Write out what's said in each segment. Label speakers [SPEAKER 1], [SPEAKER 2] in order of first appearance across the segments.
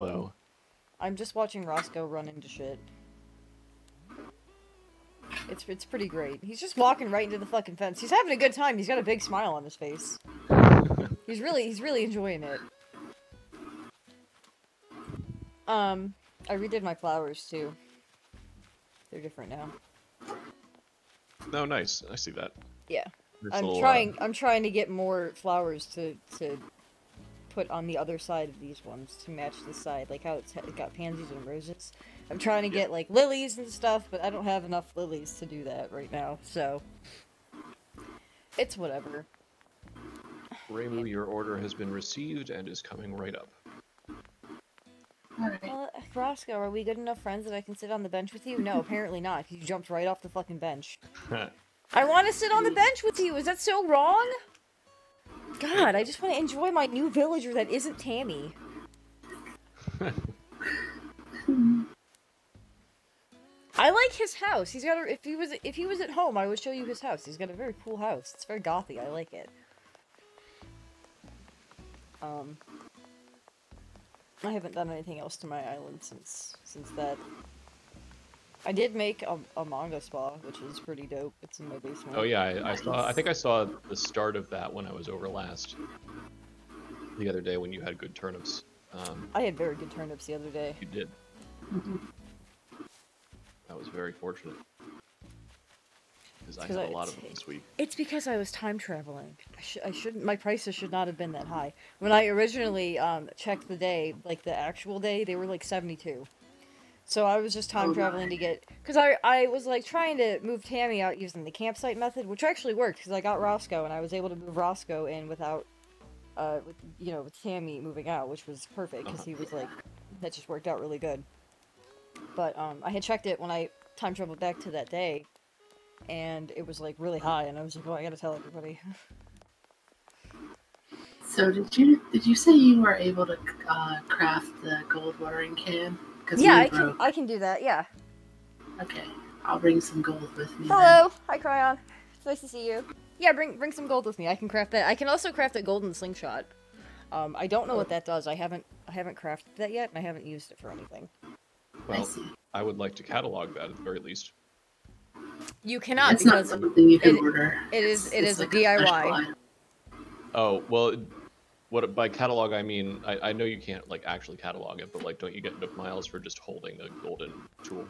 [SPEAKER 1] Hello.
[SPEAKER 2] I'm just watching Roscoe run into shit. It's it's pretty great. He's just walking right into the fucking fence. He's having a good time. He's got a big smile on his face. He's really he's really enjoying it. Um, I redid my flowers too. They're different now.
[SPEAKER 1] No, nice. I see that.
[SPEAKER 2] Yeah.
[SPEAKER 1] This
[SPEAKER 2] I'm
[SPEAKER 1] little, uh,
[SPEAKER 2] trying I'm trying to get more flowers to to put on the other side of these ones to match the side, like how it's got pansies and roses. I'm trying to
[SPEAKER 1] Yeah.
[SPEAKER 2] get like lilies and stuff, but I don't have enough lilies to do that right now. So it's whatever.
[SPEAKER 1] Reimu, your order has been received and is coming right up.
[SPEAKER 3] Alright.
[SPEAKER 2] Well, Roscoe, are we good enough friends that I can sit on the bench with you? No, apparently not. You jumped right off the fucking bench. I want to sit on the bench with you. Is that so wrong? God, I just want to enjoy my new villager that isn't Tammy. I like his house. He's got a, if he was if he was at home, I would show you his house. He's got a very cool house. It's very gothy. I like it. Um I haven't done anything else to my island since since that. I did make a, a manga spa, which is pretty dope. It's in my basement.
[SPEAKER 1] oh yeah, I, I saw. I think I saw the start of that when I was over last. The other day when you had good turnips. Um,
[SPEAKER 2] I had very good turnips the other day.
[SPEAKER 1] you did. That was very fortunate. Because I
[SPEAKER 2] 'cause
[SPEAKER 1] had a
[SPEAKER 2] I-
[SPEAKER 1] lot of them this week.
[SPEAKER 2] It's because I was time traveling. I, sh- I shouldn't. My prices should not have been that high. When I originally um, checked the day, like the actual day, they were like seventy-two. So I was just time
[SPEAKER 3] Oh
[SPEAKER 2] traveling to get because I I was like trying to move Tammy out using the campsite method, which actually worked because I got Roscoe and I was able to move Roscoe in without, uh, with, you know, with Tammy moving out, which was perfect because he was like, that just worked out really good. But um, I had checked it when I time traveled back to that day, and it was like really high, and I was like, oh, I gotta tell everybody.
[SPEAKER 3] So did you did you say you were able to uh, craft the gold watering can? Because
[SPEAKER 2] yeah,
[SPEAKER 3] we
[SPEAKER 2] I can. I can do that. Yeah.
[SPEAKER 3] Okay, I'll bring some gold with me. then.
[SPEAKER 2] Hello, hi Cryon. It's nice to see you. Yeah, bring bring some gold with me. I can craft that. I can also craft a golden slingshot. Um, I don't know what that does. I haven't I haven't crafted that yet, and I haven't used it for anything.
[SPEAKER 3] I
[SPEAKER 1] Well,
[SPEAKER 3] see.
[SPEAKER 1] I would like to catalog that at the very least.
[SPEAKER 2] You cannot
[SPEAKER 3] It's not something you can
[SPEAKER 2] it-
[SPEAKER 3] order. it's,
[SPEAKER 2] it
[SPEAKER 3] is
[SPEAKER 2] is a
[SPEAKER 3] like
[SPEAKER 2] DIY.
[SPEAKER 3] item.
[SPEAKER 1] Oh well, what by catalog I mean I, I know you can't like actually catalog it, but like don't you get enough miles for just holding a golden tool?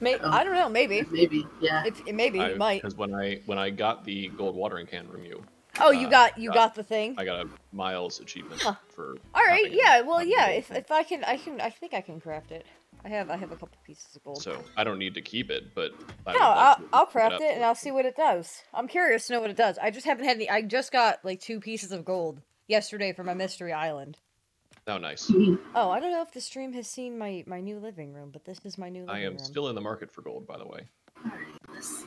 [SPEAKER 2] may-
[SPEAKER 3] Oh.
[SPEAKER 2] I don't know. Maybe
[SPEAKER 3] Maybe, yeah.
[SPEAKER 2] if maybe it might.
[SPEAKER 1] Because when I when I got the gold watering can from you,
[SPEAKER 2] Oh, you
[SPEAKER 1] uh,
[SPEAKER 2] got you
[SPEAKER 1] got-
[SPEAKER 2] got the thing.
[SPEAKER 1] I got a miles achievement
[SPEAKER 2] Huh.
[SPEAKER 1] for.
[SPEAKER 2] All right.
[SPEAKER 1] having-
[SPEAKER 2] Yeah. Well, yeah. If
[SPEAKER 1] thing.
[SPEAKER 2] if I can, I can. I think I can craft it. I have I have a couple pieces of gold.
[SPEAKER 1] So I don't need to keep it, but I
[SPEAKER 2] no,
[SPEAKER 1] like
[SPEAKER 2] I'll, I'll craft
[SPEAKER 1] up
[SPEAKER 2] it and I'll see what it does. I'm curious to know what it does. I just haven't had any. I just got like two pieces of gold yesterday for my mystery island.
[SPEAKER 1] Oh, nice.
[SPEAKER 2] Oh, I don't know if the stream has seen my my new living room, but this is my new living room.
[SPEAKER 1] I am
[SPEAKER 2] room.
[SPEAKER 1] still in the market for gold, by the way.
[SPEAKER 3] Alright, let's see.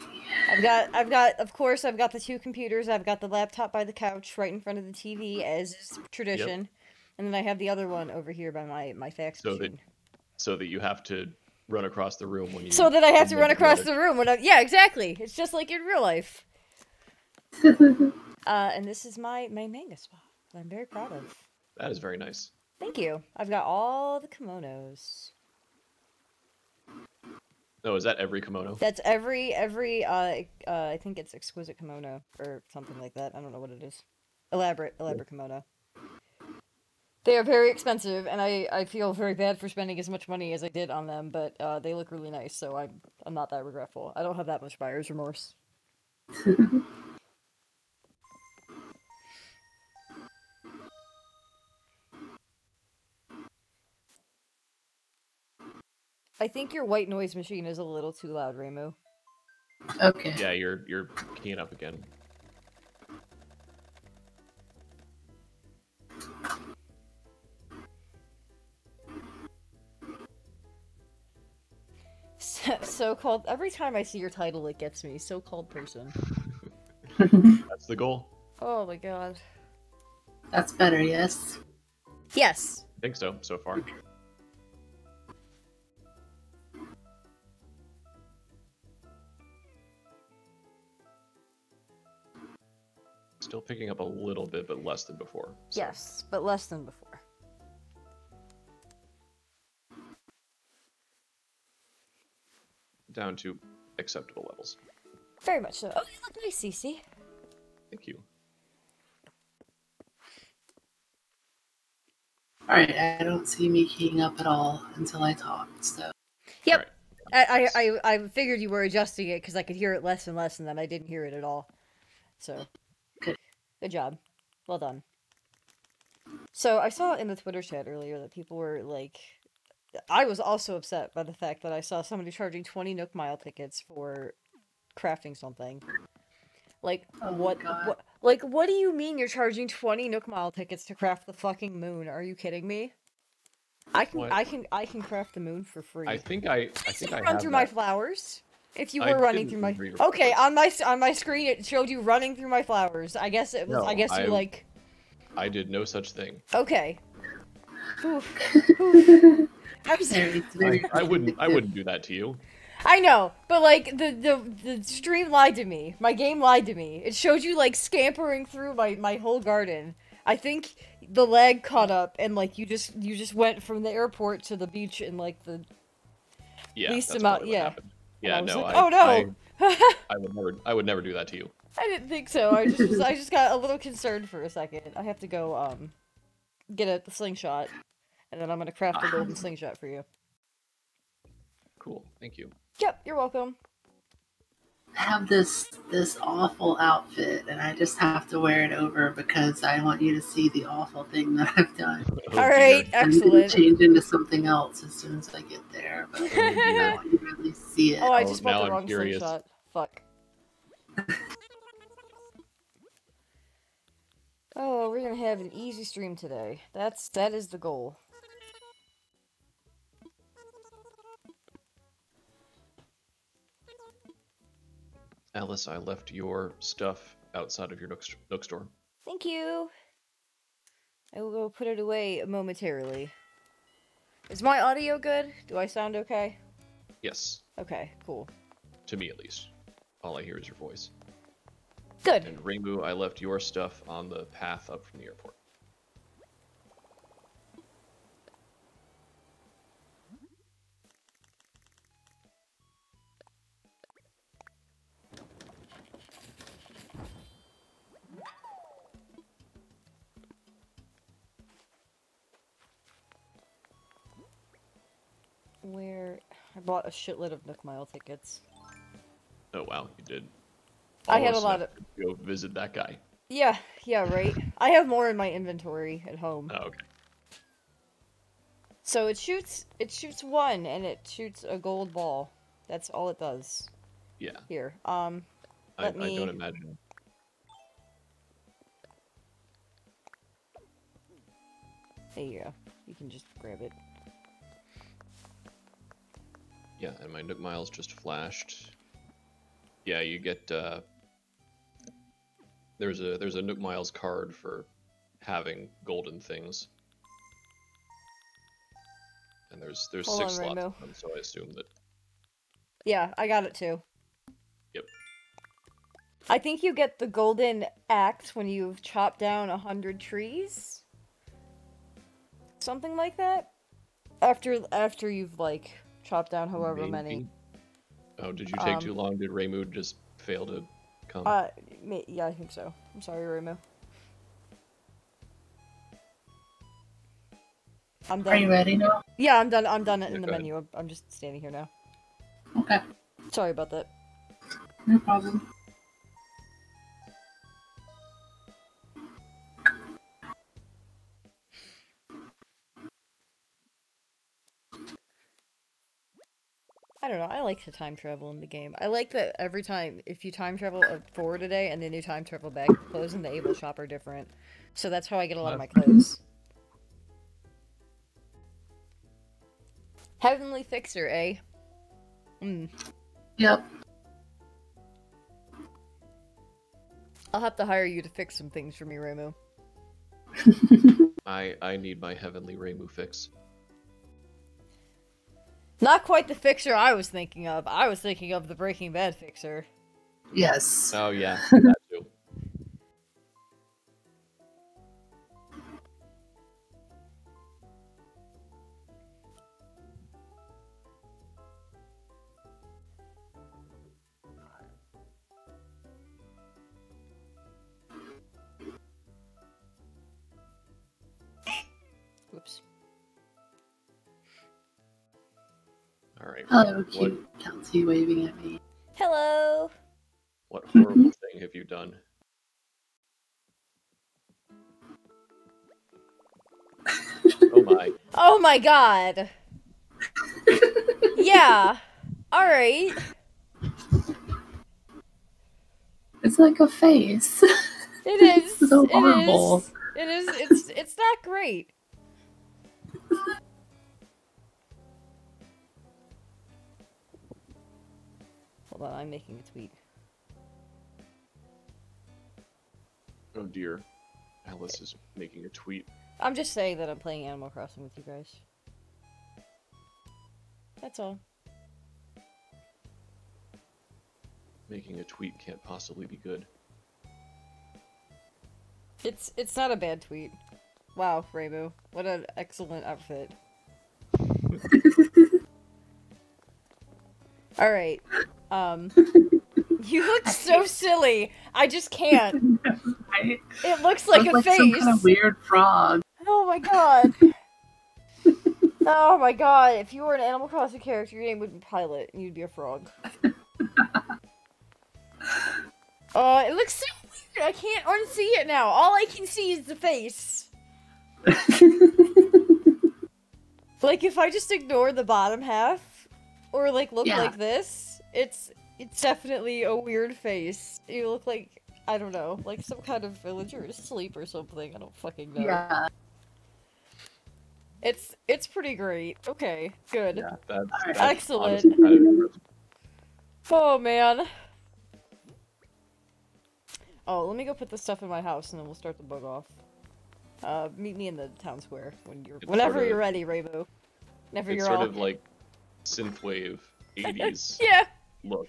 [SPEAKER 2] I've got I've got of course I've got the two computers. I've got the laptop by the couch right in front of the TV as is tradition. And then I have the other one over here by my my fax
[SPEAKER 1] So that- So that you have to run across the room when you.
[SPEAKER 2] So that I have to run across
[SPEAKER 1] get
[SPEAKER 2] the room when I Yeah, exactly. It's just like in real life. Uh and this is my my manga spot that I'm very proud of.
[SPEAKER 1] That is very nice.
[SPEAKER 2] Thank you. I've got all the kimonos.
[SPEAKER 1] Oh, is that every kimono?
[SPEAKER 2] That's every every uh, uh I think it's exquisite kimono or something like that. I don't know what it is. Elaborate elaborate kimono. They are very expensive, and I, I feel very bad for spending as much money as I did on them, but uh, they look really nice, so I'm I'm not that regretful. I don't have that much buyer's remorse. I think your white noise machine is a little too loud, Reimu.
[SPEAKER 3] okay.
[SPEAKER 1] Yeah, you're you're keying up again.
[SPEAKER 2] So called. Every time I see your title, it gets me. So called person.
[SPEAKER 1] That's the goal.
[SPEAKER 2] Oh my god.
[SPEAKER 3] That's better, yes.
[SPEAKER 2] Yes.
[SPEAKER 1] I think so so far. Still picking up a little bit, but less than before. So.
[SPEAKER 2] Yes, but less than before.
[SPEAKER 1] Down to acceptable levels.
[SPEAKER 2] Very much so. Oh, you look nice, Cece.
[SPEAKER 1] Thank you.
[SPEAKER 3] Alright, I don't see me heating up at all until I talk, so.
[SPEAKER 2] Yep.
[SPEAKER 1] Right.
[SPEAKER 2] I, I, I, I figured you were adjusting it because I could hear it less and less, and then I didn't hear it at all. So.
[SPEAKER 3] Good.
[SPEAKER 2] good job. Well done. So I saw in the Twitter chat earlier that people were like, I was also upset by the fact that I saw somebody charging twenty Nook Mile tickets for crafting something. Like
[SPEAKER 3] Oh
[SPEAKER 2] what, what? Like what do you mean you're charging twenty Nook Mile tickets to craft the fucking moon? Are you kidding me? I can,
[SPEAKER 1] What?
[SPEAKER 2] I can, I can craft the moon for free.
[SPEAKER 1] I think I I
[SPEAKER 2] Please
[SPEAKER 1] think
[SPEAKER 2] don't
[SPEAKER 1] I
[SPEAKER 2] run
[SPEAKER 1] have
[SPEAKER 2] through my flowers. If you
[SPEAKER 1] I
[SPEAKER 2] were running through my okay on my on my screen, it showed you running through my flowers. I guess it was. I
[SPEAKER 1] No,
[SPEAKER 2] guess you
[SPEAKER 1] I-
[SPEAKER 2] like.
[SPEAKER 1] I did no such thing.
[SPEAKER 2] Okay. Oof. Oof. I was-
[SPEAKER 3] Very,
[SPEAKER 1] I, I wouldn't I wouldn't do that to you.
[SPEAKER 2] I know, but like the, the the stream lied to me. My game lied to me. It showed you like scampering through my my whole garden. I think the lag caught up and like you just you just went from the airport to the beach in like the
[SPEAKER 1] Yeah,
[SPEAKER 2] Least
[SPEAKER 1] that's
[SPEAKER 2] amount-
[SPEAKER 1] what
[SPEAKER 2] yeah.
[SPEAKER 1] happened.
[SPEAKER 2] And
[SPEAKER 1] Yeah,
[SPEAKER 2] I
[SPEAKER 1] no.
[SPEAKER 2] like,
[SPEAKER 1] I,
[SPEAKER 2] oh no.
[SPEAKER 1] I, I would never I would never do that to you.
[SPEAKER 2] I didn't think so. I just was, I just got a little concerned for a second. I have to go um get a slingshot, and then I'm gonna craft a golden slingshot for you.
[SPEAKER 1] Cool. Thank you.
[SPEAKER 2] Yep, you're welcome.
[SPEAKER 3] I have this this awful outfit, and I just have to wear it over because I want you to see the awful thing that I've done.
[SPEAKER 1] Oh,
[SPEAKER 2] All right,
[SPEAKER 3] I'm gonna
[SPEAKER 2] excellent.
[SPEAKER 3] change into something else as soon as I get there, but I want you to at least see it.
[SPEAKER 2] Oh, I
[SPEAKER 1] Oh,
[SPEAKER 2] just
[SPEAKER 1] now
[SPEAKER 2] bought the wrong
[SPEAKER 1] curious.
[SPEAKER 2] slingshot. Fuck. oh, we're gonna have an easy stream today. That's that is the goal.
[SPEAKER 1] Alice, I left your stuff outside of your Nook, st- Nook store.
[SPEAKER 2] Thank you. I will go put it away momentarily. Is my audio good? Do I sound okay?
[SPEAKER 1] Yes,
[SPEAKER 2] Okay, cool.
[SPEAKER 1] to me at least. All I hear is your voice.
[SPEAKER 2] Good.
[SPEAKER 1] And Ringu, I left your stuff on the path up from the airport.
[SPEAKER 2] Where I bought a shitload of Nook Mile tickets.
[SPEAKER 1] Oh wow, you did.
[SPEAKER 2] I had a lot
[SPEAKER 1] of Go visit that guy.
[SPEAKER 2] Yeah, yeah, right. I have more in my inventory at home.
[SPEAKER 1] Oh, okay.
[SPEAKER 2] So it shoots it shoots one and it shoots a gold ball. That's all it does.
[SPEAKER 1] Yeah,
[SPEAKER 2] Here. Um
[SPEAKER 1] I,
[SPEAKER 2] Let
[SPEAKER 1] I don't
[SPEAKER 2] me-
[SPEAKER 1] imagine.
[SPEAKER 2] there you go. You can just grab it.
[SPEAKER 1] Yeah, and my Nook Miles just flashed. Yeah, you get uh there's a there's a Nook Miles card for having golden things. And there's there's
[SPEAKER 2] Hold
[SPEAKER 1] six
[SPEAKER 2] on,
[SPEAKER 1] slots them, so I assume that
[SPEAKER 2] Yeah, I got it too.
[SPEAKER 1] Yep.
[SPEAKER 2] I think you get the golden axe when you've chopped down a hundred trees. Something like that. After after you've like chopped down however many.
[SPEAKER 1] Oh, did you take
[SPEAKER 2] Um,
[SPEAKER 1] too long? Did Raymood just fail to come?
[SPEAKER 2] Uh, ma- yeah, I think so. I'm sorry, Reimu. I'm
[SPEAKER 3] Are you
[SPEAKER 2] done.
[SPEAKER 3] ready now?
[SPEAKER 2] Yeah, I'm done. I'm done
[SPEAKER 1] Yeah,
[SPEAKER 2] in the
[SPEAKER 1] go ahead.
[SPEAKER 2] menu. I'm- I'm just standing here now.
[SPEAKER 3] Okay,
[SPEAKER 2] Sorry about that.
[SPEAKER 3] no problem.
[SPEAKER 2] I don't know. I like to time travel in the game. I like that every time, if you time travel forward a day and then you time travel back, the clothes in the Able shop are different. So that's how I get a lot of my clothes. Heavenly Fixer, eh? Hmm.
[SPEAKER 3] Yep.
[SPEAKER 2] I'll have to hire you to fix some things for me, Reimu.
[SPEAKER 1] I I need my heavenly Reimu fix.
[SPEAKER 2] Not quite the fixer I was thinking of. I was thinking of the Breaking Bad fixer.
[SPEAKER 3] Yes.
[SPEAKER 1] Oh yeah, that right.
[SPEAKER 3] Oh, Hello,
[SPEAKER 1] What,
[SPEAKER 3] cute Kelsey waving at me.
[SPEAKER 2] Hello.
[SPEAKER 1] what horrible thing have you done? Oh my.
[SPEAKER 2] Oh my god. yeah. All right.
[SPEAKER 3] It's like a face.
[SPEAKER 2] It is.
[SPEAKER 3] So
[SPEAKER 2] it
[SPEAKER 3] horrible.
[SPEAKER 2] is. It is. It's. It's not great. Hold on, I'm making a tweet.
[SPEAKER 1] Oh dear. Alice is making a tweet.
[SPEAKER 2] I'm just saying that I'm playing Animal Crossing with you guys. That's all.
[SPEAKER 1] Making a tweet can't possibly be good.
[SPEAKER 2] It's it's not a bad tweet. Wow, Rainbow. What an excellent outfit. Alright. Um You look so silly. I just can't.
[SPEAKER 3] Right?
[SPEAKER 2] It looks like a
[SPEAKER 3] like
[SPEAKER 2] face.
[SPEAKER 3] some kind of weird frog.
[SPEAKER 2] Oh my god. oh my god. If you were an Animal Crossing character, your name would be Pilot and you'd be a frog. uh, it looks so weird. I can't unsee it now. All I can see is the face. Like if I just ignore the bottom half or like look
[SPEAKER 3] Yeah.
[SPEAKER 2] like this, it's it's definitely a weird face. You look like I don't know, like some kind of villager asleep or something. I don't fucking know.
[SPEAKER 3] yeah.
[SPEAKER 2] It's it's pretty great. Okay, good.
[SPEAKER 1] Yeah, that's, that's
[SPEAKER 2] Excellent.
[SPEAKER 1] honestly kind of impressive.
[SPEAKER 2] Oh man. Oh, let me go put the stuff in my house and then we'll start the bug off. Uh, meet me in the town square when you're
[SPEAKER 1] It's
[SPEAKER 2] whenever
[SPEAKER 1] sort of-
[SPEAKER 2] you're ready, Rainbow. Whenever
[SPEAKER 1] It's
[SPEAKER 2] you're
[SPEAKER 1] sort
[SPEAKER 2] all
[SPEAKER 1] of like synthwave 80s
[SPEAKER 2] yeah.
[SPEAKER 1] Look.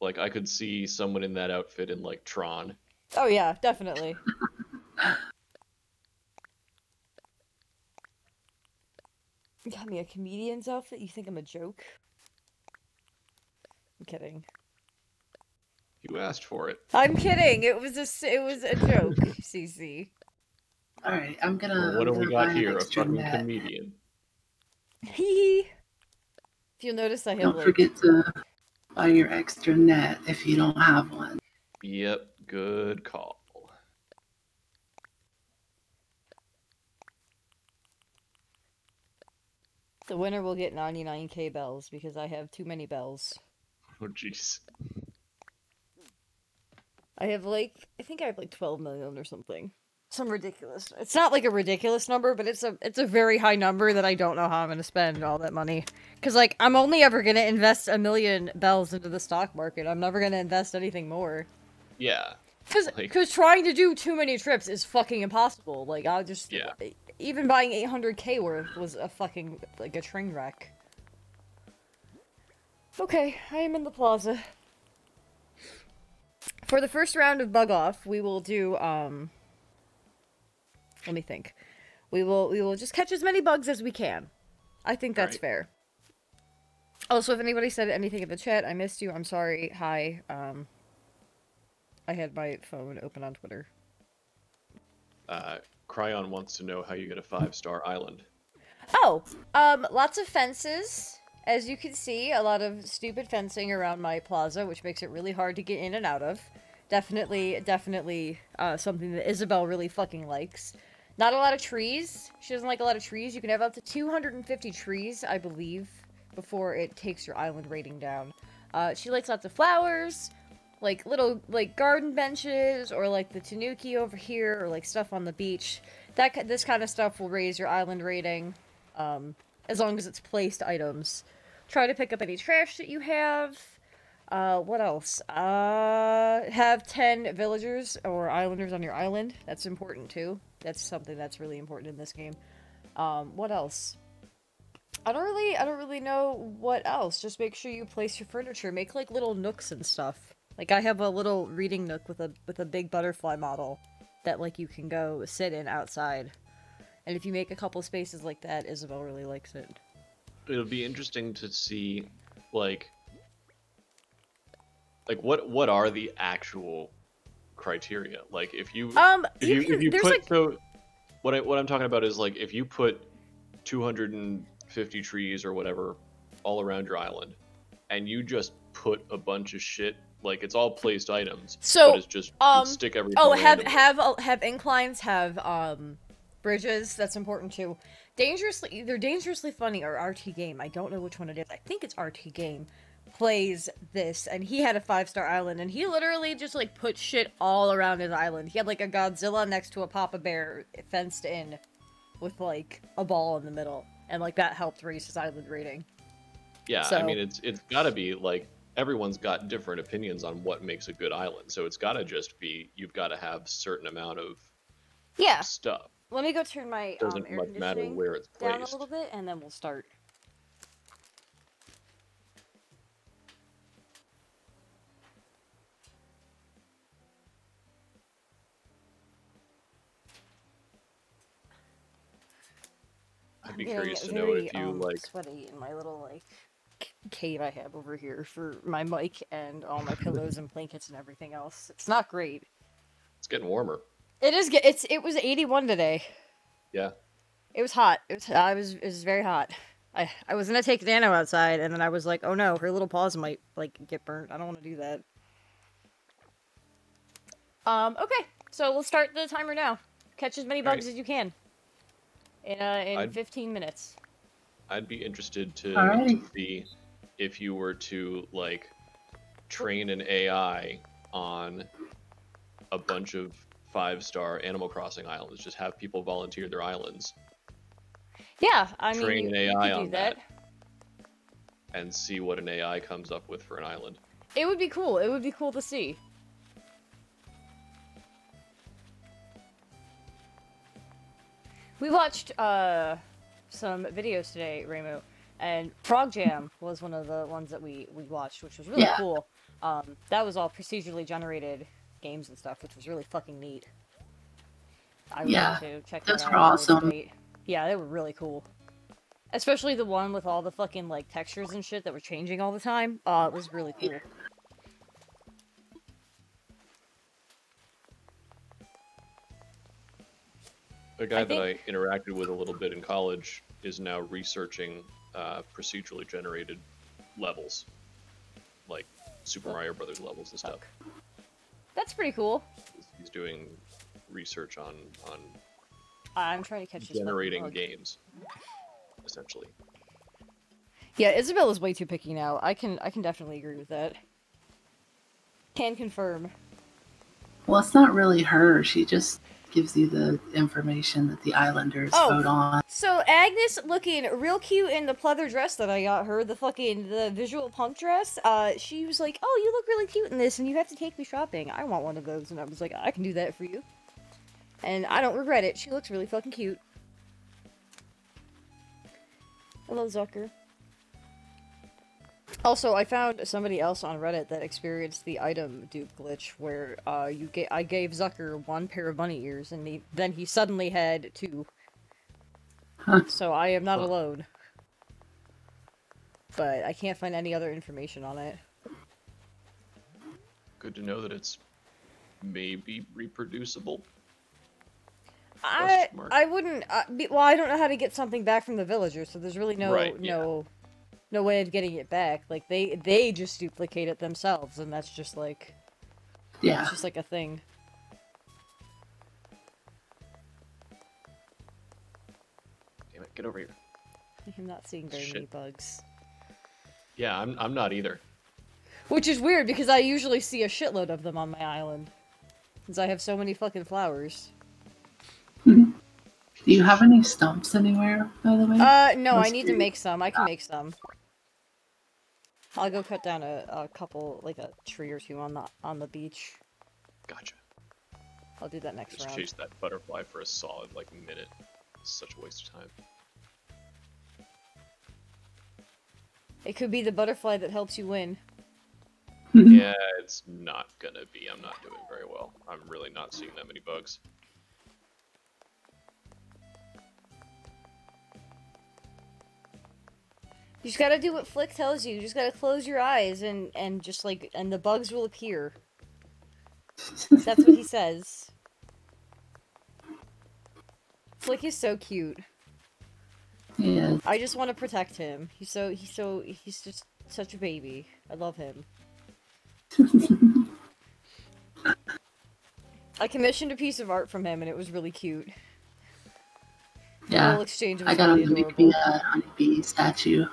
[SPEAKER 1] Like I could see someone in that outfit in like Tron.
[SPEAKER 2] Oh yeah, definitely. You got me a comedian's outfit? You think I'm a joke? I'm kidding.
[SPEAKER 1] You asked for it.
[SPEAKER 2] I'm kidding. It was a it was a joke, CC.
[SPEAKER 3] All right, I'm gonna.
[SPEAKER 1] Well, what
[SPEAKER 3] I'm
[SPEAKER 1] do we
[SPEAKER 3] gonna
[SPEAKER 1] got here? A fucking
[SPEAKER 3] net.
[SPEAKER 1] comedian.
[SPEAKER 2] Hee. If you'll notice, I have
[SPEAKER 3] Don't
[SPEAKER 2] like
[SPEAKER 3] forget to buy your extra net if you don't have one.
[SPEAKER 1] Yep, good call.
[SPEAKER 2] the winner will get 99k bells because I have too many bells.
[SPEAKER 1] Oh jeez.
[SPEAKER 2] I have like I think I have like 12 million or something. Some ridiculous. It's not like a ridiculous number, but it's a it's a very high number that I don't know how I'm going to spend all that money. Cuz like I'm only ever going to invest a million bells into the stock market. I'm never going to invest anything more.
[SPEAKER 1] Yeah.
[SPEAKER 2] Cuz
[SPEAKER 1] Like-
[SPEAKER 2] cuz trying to do too many trips is fucking impossible. Like I'll just
[SPEAKER 1] Yeah.
[SPEAKER 2] even buying 800k worth was a fucking like a train wreck. Okay, I am in the plaza. For the first round of bug off, we will do um let me think. We will we will just catch as many bugs as we can. I think that's
[SPEAKER 1] Right.
[SPEAKER 2] fair. Also, if anybody said anything in the chat, I missed you. I'm sorry. Hi. Um I had my phone open on Twitter.
[SPEAKER 1] Uh, Cryon wants to know how you get a five star island.
[SPEAKER 2] Oh, um, lots of fences. As you can see, a lot of stupid fencing around my plaza, which makes it really hard to get in and out of. Definitely, definitely, uh, something that Isabelle really fucking likes. Not a lot of trees. She doesn't like a lot of trees. You can have up to 250 trees, I believe, before it takes your island rating down. Uh, she likes lots of flowers, like little, like garden benches, or like the tanuki over here, or like stuff on the beach. That this kind of stuff will raise your island rating, um, as long as it's placed items. Try to pick up any trash that you have. Uh, what else? Uh, have 10 villagers or islanders on your island. That's important too. That's something that's really important in this game. Um, what else? I don't really, I don't really know what else. Just make sure you place your furniture. Make like little nooks and stuff. Like I have a little reading nook with a with a big butterfly model that like you can go sit in outside. And if you make a couple spaces like that, Isabelle really likes it.
[SPEAKER 1] It'll be interesting to see, like, like what what are the actual criteria? Like, if you
[SPEAKER 2] Um,
[SPEAKER 1] if
[SPEAKER 2] you
[SPEAKER 1] you,
[SPEAKER 2] can,
[SPEAKER 1] if you put
[SPEAKER 2] like
[SPEAKER 1] so what I what I'm talking about is like if you put 250 trees or whatever all around your island, and you just put a bunch of shit like it's all placed items.
[SPEAKER 2] So,
[SPEAKER 1] it's just
[SPEAKER 2] um,
[SPEAKER 1] stick everything.
[SPEAKER 2] Oh, have
[SPEAKER 1] randomly.
[SPEAKER 2] have have inclines, have um bridges. That's important too. Dangerously, either dangerously funny or RTGame. I don't know which one it is. I think it's RTGame. Plays this, and he had a five star island, and he literally just like put shit all around his island. He had like a Godzilla next to a Papa Bear fenced in, with like a ball in the middle, and like that helped raise his island rating.
[SPEAKER 1] Yeah, I mean it's it's got to be like everyone's got different opinions on what makes a good island. So it's got to just be you've got to have certain amount of
[SPEAKER 2] Yeah.
[SPEAKER 1] stuff.
[SPEAKER 2] Let me go turn my um,
[SPEAKER 1] Doesn't
[SPEAKER 2] air
[SPEAKER 1] much matter where it's
[SPEAKER 2] down a little bit, and then we'll start.
[SPEAKER 1] I'd be curious to know
[SPEAKER 2] very,
[SPEAKER 1] if you
[SPEAKER 2] um,
[SPEAKER 1] like
[SPEAKER 2] sweaty in my little like cave I have over here for my mic and all my pillows and blankets and everything else. It's not great.
[SPEAKER 1] it's getting warmer.
[SPEAKER 2] It is. It's. It was 81 today.
[SPEAKER 1] Yeah.
[SPEAKER 2] It was hot. It was. I was. It was very hot. I. I was gonna take Nano outside, and then I was like, oh no, her little paws might like get burnt. I don't want to do that. Um. Okay. So we'll start the timer now. Catch as many bugs as you can. In uh in
[SPEAKER 1] I'd-
[SPEAKER 2] 15 minutes.
[SPEAKER 1] I'd be interested to
[SPEAKER 3] Alrighty.
[SPEAKER 1] see if you were to like train an AI on a bunch of five star Animal Crossing islands. Just have people volunteer their islands
[SPEAKER 2] Yeah. I mean,
[SPEAKER 1] Train
[SPEAKER 2] you,
[SPEAKER 1] an
[SPEAKER 2] you
[SPEAKER 1] AI
[SPEAKER 2] could do
[SPEAKER 1] on
[SPEAKER 2] that.
[SPEAKER 1] that. and see what an AI comes up with for an island.
[SPEAKER 2] It would be cool. It would be cool to see. We watched uh some videos today, Reimu, and Frog Jam was one of the ones that we we watched, which was really
[SPEAKER 3] Yeah.
[SPEAKER 2] cool. Um, that was all procedurally generated games and stuff, which was really fucking neat. I
[SPEAKER 3] Yeah,
[SPEAKER 2] to check
[SPEAKER 3] those were
[SPEAKER 2] out at a later
[SPEAKER 3] awesome.
[SPEAKER 2] Yeah, they were really cool. Especially the one with all the fucking like textures and shit that were changing all the time. Uh, it was really cool.
[SPEAKER 1] The guy
[SPEAKER 2] I
[SPEAKER 1] that I interacted with a little bit in college is now researching uh, procedurally generated levels, like Super
[SPEAKER 2] Oh.
[SPEAKER 1] Mario Brothers levels and stuff.
[SPEAKER 2] That's pretty cool.
[SPEAKER 1] He's- He's doing research on on
[SPEAKER 2] I'm trying to catch this
[SPEAKER 1] generating
[SPEAKER 2] bug.
[SPEAKER 1] games, essentially.
[SPEAKER 2] Yeah, Isabella's way too picky now. I can I can definitely agree with that. Can confirm.
[SPEAKER 3] Well, it's not really her. She just gives you the information that the Islanders
[SPEAKER 2] Oh.
[SPEAKER 3] vote on.
[SPEAKER 2] So Agnes looking real cute in the pleather dress that I got her, the fucking the visual punk dress. Uh, she was like, "Oh, you look really cute in this, and you have to take me shopping. I want one of those." And I was like, "I can do that for you." And I don't regret it. She looks really fucking cute. Hello, Zucker. Also, I found somebody else on Reddit that experienced the item dupe glitch, where uh, you ga- I gave Zucker one pair of bunny ears, and he, then he suddenly had two.
[SPEAKER 3] Huh.
[SPEAKER 2] So I am not
[SPEAKER 1] Huh.
[SPEAKER 2] alone. But I can't find any other information on it.
[SPEAKER 1] Good to know that it's maybe reproducible.
[SPEAKER 2] I I wouldn't. Uh, be, well, I don't know how to get something back from the villagers, so there's really no
[SPEAKER 1] Right, yeah.
[SPEAKER 2] No no way of getting it back. Like they they just duplicate it themselves, and that's just like
[SPEAKER 3] Yeah.
[SPEAKER 2] it's just like a thing.
[SPEAKER 1] Damn it, get over here.
[SPEAKER 2] I'm not seeing very many bugs.
[SPEAKER 1] Yeah, I'm I'm not either.
[SPEAKER 2] Which is weird because I usually see a shitload of them on my island. Since I have so many fucking flowers.
[SPEAKER 3] Do you have any stumps anywhere, by the way?
[SPEAKER 2] Uh, no, I
[SPEAKER 3] That's
[SPEAKER 2] need to make some. I can make some. I'll go cut down a, a couple, like a tree or two on the on the beach.
[SPEAKER 1] Gotcha.
[SPEAKER 2] I'll do that next
[SPEAKER 1] Just
[SPEAKER 2] round.
[SPEAKER 1] chase that butterfly for a solid like minute. It's such a waste of time.
[SPEAKER 2] It could be the butterfly that helps you win.
[SPEAKER 1] yeah, it's not gonna be. I'm not doing very well. I'm really not seeing that many bugs.
[SPEAKER 2] You just gotta do what Flick tells you. You just gotta close your eyes and and just like and the bugs will appear. That's what he says. Flick is so cute.
[SPEAKER 3] Is.
[SPEAKER 2] I just want to protect him. He's so he's so he's just such a baby. I love him. I commissioned a piece of art from him and it was really cute. The
[SPEAKER 3] yeah.
[SPEAKER 2] exchange was
[SPEAKER 3] I got a
[SPEAKER 2] really
[SPEAKER 3] honeybee,
[SPEAKER 2] adorable.
[SPEAKER 3] uh, honeybee statue.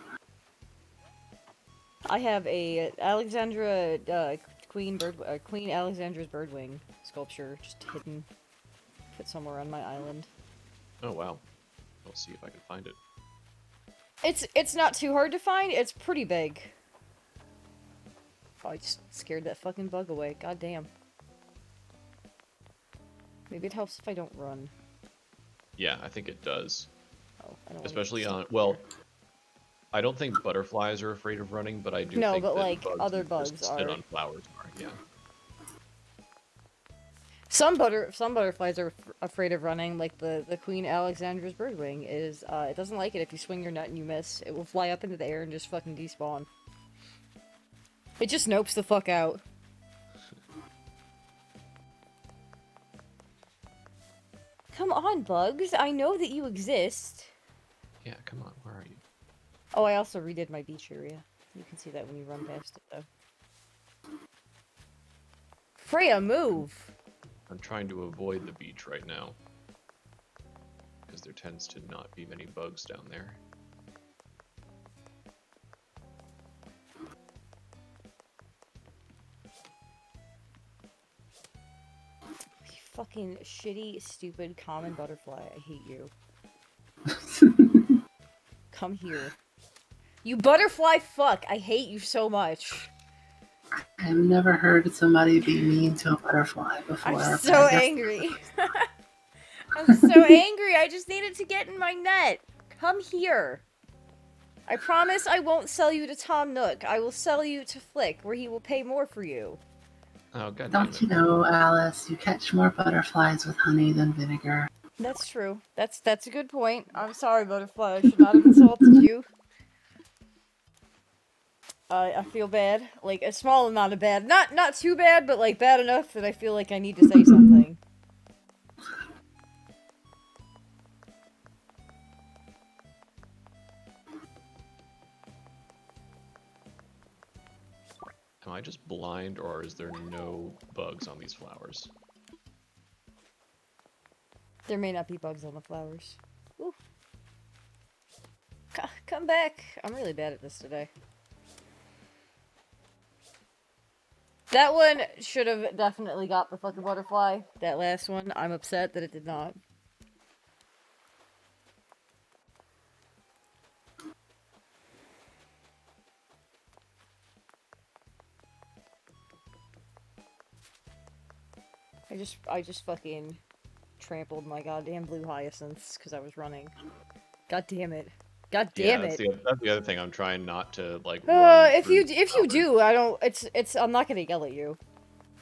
[SPEAKER 2] I have a Alexandra uh, Queen Bird uh, Queen Alexandra's birdwing sculpture just hidden, put somewhere on my island.
[SPEAKER 1] Oh wow. I'll see if I can find it.
[SPEAKER 2] It's it's not too hard to find. It's pretty big. Oh, I just scared that fucking bug away. God damn. Maybe it helps if I don't run.
[SPEAKER 1] Yeah, I think it does.
[SPEAKER 2] Oh, I don't
[SPEAKER 1] Especially on well,
[SPEAKER 2] there.
[SPEAKER 1] I don't think butterflies are afraid of running, but I do
[SPEAKER 2] No,
[SPEAKER 1] think
[SPEAKER 2] but,
[SPEAKER 1] that
[SPEAKER 2] like,
[SPEAKER 1] bugs
[SPEAKER 2] other bugs are.
[SPEAKER 1] on flowers are. Yeah.
[SPEAKER 2] Some butter some butterflies are f- afraid of running. Like the the Queen Alexandra's birdwing is. Uh, it doesn't like it if you swing your net and you miss. It will fly up into the air and just fucking despawn. It just nopes the fuck out. Come on, bugs. I know that you exist.
[SPEAKER 1] Yeah, come on, where are you?
[SPEAKER 2] Oh, I also redid my beach area. You can see that when you run past it, though. Freya, move!
[SPEAKER 1] I'm trying to avoid the beach right now. Because there tends to not be many bugs down there.
[SPEAKER 2] You fucking shitty, stupid, common butterfly. I hate you. Come here. You butterfly fuck! I hate you so much.
[SPEAKER 3] I've never heard somebody be mean to a butterfly before.
[SPEAKER 2] I'm so angry. I'm so angry. I just needed to get in my net. Come here. I promise I won't sell you to Tom Nook. I will sell you to Flick, where he will pay more for you.
[SPEAKER 1] Oh god
[SPEAKER 3] Don't you know, Alice? You catch more butterflies with honey than vinegar.
[SPEAKER 2] That's true. That's that's a good point. I'm sorry, butterfly. I should not have insulted you. I I feel bad. Like a small amount of bad. Not not too bad, but like bad enough that I feel like I need to say something.
[SPEAKER 1] Am I just blind or is there no bugs on these flowers?
[SPEAKER 2] There may not be bugs on the flowers. Ooh. Come back. I'm really bad at this today. That one should have definitely got the fucking butterfly. That last one, I'm upset that it did not. I just, I just fucking trampled my goddamn blue hyacinths because I was running. God damn it. God damn
[SPEAKER 1] yeah,
[SPEAKER 2] it.
[SPEAKER 1] that's the, that's the other thing. I'm trying not to like.
[SPEAKER 2] Uh, if you if you do, I don't. It's it's. I'm not gonna yell at you.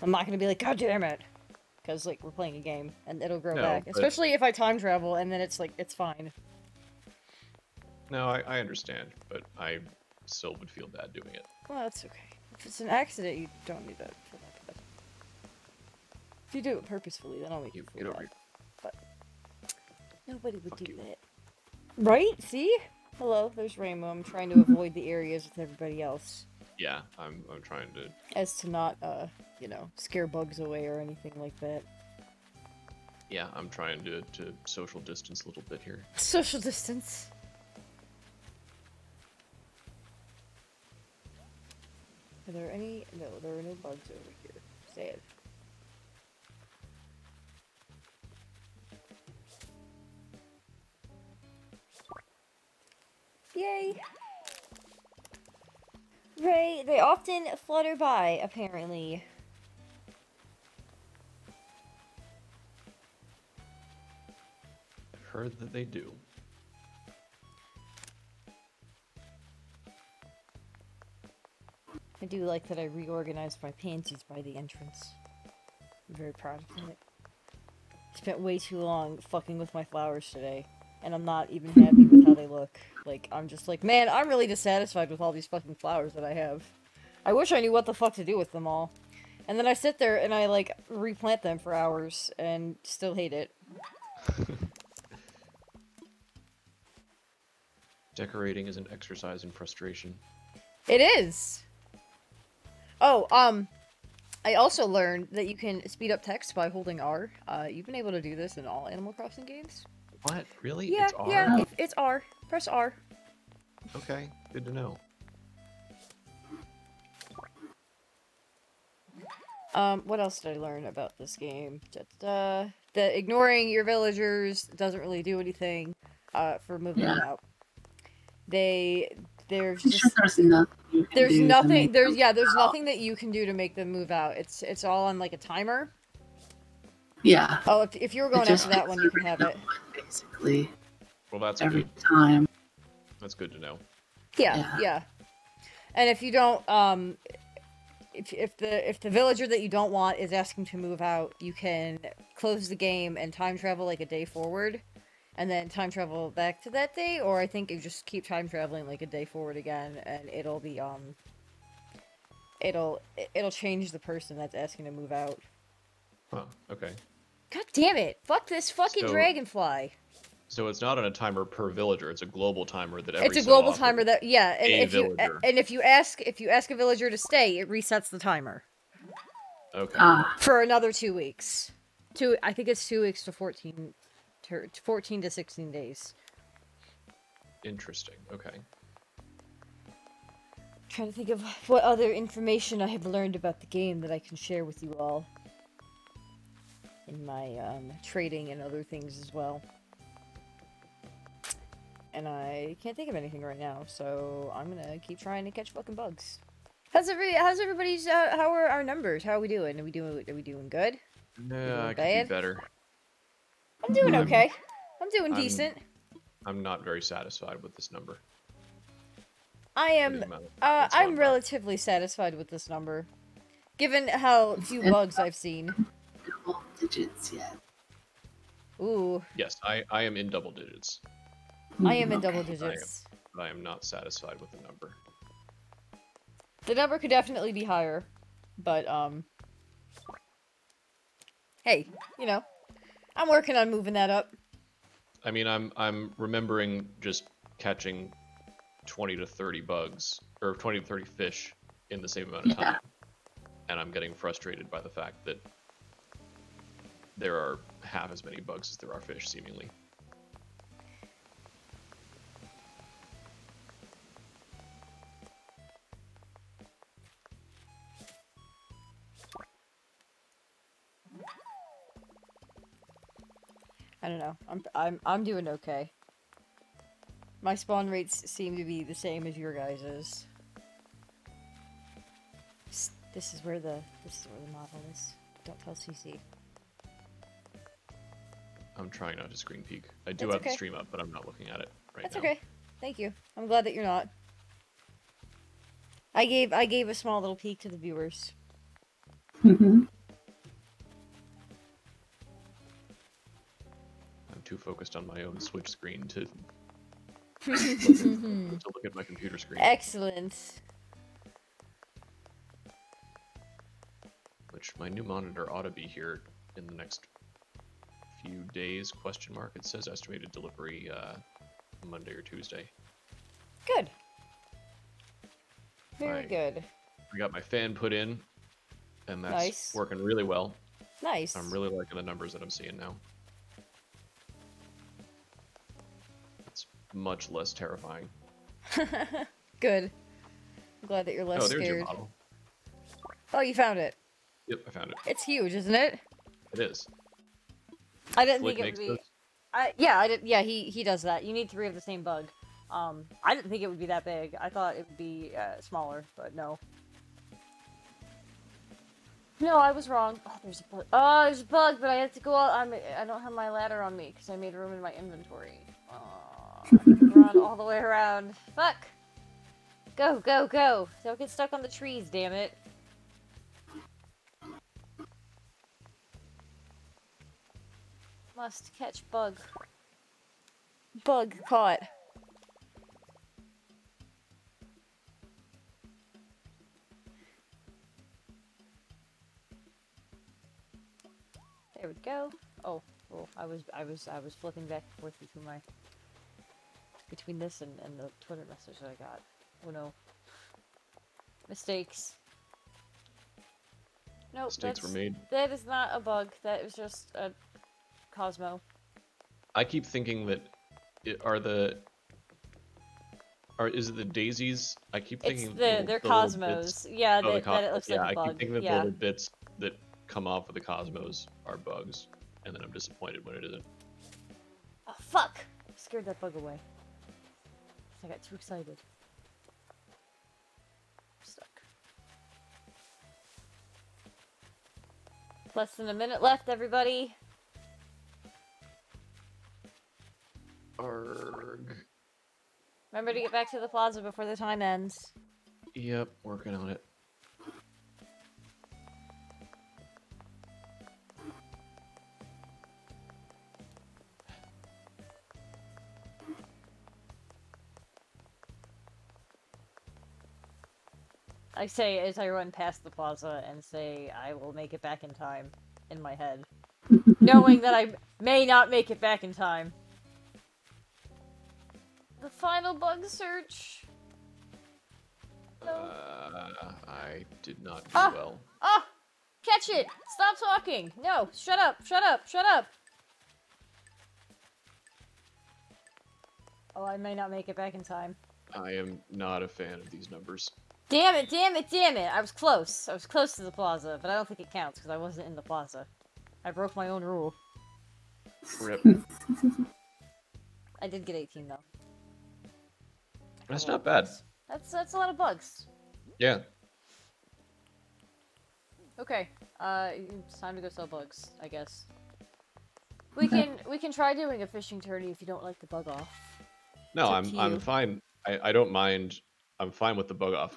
[SPEAKER 2] I'm not gonna be like, God damn it, because like we're playing a game and it'll grow
[SPEAKER 1] No,
[SPEAKER 2] back.
[SPEAKER 1] but-
[SPEAKER 2] Especially if I time travel and then it's like it's fine.
[SPEAKER 1] No, I, I understand, but I still would feel bad doing it.
[SPEAKER 2] Well, that's okay. If it's an accident, you don't need that. feel that bad. If you do it purposefully, then I'll make you
[SPEAKER 1] You
[SPEAKER 2] feel bad. But nobody would
[SPEAKER 1] Fuck
[SPEAKER 2] do
[SPEAKER 1] you.
[SPEAKER 2] that, right? See? Hello, there's Rainbow. I'm trying to avoid the areas with everybody else.
[SPEAKER 1] Yeah, I'm I'm trying to.
[SPEAKER 2] as to not, uh, you know, scare bugs away or anything like that.
[SPEAKER 1] Yeah, I'm trying to to social distance a little bit here.
[SPEAKER 2] Social distance. Are there any? No, there are no bugs over here. Sad. Yay! Ray, they often flutter by, apparently.
[SPEAKER 1] I've heard that they do.
[SPEAKER 2] I do like that I reorganized my pansies by the entrance. I'm very proud of it. Spent way too long fucking with my flowers today, and I'm not even happy with how they look. Like, I'm just like, man, I'm really dissatisfied with all these fucking flowers that I have. I wish I knew what the fuck to do with them all. And then I sit there and I, like, replant them for hours and still hate it.
[SPEAKER 1] Decorating is an exercise in frustration.
[SPEAKER 2] It is. Oh, um, I also learned that you can speed up text by holding R. Uh, you've been able to do this in all Animal Crossing games.
[SPEAKER 1] What? Really?
[SPEAKER 2] Yeah,
[SPEAKER 1] it's R?
[SPEAKER 2] yeah, it- it's R. Press R.
[SPEAKER 1] Okay, good to know.
[SPEAKER 2] Um, what else did I learn about this game? Da, da, da. The ignoring your villagers doesn't really do anything uh, for moving them out. They there's just
[SPEAKER 3] sure there's nothing you can
[SPEAKER 2] there's
[SPEAKER 3] do to
[SPEAKER 2] nothing
[SPEAKER 3] make
[SPEAKER 2] there's
[SPEAKER 3] them
[SPEAKER 2] yeah there's
[SPEAKER 3] out.
[SPEAKER 2] nothing that you can do to make them move out. It's it's all on like a timer.
[SPEAKER 3] Yeah.
[SPEAKER 2] Oh, if, if you were going after that one, you can have it.
[SPEAKER 3] one, Basically,
[SPEAKER 1] Well, that's
[SPEAKER 3] every
[SPEAKER 1] good.
[SPEAKER 3] time.
[SPEAKER 1] That's good to know.
[SPEAKER 2] Yeah,
[SPEAKER 3] Yeah.
[SPEAKER 2] yeah. And if you don't, um, if if the if the villager that you don't want is asking to move out, you can close the game and time travel like a day forward, and then time travel back to that day, or I think you just keep time traveling like a day forward again, and it'll be um, it'll it'll change the person that's asking to move out.
[SPEAKER 1] Huh. Okay.
[SPEAKER 2] God damn it! Fuck this fucking
[SPEAKER 1] So-
[SPEAKER 2] dragonfly!
[SPEAKER 1] So it's not on a timer per villager. It's a global timer that every
[SPEAKER 2] It's a
[SPEAKER 1] so
[SPEAKER 2] global
[SPEAKER 1] often-
[SPEAKER 2] timer that yeah, and
[SPEAKER 1] a
[SPEAKER 2] if you and if you ask if you ask a villager to stay, it resets the timer.
[SPEAKER 1] Okay.
[SPEAKER 3] Ah,
[SPEAKER 2] for another two weeks. Two, I think it's two weeks to fourteen, to fourteen to sixteen days.
[SPEAKER 1] Interesting. Okay.
[SPEAKER 2] trying to think of what other information I have learned about the game that I can share with you all in my um, trading and other things as well. And I can't think of anything right now, so I'm gonna keep trying to catch fucking bugs. How's every How's everybody's? Uh, how are our numbers? How are we doing? Are we doing? Are we doing good?
[SPEAKER 1] Yeah, I could be better.
[SPEAKER 2] I'm doing okay. I'm doing
[SPEAKER 1] I'm-
[SPEAKER 2] decent.
[SPEAKER 1] I'm not very satisfied with this number.
[SPEAKER 2] I am. Uh, I'm relatively satisfied with this number, given how few bugs I've seen.
[SPEAKER 3] Double digits yet.
[SPEAKER 2] Ooh,
[SPEAKER 1] Yes, I, I am in double digits,
[SPEAKER 2] I am in
[SPEAKER 3] Okay.
[SPEAKER 2] double digits.
[SPEAKER 1] but I am not satisfied with the number.
[SPEAKER 2] The number could definitely be higher, but um, hey, you know, I'm working on moving that up.
[SPEAKER 1] I mean, I'm I'm remembering just catching 20 to 30 bugs or 20 to 30 fish in the same amount of
[SPEAKER 3] Yeah.
[SPEAKER 1] time, and I'm getting frustrated by the fact that there are half as many bugs as there are fish, seemingly.
[SPEAKER 2] I don't know. I'm I'm I'm doing okay. My spawn rates seem to be the same as your guys's. This is where the this is where the model is. Don't tell CC.
[SPEAKER 1] I'm trying not to screen peek. I do
[SPEAKER 2] That's
[SPEAKER 1] have the stream up, but I'm not looking at it right
[SPEAKER 2] That's
[SPEAKER 1] now.
[SPEAKER 2] That's okay. Thank you. I'm glad that you're not. I gave I gave a small little peek to the viewers.
[SPEAKER 3] Mhm.
[SPEAKER 1] I'm too focused on my own Switch screen to
[SPEAKER 2] Excellent.
[SPEAKER 1] to look at my computer screen, Excellent. which my new monitor ought to be here in the next few days. Question mark. It says estimated delivery uh, Monday or Tuesday.
[SPEAKER 2] Good. Very
[SPEAKER 1] Right.
[SPEAKER 2] good.
[SPEAKER 1] I got my fan put in, and that's
[SPEAKER 2] Nice.
[SPEAKER 1] working really well.
[SPEAKER 2] Nice.
[SPEAKER 1] I'm really liking the numbers that I'm seeing now. It's much less terrifying.
[SPEAKER 2] good. I'm glad that you're less
[SPEAKER 1] oh, there's your
[SPEAKER 2] scared.
[SPEAKER 1] model.
[SPEAKER 2] Oh, you found it.
[SPEAKER 1] Yep, I found it.
[SPEAKER 2] It's huge, isn't it?
[SPEAKER 1] It is.
[SPEAKER 2] I didn't think it would be. I yeah, I did. Yeah, he he does that. You need three of the same bug. Um, I didn't think it would be that big. I thought it would be uh, smaller, but no. No, I was wrong. Oh, there's a bug. Oh, there's a bug, but I have to go out. I'm, I don't have my ladder on me because I made room in my inventory. Oh, I have to run all the way around. Fuck. Go, go, go. Don't get stuck on the trees, damn it. Must catch bug. Bug caught. There we go. Oh, well, I was I was I was flipping back and forth between my between this and, and the Twitter message that I got. Oh no. Mistakes. Nope,
[SPEAKER 1] Mistakes were made.
[SPEAKER 2] That is not a bug. That is just a Cosmo.
[SPEAKER 1] I keep thinking that it, are the are is it the daisies? I keep
[SPEAKER 2] It's
[SPEAKER 1] thinking
[SPEAKER 2] the they're
[SPEAKER 1] the
[SPEAKER 2] Cosmos.
[SPEAKER 1] bits-
[SPEAKER 2] Yeah,
[SPEAKER 1] oh, the
[SPEAKER 2] that, it looks
[SPEAKER 1] yeah,
[SPEAKER 2] like a
[SPEAKER 1] I
[SPEAKER 2] bug.
[SPEAKER 1] keep thinking that the little bits that come off of the cosmos are bugs, and then I'm disappointed when it isn't.
[SPEAKER 2] Oh fuck! Scared that bug away. I got too excited. Stuck. Less than a minute left, everybody.
[SPEAKER 1] Arg.
[SPEAKER 2] Remember to get back to the plaza before the time ends.
[SPEAKER 1] Yep, working on it.
[SPEAKER 2] I say as I run past the plaza and say I will make it back in time in my head. Knowing that I may not make it back in time. The final bug search. No.
[SPEAKER 1] Uh, I did not do
[SPEAKER 2] Ah.
[SPEAKER 1] well.
[SPEAKER 2] Ah! Catch it! Stop talking! No! Shut up! Shut up! Shut up! Oh, I may not make it back in time.
[SPEAKER 1] I am not a fan of these numbers.
[SPEAKER 2] Damn it, damn it, damn it! I was close. I was close to the plaza, but I don't think it counts because I wasn't in the plaza. I broke my own rule.
[SPEAKER 1] Rip.
[SPEAKER 2] I did get 18 though.
[SPEAKER 1] That's not bad.
[SPEAKER 2] bugs. That's that's a lot of bugs.
[SPEAKER 1] Yeah.
[SPEAKER 2] Okay, uh, it's time to go sell bugs, I guess. We can we can try doing a fishing tourney if you don't like the bug off.
[SPEAKER 1] No, I'm I'm fine. I, I don't mind. I'm fine with the bug off.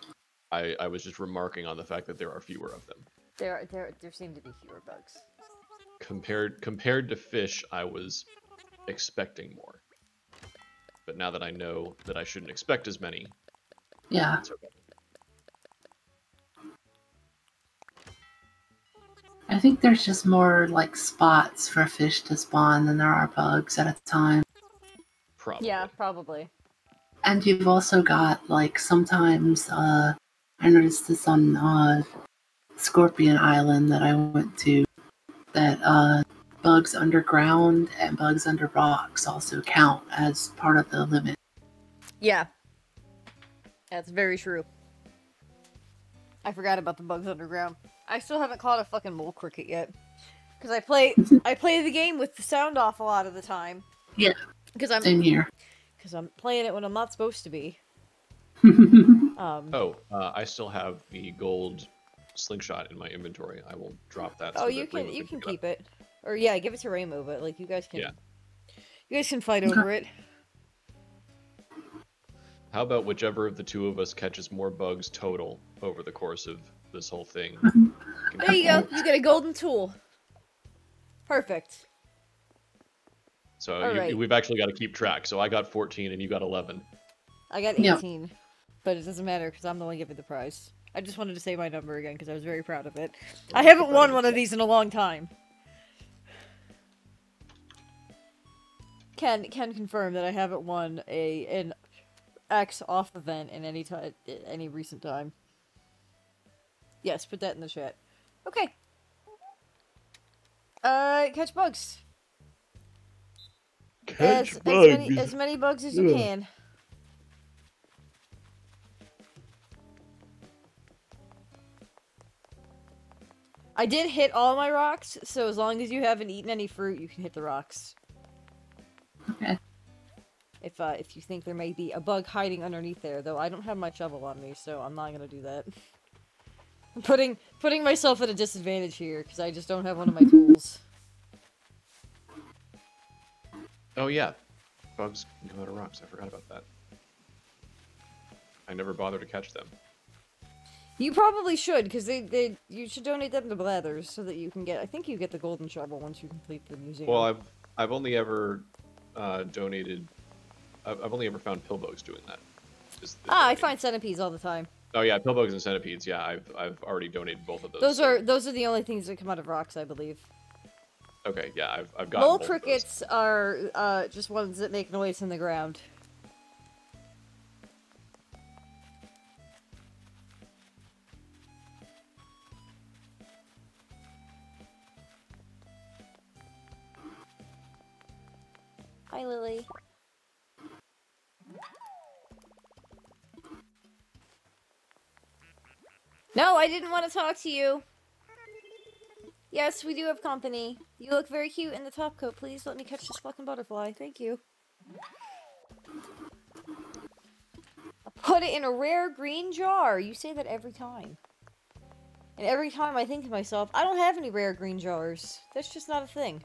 [SPEAKER 1] I, I was just remarking on the fact that there are fewer of them.
[SPEAKER 2] There there there seem to be fewer bugs.
[SPEAKER 1] Compared compared to fish, I was expecting more. But now that I know that I shouldn't expect as many,
[SPEAKER 3] Yeah.
[SPEAKER 1] it's okay.
[SPEAKER 3] I think there's just more like spots for fish to spawn than there are bugs at a time.
[SPEAKER 1] Probably.
[SPEAKER 2] Yeah, probably.
[SPEAKER 3] And you've also got like sometimes uh I noticed this on uh Scorpion Island that I went to that uh bugs underground and bugs under rocks also count as part of the limit.
[SPEAKER 2] Yeah. That's very true. I forgot about the bugs underground. I still haven't caught a fucking mole cricket yet. Cause I play I play the game with the sound off a lot of the time.
[SPEAKER 3] Yeah.
[SPEAKER 2] Because I'm
[SPEAKER 3] in here.
[SPEAKER 2] because I'm playing it when I'm not supposed to be. Um
[SPEAKER 1] Oh, uh, I still have the gold slingshot in my inventory. I will drop that.
[SPEAKER 2] Oh,
[SPEAKER 1] so
[SPEAKER 2] you
[SPEAKER 1] that
[SPEAKER 2] can you can
[SPEAKER 1] pick it
[SPEAKER 2] keep it, or yeah, give it to Rainbow. But like, you guys can,
[SPEAKER 1] Yeah.
[SPEAKER 2] you guys can fight over it.
[SPEAKER 1] How about whichever of the two of us catches more bugs total over the course of this whole thing?
[SPEAKER 2] There you go. You get a golden tool. Perfect.
[SPEAKER 1] So you,
[SPEAKER 2] right.
[SPEAKER 1] we've actually got to keep track. So I got 14 and you got 11.
[SPEAKER 2] I got
[SPEAKER 3] Yeah.
[SPEAKER 2] 18, but it doesn't matter because I'm the one giving the prize. I just wanted to say my number again because I was very proud of it. I haven't won one of these in a long time. Can can confirm that I haven't won a an X off event in any time any recent time. Yes, put that in the chat. Okay. Uh, catch bugs. as, as many as many bugs as you
[SPEAKER 1] Ugh.
[SPEAKER 2] can. I did hit all my rocks, so as long as you haven't eaten any fruit, you can hit the rocks.
[SPEAKER 3] Okay.
[SPEAKER 2] If uh, if you think there may be a bug hiding underneath there, though I don't have my shovel on me, so I'm not gonna do that. I'm putting putting myself at a disadvantage here because I just don't have one of my tools.
[SPEAKER 1] Oh yeah, bugs can come out of rocks. I forgot about that. I never bother to catch them.
[SPEAKER 2] You probably should, because they, they you should donate them to Blathers so that you can get. I think you get the golden shovel once you complete the museum.
[SPEAKER 1] Well, I've I've only ever uh, donated. I've, I've only ever found pillbugs doing that.
[SPEAKER 2] ah, I find centipedes all the time.
[SPEAKER 1] Oh yeah, pillbugs and centipedes. Yeah, I've I've already donated both of those.
[SPEAKER 2] Those
[SPEAKER 1] so-
[SPEAKER 2] are those are the only things that come out of rocks, I believe.
[SPEAKER 1] okay. Yeah, I've I've got
[SPEAKER 2] Mole crickets are uh, just ones that make noise in the ground. Bye, Lily. No, I didn't want to talk to you. Yes, we do have company. You look very cute in the top coat. Please let me catch this fucking butterfly. Thank you. I put it in a rare green jar. You say that every time. And every time I think to myself, I don't have any rare green jars. That's just not a thing.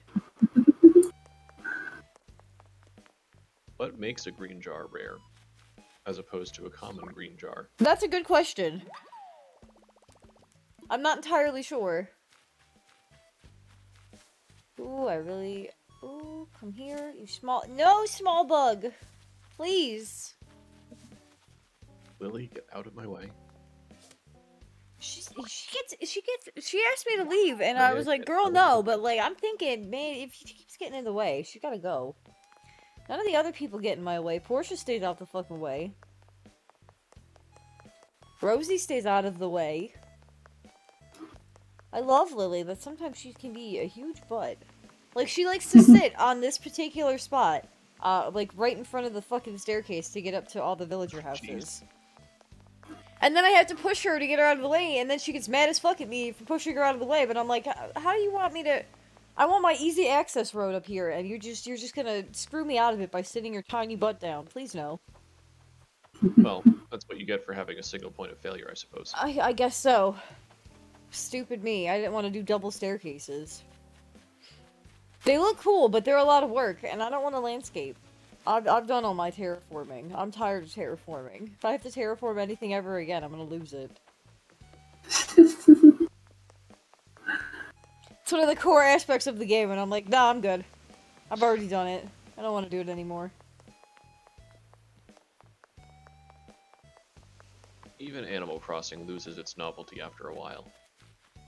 [SPEAKER 1] What makes a green jar rare, as opposed to a common green jar?
[SPEAKER 2] That's a good question. I'm not entirely sure. Ooh, I really... Ooh, come here, you small... No, small bug! Please!
[SPEAKER 1] Lily, get out of my way.
[SPEAKER 2] She's, she gets... She gets... She asked me to leave, and I was like, girl, no, but, like, I'm thinking, man, if she keeps getting in the way, she gotta go. None of the other people get in my way. Portia stays out the fucking way. Rosie stays out of the way. I love Lily, but sometimes she can be a huge butt. Like, she likes to sit on this particular spot. Uh, like, right in front of the fucking staircase to get up to all the villager houses. And then I have to push her to get her out of the way, and then she gets mad as fuck at me for pushing her out of the way, but I'm like, how do you want me to... I want my easy access road up here, and you're just you're just gonna screw me out of it by sitting your tiny butt down. Please no.
[SPEAKER 1] Well, that's what you get for having a single point of failure, I suppose.
[SPEAKER 2] I I guess so. Stupid me. I didn't want to do double staircases. They look cool, but they're a lot of work, and I don't want to landscape. I've, I've done all my terraforming. I'm tired of terraforming. If I have to terraform anything ever again, I'm gonna lose it. It's one of the core aspects of the game, and I'm like, nah, I'm good. I've already done it. I don't want to do it anymore.
[SPEAKER 1] Even Animal Crossing loses its novelty after a while.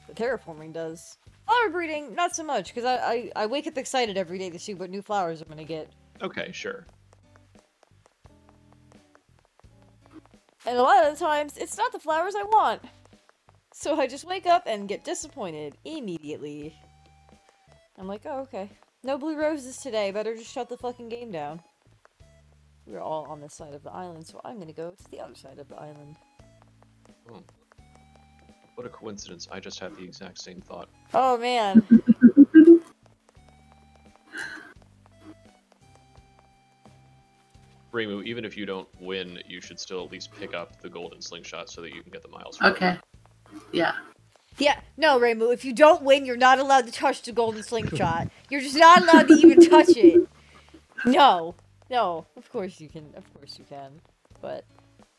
[SPEAKER 2] The terraforming does. Flower breeding, not so much, because I, I, I wake up excited every day to see what new flowers I'm gonna get.
[SPEAKER 1] Okay, sure.
[SPEAKER 2] And a lot of the times, it's not the flowers I want. So I just wake up and get disappointed immediately. I'm like, oh, okay. No blue roses today, better just shut the fucking game down. We're all on this side of the island, so I'm gonna go to the other side of the island.
[SPEAKER 1] Oh. What a coincidence, I just had the exact same thought.
[SPEAKER 2] Oh man.
[SPEAKER 1] Reimu, even if you don't win, you should still at least pick up the golden slingshot so that you can get the miles. Okay. it.
[SPEAKER 3] Okay. Yeah.
[SPEAKER 2] Yeah, no, Reimu, if you don't win, you're not allowed to touch the golden slingshot. You're just not allowed to even touch it. No. No. Of course you can. Of course you can. But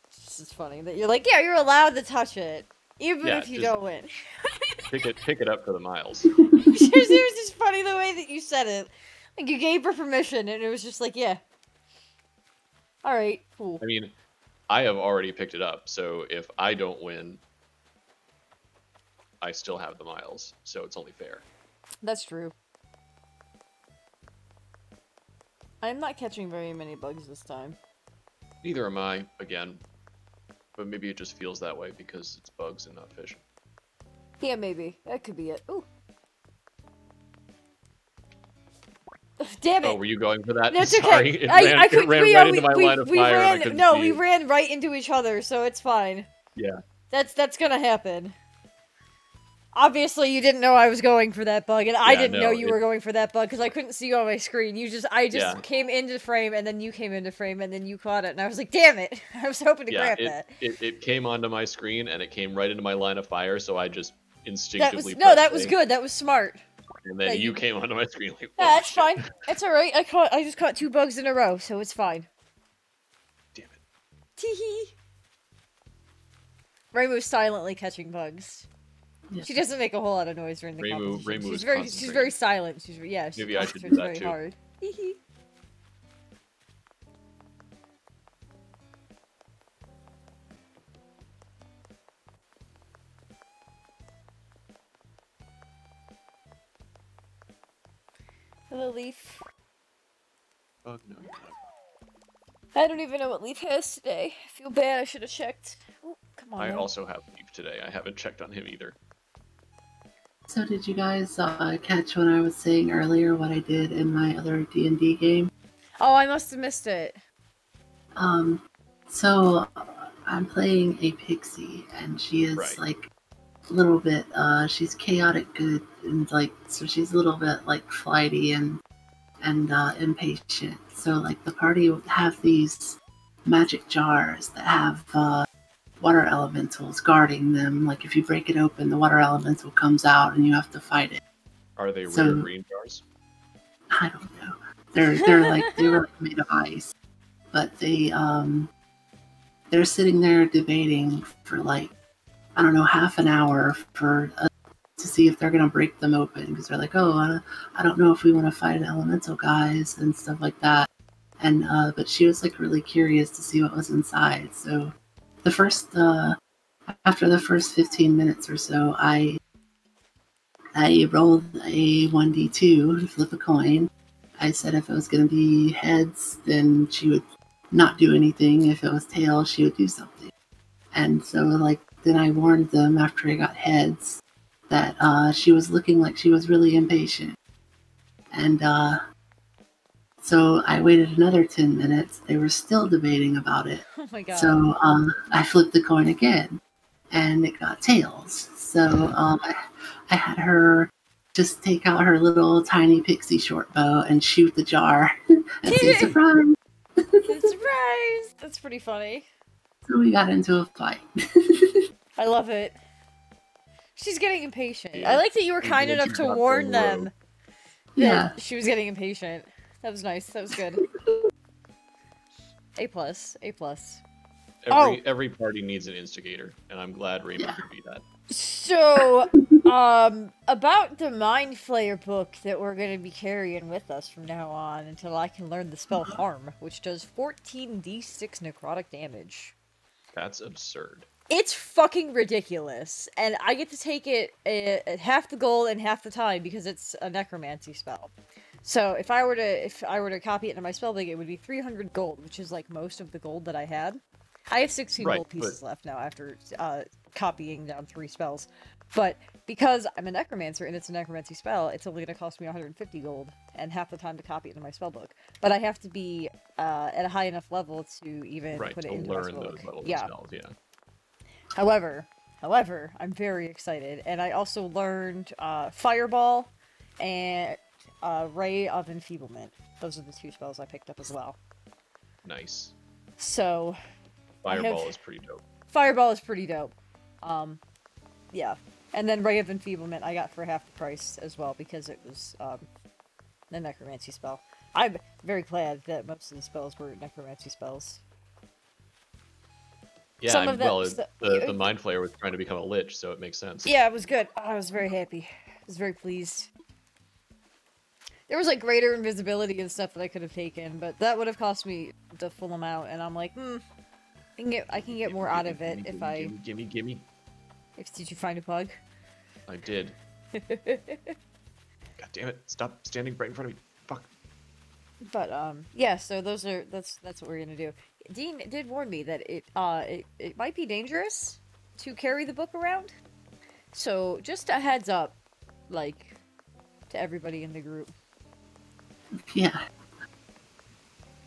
[SPEAKER 2] it's just funny that you're like, yeah, you're allowed to touch it. Even
[SPEAKER 1] Yeah,
[SPEAKER 2] if you don't win.
[SPEAKER 1] Pick it, pick it up for the miles.
[SPEAKER 2] it was just funny the way that you said it. Like you gave her permission, and it was just like, yeah. All right, cool.
[SPEAKER 1] I mean, I have already picked it up, so if I don't win, I still have the miles, so it's only fair.
[SPEAKER 2] That's true. I'm not catching very many bugs this time.
[SPEAKER 1] Neither am I, again. But maybe it just feels that way because it's bugs and not fish.
[SPEAKER 2] Yeah, maybe that could be it. Ooh. Damn it!
[SPEAKER 1] Oh, were you going for that?
[SPEAKER 2] That's
[SPEAKER 1] Sorry,
[SPEAKER 2] okay.
[SPEAKER 1] it
[SPEAKER 2] I,
[SPEAKER 1] ran,
[SPEAKER 2] I
[SPEAKER 1] it
[SPEAKER 2] could,
[SPEAKER 1] ran
[SPEAKER 2] we,
[SPEAKER 1] right into my
[SPEAKER 2] we,
[SPEAKER 1] line of fire
[SPEAKER 2] ran, no, we
[SPEAKER 1] it.
[SPEAKER 2] ran right into each other, so it's fine.
[SPEAKER 1] Yeah.
[SPEAKER 2] That's that's gonna happen. Obviously, you didn't know I was going for that bug, and I
[SPEAKER 1] Yeah,
[SPEAKER 2] didn't
[SPEAKER 1] no,
[SPEAKER 2] know you
[SPEAKER 1] it-
[SPEAKER 2] were going for that bug because I couldn't see you on my screen. You just, I just
[SPEAKER 1] Yeah.
[SPEAKER 2] came into frame, and then you came into frame, and then you caught it, and I was like, "Damn it!" I was hoping to
[SPEAKER 1] Yeah,
[SPEAKER 2] grab
[SPEAKER 1] it,
[SPEAKER 2] that.
[SPEAKER 1] it, it came onto my screen and it came right into my line of fire, so I just
[SPEAKER 2] That
[SPEAKER 1] instinctively
[SPEAKER 2] was no, that was good. That was smart.
[SPEAKER 1] And then
[SPEAKER 2] that
[SPEAKER 1] you
[SPEAKER 2] you-
[SPEAKER 1] came onto my screen like,
[SPEAKER 2] Yeah,
[SPEAKER 1] "Oh,
[SPEAKER 2] that's
[SPEAKER 1] shit."
[SPEAKER 2] fine. It's all right. I caught. I just caught two bugs in a row, so it's fine.
[SPEAKER 1] Damn it.
[SPEAKER 2] Teehee. Reimu's silently catching bugs.
[SPEAKER 3] Yeah.
[SPEAKER 2] She doesn't make a whole lot of noise during the
[SPEAKER 1] Reimu-
[SPEAKER 2] competition.
[SPEAKER 1] Reimu
[SPEAKER 2] she's
[SPEAKER 1] is
[SPEAKER 2] very, she's very silent. She's yeah. She
[SPEAKER 1] Maybe I should do that
[SPEAKER 2] very
[SPEAKER 1] too.
[SPEAKER 2] hard. Teehee. Hello, Leaf.
[SPEAKER 1] Bug, no.
[SPEAKER 2] I don't even know what Leaf has today. I feel bad. I should have checked. Oh, come on.
[SPEAKER 1] I
[SPEAKER 2] now.
[SPEAKER 1] also have Leaf today. I haven't checked on him either.
[SPEAKER 3] So did you guys uh, catch when I was saying earlier what I did in my other D and D game?
[SPEAKER 2] Oh, I must have missed it.
[SPEAKER 3] Um, so uh, I'm playing a pixie, and she is
[SPEAKER 1] Right.
[SPEAKER 3] like a little bit. Uh, she's chaotic good, and like so she's a little bit like flighty and and uh, impatient. So like the party have these magic jars that have uh, water elementals guarding them. Like if you break it open, the water elemental comes out and you have to fight it.
[SPEAKER 1] Are they
[SPEAKER 3] So-
[SPEAKER 1] green jars?
[SPEAKER 3] I don't know. They're they're like they were made of ice, but they um they're sitting there debating for like I don't know half an hour for uh, to see if they're gonna break them open because they're like oh I don't, I don't know if we want to fight elemental guys and stuff like that and uh but she was like really curious to see what was inside so the first uh after the first 15 minutes or so I I rolled a 1d2 to flip a coin. I said if it was going to be heads, then she would not do anything. If it was tails, she would do something. And so, like, then I warned them after I got heads that uh, she was looking like she was really impatient. And uh, so I waited another 10 minutes. They were still debating about it.
[SPEAKER 2] Oh my god.
[SPEAKER 3] So um, I flipped the coin again, and it got tails. So um, I, I had her just take out her little tiny pixie short bow and shoot the jar and say surprise.
[SPEAKER 2] Surprise! That's pretty funny.
[SPEAKER 3] So we got into a fight.
[SPEAKER 2] I love it. She's getting impatient.
[SPEAKER 1] Yeah.
[SPEAKER 2] I like that you were kind enough to
[SPEAKER 1] got the
[SPEAKER 2] warn them that
[SPEAKER 3] yeah,
[SPEAKER 2] she was getting impatient. That was nice. That was good. A plus. A plus.
[SPEAKER 1] Every
[SPEAKER 2] Oh.
[SPEAKER 1] every party needs an instigator, and I'm glad Reimu
[SPEAKER 3] Yeah.
[SPEAKER 1] could be that.
[SPEAKER 2] So, um, about the Mind Flayer book that we're going to be carrying with us from now on until I can learn the spell Harm, which does 14d6 necrotic damage.
[SPEAKER 1] That's absurd.
[SPEAKER 2] It's fucking ridiculous, and I get to take it uh, at half the gold and half the time because it's a necromancy spell. So if I were to if I were to copy it into my spell book, it would be 300 gold, which is like most of the gold that I had. I have 16
[SPEAKER 1] Right,
[SPEAKER 2] gold
[SPEAKER 1] but-
[SPEAKER 2] pieces left now after uh, copying down three spells. But because I'm a necromancer and it's a necromancy spell, it's only going to cost me 150 gold and half the time to copy it into my spell book. But I have to be uh, at a high enough level to even
[SPEAKER 1] Right
[SPEAKER 2] put it into my
[SPEAKER 1] learn
[SPEAKER 2] spell
[SPEAKER 1] those levels
[SPEAKER 2] Yeah.
[SPEAKER 1] spells. Yeah.
[SPEAKER 2] However, however, I'm very excited, and I also learned uh, Fireball and uh, Ray of Enfeeblement. Those are the two spells I picked up as well.
[SPEAKER 1] Nice.
[SPEAKER 2] So I have-
[SPEAKER 1] Fireball is pretty dope.
[SPEAKER 2] Fireball is pretty dope. Um, yeah, and then Ray of Enfeeblement I got for half the price as well because it was um, the necromancy spell. I'm very glad that most of the spells were necromancy spells.
[SPEAKER 1] Yeah,
[SPEAKER 2] Some
[SPEAKER 1] I'm-
[SPEAKER 2] of them-
[SPEAKER 1] well,
[SPEAKER 2] so-
[SPEAKER 1] the the mind flayer was trying to become a lich, so it makes sense.
[SPEAKER 2] Yeah, it was good. I was very happy. I was very pleased. There was like greater invisibility and stuff that I could have taken, but that would have cost me the full amount, and I'm like, hmm, I can get I can get more out of it if I.
[SPEAKER 1] gimme, gimme, gimme.
[SPEAKER 2] If did you find a bug?
[SPEAKER 1] I did. God damn it! Stop standing right in front of me. Fuck.
[SPEAKER 2] But um, yeah. So those are that's that's what we're gonna do. Dean did warn me that it uh it, it might be dangerous to carry the book around. So just a heads up, like to everybody in the group,
[SPEAKER 3] yeah.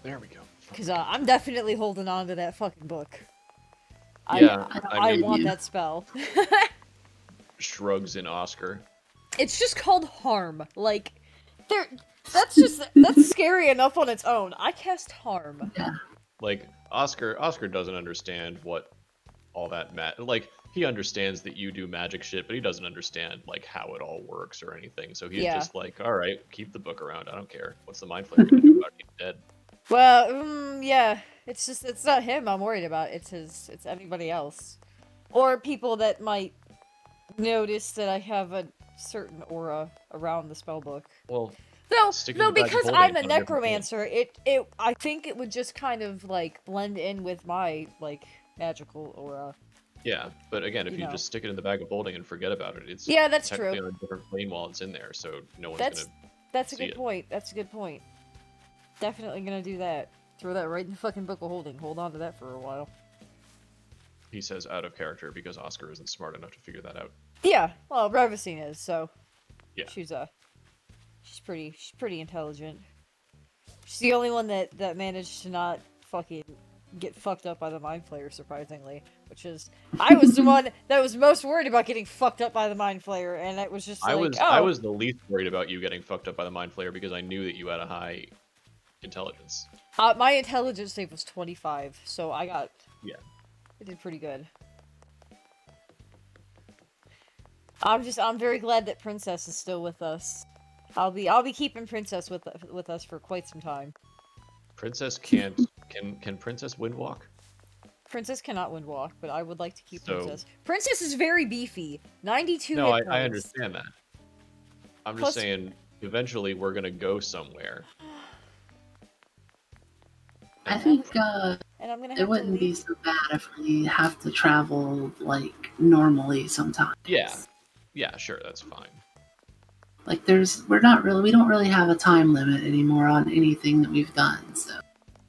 [SPEAKER 1] There we go.
[SPEAKER 2] because uh, I'm definitely holding on to that fucking book. I,
[SPEAKER 1] Yeah,
[SPEAKER 2] I,
[SPEAKER 1] I
[SPEAKER 2] I
[SPEAKER 1] mean-
[SPEAKER 2] want that spell.
[SPEAKER 1] Shrugs in Oscar.
[SPEAKER 2] it's just called harm. Like, there. That's just that's scary enough on its own. I cast harm. Yeah.
[SPEAKER 1] Like Oscar, Oscar doesn't understand what all that meant. like. He understands that you do magic shit, but he doesn't understand like how it all works or anything. So he's
[SPEAKER 2] Yeah.
[SPEAKER 1] just like, all right, keep the book around. I don't care. What's the mind flayer gonna do about it? He's dead.
[SPEAKER 2] Well, mm, yeah. It's just it's not him I'm worried about. It's his. It's anybody else, or people that might notice that I have a certain aura around the spell book.
[SPEAKER 1] Well,
[SPEAKER 2] No, no,
[SPEAKER 1] in the bag of
[SPEAKER 2] because I'm a
[SPEAKER 1] it's not a different thing.
[SPEAKER 2] necromancer. It it I think it would just kind of like blend in with my like magical aura.
[SPEAKER 1] Yeah, but again, if
[SPEAKER 2] You
[SPEAKER 1] you,
[SPEAKER 2] know.
[SPEAKER 1] just stick it in the bag of holding and forget about it, it's
[SPEAKER 2] Yeah, that's true.
[SPEAKER 1] on a different plane while it's in there, so no one's
[SPEAKER 2] That's
[SPEAKER 1] gonna.
[SPEAKER 2] that's a good
[SPEAKER 1] it.
[SPEAKER 2] point. That's a good point. Definitely gonna do that. Throw that right in the fucking book of holding. Hold on to that for a while.
[SPEAKER 1] He says out of character because Oscar isn't smart enough to figure that out.
[SPEAKER 2] Yeah, well, Ravicine is so.
[SPEAKER 1] Yeah.
[SPEAKER 2] She's uh, she's pretty. She's pretty intelligent. She's the only one that that managed to not fucking get fucked up by the mind flayer, surprisingly. Which is, I was the one that was most worried about getting fucked up by the mind flayer, and it was just like,
[SPEAKER 1] I was
[SPEAKER 2] oh,
[SPEAKER 1] I was the least worried about you getting fucked up by the mind flayer because I knew that you had a high intelligence.
[SPEAKER 2] uh, my intelligence save was 25, so I got,
[SPEAKER 1] Yeah.
[SPEAKER 2] I did pretty good. I'm just, I'm very glad that Princess is still with us. I'll be, I'll be keeping Princess with with us for quite some time.
[SPEAKER 1] Princess can't can can Princess windwalk?
[SPEAKER 2] Princess cannot wind walk, but I would like to keep
[SPEAKER 1] So-
[SPEAKER 2] Princess. Princess is very beefy. 92
[SPEAKER 1] No, I,
[SPEAKER 2] hit
[SPEAKER 1] I
[SPEAKER 2] points.
[SPEAKER 1] understand that. I'm
[SPEAKER 2] Plus-
[SPEAKER 1] just saying eventually we're gonna go somewhere.
[SPEAKER 3] I think uh,
[SPEAKER 2] And I'm gonna
[SPEAKER 3] it wouldn't be so bad if we have to travel like normally sometimes.
[SPEAKER 1] Yeah. Yeah, sure, that's fine.
[SPEAKER 3] Like there's we're not really we don't really have a time limit anymore on anything that we've done. So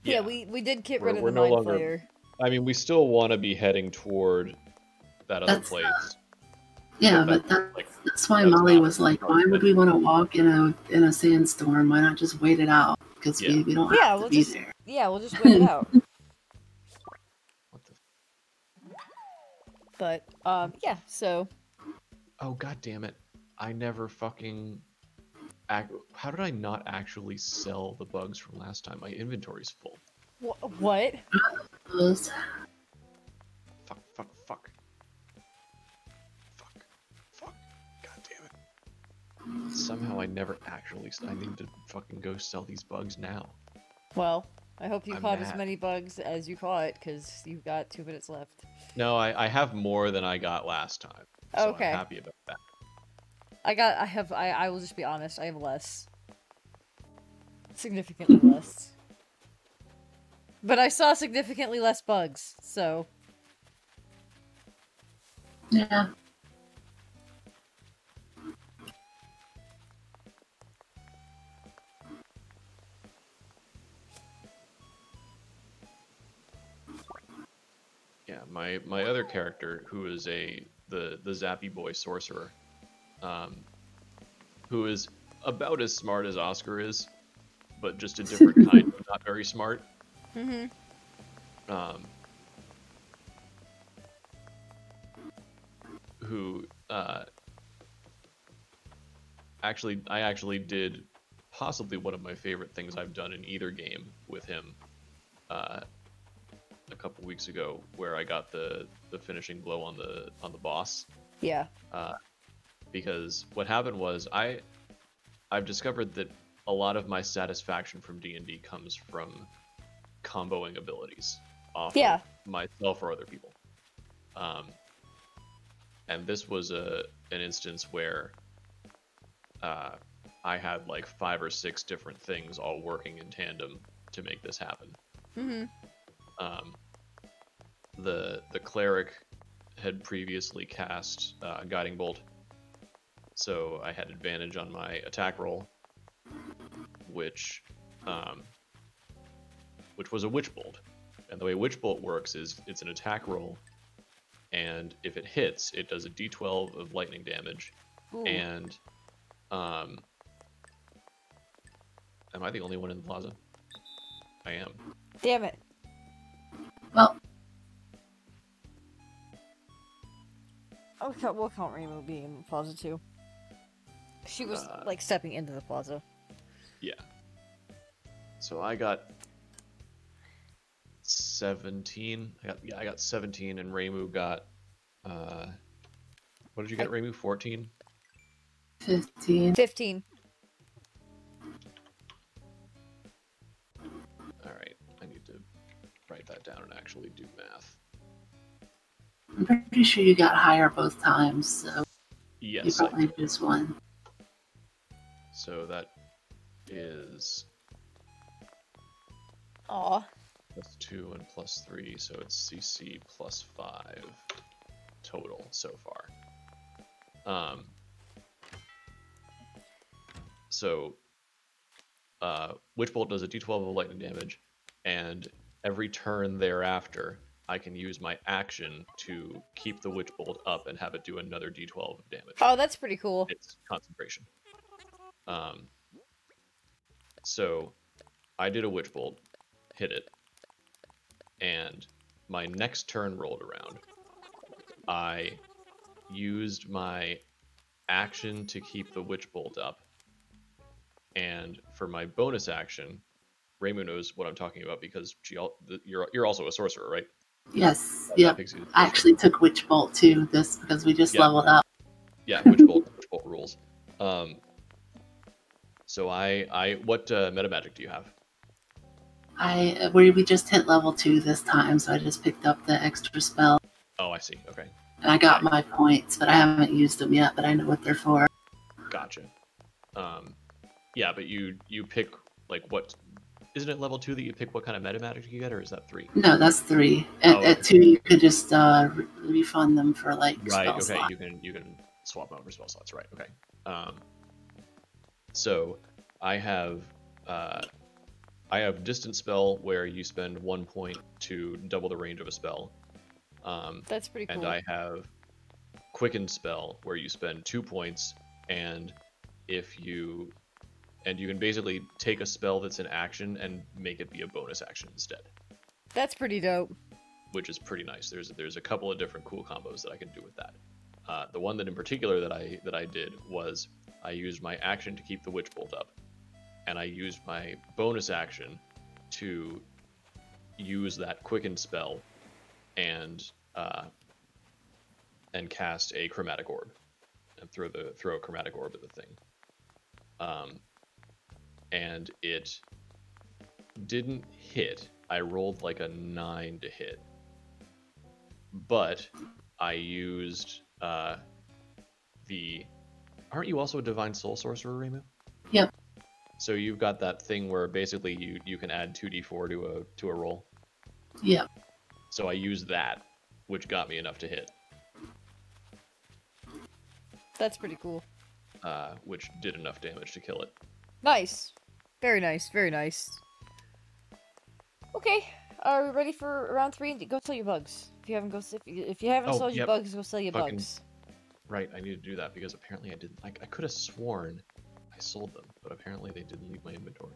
[SPEAKER 2] Yeah, we we did get
[SPEAKER 1] We're-
[SPEAKER 2] rid of
[SPEAKER 1] we're
[SPEAKER 2] the
[SPEAKER 1] no
[SPEAKER 2] mind
[SPEAKER 1] longer-
[SPEAKER 2] flayer.
[SPEAKER 1] I mean, we still want to be heading toward that other
[SPEAKER 3] That's, uh,
[SPEAKER 1] place.
[SPEAKER 3] yeah,
[SPEAKER 1] But
[SPEAKER 3] but that,
[SPEAKER 1] like,
[SPEAKER 3] that's why
[SPEAKER 1] that's
[SPEAKER 3] Molly was like, why would we want to walk in a in a sandstorm? Why not just wait it out? Because
[SPEAKER 1] Yeah.
[SPEAKER 3] we, we don't
[SPEAKER 2] Yeah,
[SPEAKER 3] have to
[SPEAKER 2] we'll
[SPEAKER 3] be
[SPEAKER 2] just-
[SPEAKER 3] there.
[SPEAKER 2] Yeah, we'll just wait it out.
[SPEAKER 1] what the?
[SPEAKER 2] But um, yeah. So
[SPEAKER 1] Oh god damn it! I never fucking. Ac- How did I not actually sell the bugs from last time? My inventory's full.
[SPEAKER 2] Wh- what?
[SPEAKER 3] Those-
[SPEAKER 1] Fuck! Fuck! Fuck! Fuck! Fuck! God damn it! Somehow I never actually. I need to fucking go sell these bugs now.
[SPEAKER 2] Well, I hope you
[SPEAKER 1] I'm
[SPEAKER 2] caught as many bugs as you caught, because you've got two minutes left.
[SPEAKER 1] No, I, I have more than I got last time. So
[SPEAKER 2] Okay.
[SPEAKER 1] I'm happy about that.
[SPEAKER 2] I got. I have. I. I will just be honest. I have less. Significantly less. But I saw significantly less bugs, so
[SPEAKER 3] Yeah.
[SPEAKER 1] Yeah, my my other character, who is a the the Zappy Boy sorcerer, um, who is about as smart as Oscar is, but just a different kind not very smart.
[SPEAKER 2] Hmm
[SPEAKER 1] Um, who uh, actually I actually did possibly one of my favorite things I've done in either game with him. Uh, a couple weeks ago, where I got the the finishing blow on the on the boss
[SPEAKER 2] yeah.
[SPEAKER 1] uh, because what happened was I I've discovered that a lot of my satisfaction from D and D comes from comboing abilities off
[SPEAKER 2] Yeah.
[SPEAKER 1] of myself or other people. Um, and this was a an instance where uh, I had like five or six different things all working in tandem to make this happen
[SPEAKER 2] hmm
[SPEAKER 1] um, the the cleric had previously cast uh, guiding bolt, so I had advantage on my attack roll, which um, which was a witch bolt. And the way witch bolt works is it's an attack roll, and if it hits, it does a d12 of lightning damage,
[SPEAKER 2] Ooh.
[SPEAKER 1] and um, am I the only one in the plaza? I am.
[SPEAKER 2] Damn it.
[SPEAKER 3] Well,
[SPEAKER 2] I'll count, we'll count Rainbow being in the plaza too. She was
[SPEAKER 1] Uh,
[SPEAKER 2] like stepping into the plaza.
[SPEAKER 1] Yeah. So I got 17. I got yeah, I got 17 and Reimu got uh what did you get, Reimu? 14?
[SPEAKER 3] 15.
[SPEAKER 2] 15.
[SPEAKER 1] All right. I need to write that down and actually do math.
[SPEAKER 3] I'm pretty sure you got higher both times, so you
[SPEAKER 1] Yes. I
[SPEAKER 3] probably
[SPEAKER 1] did.
[SPEAKER 3] just won.
[SPEAKER 1] So that is
[SPEAKER 2] Aw.
[SPEAKER 1] Plus 2 and plus 3, so it's CC plus 5 total so far. Um so uh Witch Bolt does a d12 of lightning damage and every turn thereafter I can use my action to keep the Witch Bolt up and have it do another d12 of damage
[SPEAKER 2] Oh, that's pretty cool.
[SPEAKER 1] it's concentration. Um, so I did a witch bolt, hit it, and my next turn rolled around. I used my action to keep the witch bolt up, and for my bonus action, Reimu knows what I'm talking about because she you're you're also a sorcerer, right?
[SPEAKER 3] Yes.
[SPEAKER 1] That
[SPEAKER 3] Yep. I actually took Witch Bolt too, this because we just
[SPEAKER 1] Yeah.
[SPEAKER 3] leveled up.
[SPEAKER 1] Yeah, witch bolt, witch bolt rules. Um, so I I what uh, meta magic do you have?
[SPEAKER 3] I we we just hit level two this time, so I just picked up the extra spell
[SPEAKER 1] Oh, I see. Okay,
[SPEAKER 3] and I got my points, but I haven't used them yet. But I know what they're for.
[SPEAKER 1] gotcha. Um, yeah, but you you pick like what? Isn't it level two that you pick what kind of meta magic you get, or is that three?
[SPEAKER 3] No, that's three. At,
[SPEAKER 1] Oh,
[SPEAKER 3] at two, you could just uh, refund them for like
[SPEAKER 1] Right. Okay.
[SPEAKER 3] slot.
[SPEAKER 1] You can you can swap them over spell slots. Right. Okay. Um. So I have uh, I have distant spell where you spend one point to double the range of a spell. Um,
[SPEAKER 2] That's pretty cool.
[SPEAKER 1] and I have quickened spell where you spend two points, and if you and you can basically take a spell that's an action and make it be a bonus action instead,
[SPEAKER 2] That's pretty dope.
[SPEAKER 1] which is pretty nice. There's there's a couple of different cool combos that I can do with that. Uh, the one that in particular that I that I did was I used my action to keep the witch bolt up, and I used my bonus action to use that quicken spell and uh, and cast a chromatic orb and throw the throw a chromatic orb at the thing. Um, and it didn't hit. I rolled like a nine to hit, but I used uh, the. Aren't you also a divine soul sorcerer, Reimu?
[SPEAKER 3] Yep.
[SPEAKER 1] So you've got that thing where basically you you can add two d4 to a to a roll.
[SPEAKER 3] Yeah.
[SPEAKER 1] So I used that, which got me enough to hit,
[SPEAKER 2] That's pretty cool.
[SPEAKER 1] uh, which did enough damage to kill it.
[SPEAKER 2] Nice. Very nice. Very nice. Okay. Are we ready for round three? Go sell your bugs. If you haven't go, if you, if you haven't
[SPEAKER 1] Oh,
[SPEAKER 2] sold your
[SPEAKER 1] yep.
[SPEAKER 2] bugs, go sell your
[SPEAKER 1] Fucking-
[SPEAKER 2] bugs.
[SPEAKER 1] Right, I need to do that because apparently I didn't. Like, I could have sworn I sold them, but apparently they didn't leave my inventory.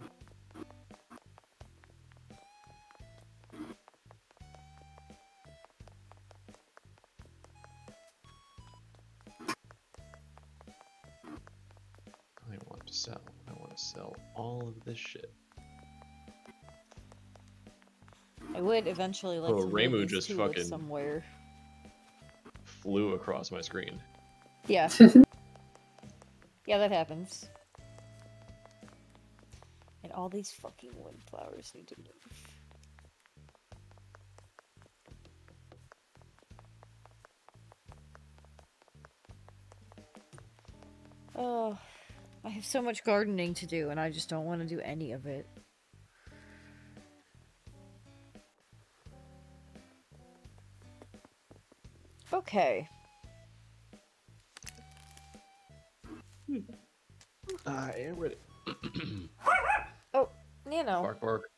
[SPEAKER 1] I want to sell. I want to sell all of this shit.
[SPEAKER 2] I would eventually like
[SPEAKER 1] Oh,
[SPEAKER 2] to move
[SPEAKER 1] Reimu
[SPEAKER 2] these
[SPEAKER 1] just fucking-
[SPEAKER 2] somewhere.
[SPEAKER 1] Flew across my screen.
[SPEAKER 2] Yeah. yeah, that happens. And all these fucking windflowers need to move. Oh, I have so much gardening to do, and I just don't want to do any of it. Okay.
[SPEAKER 1] I am ready.
[SPEAKER 2] Nano.
[SPEAKER 1] bark, bark.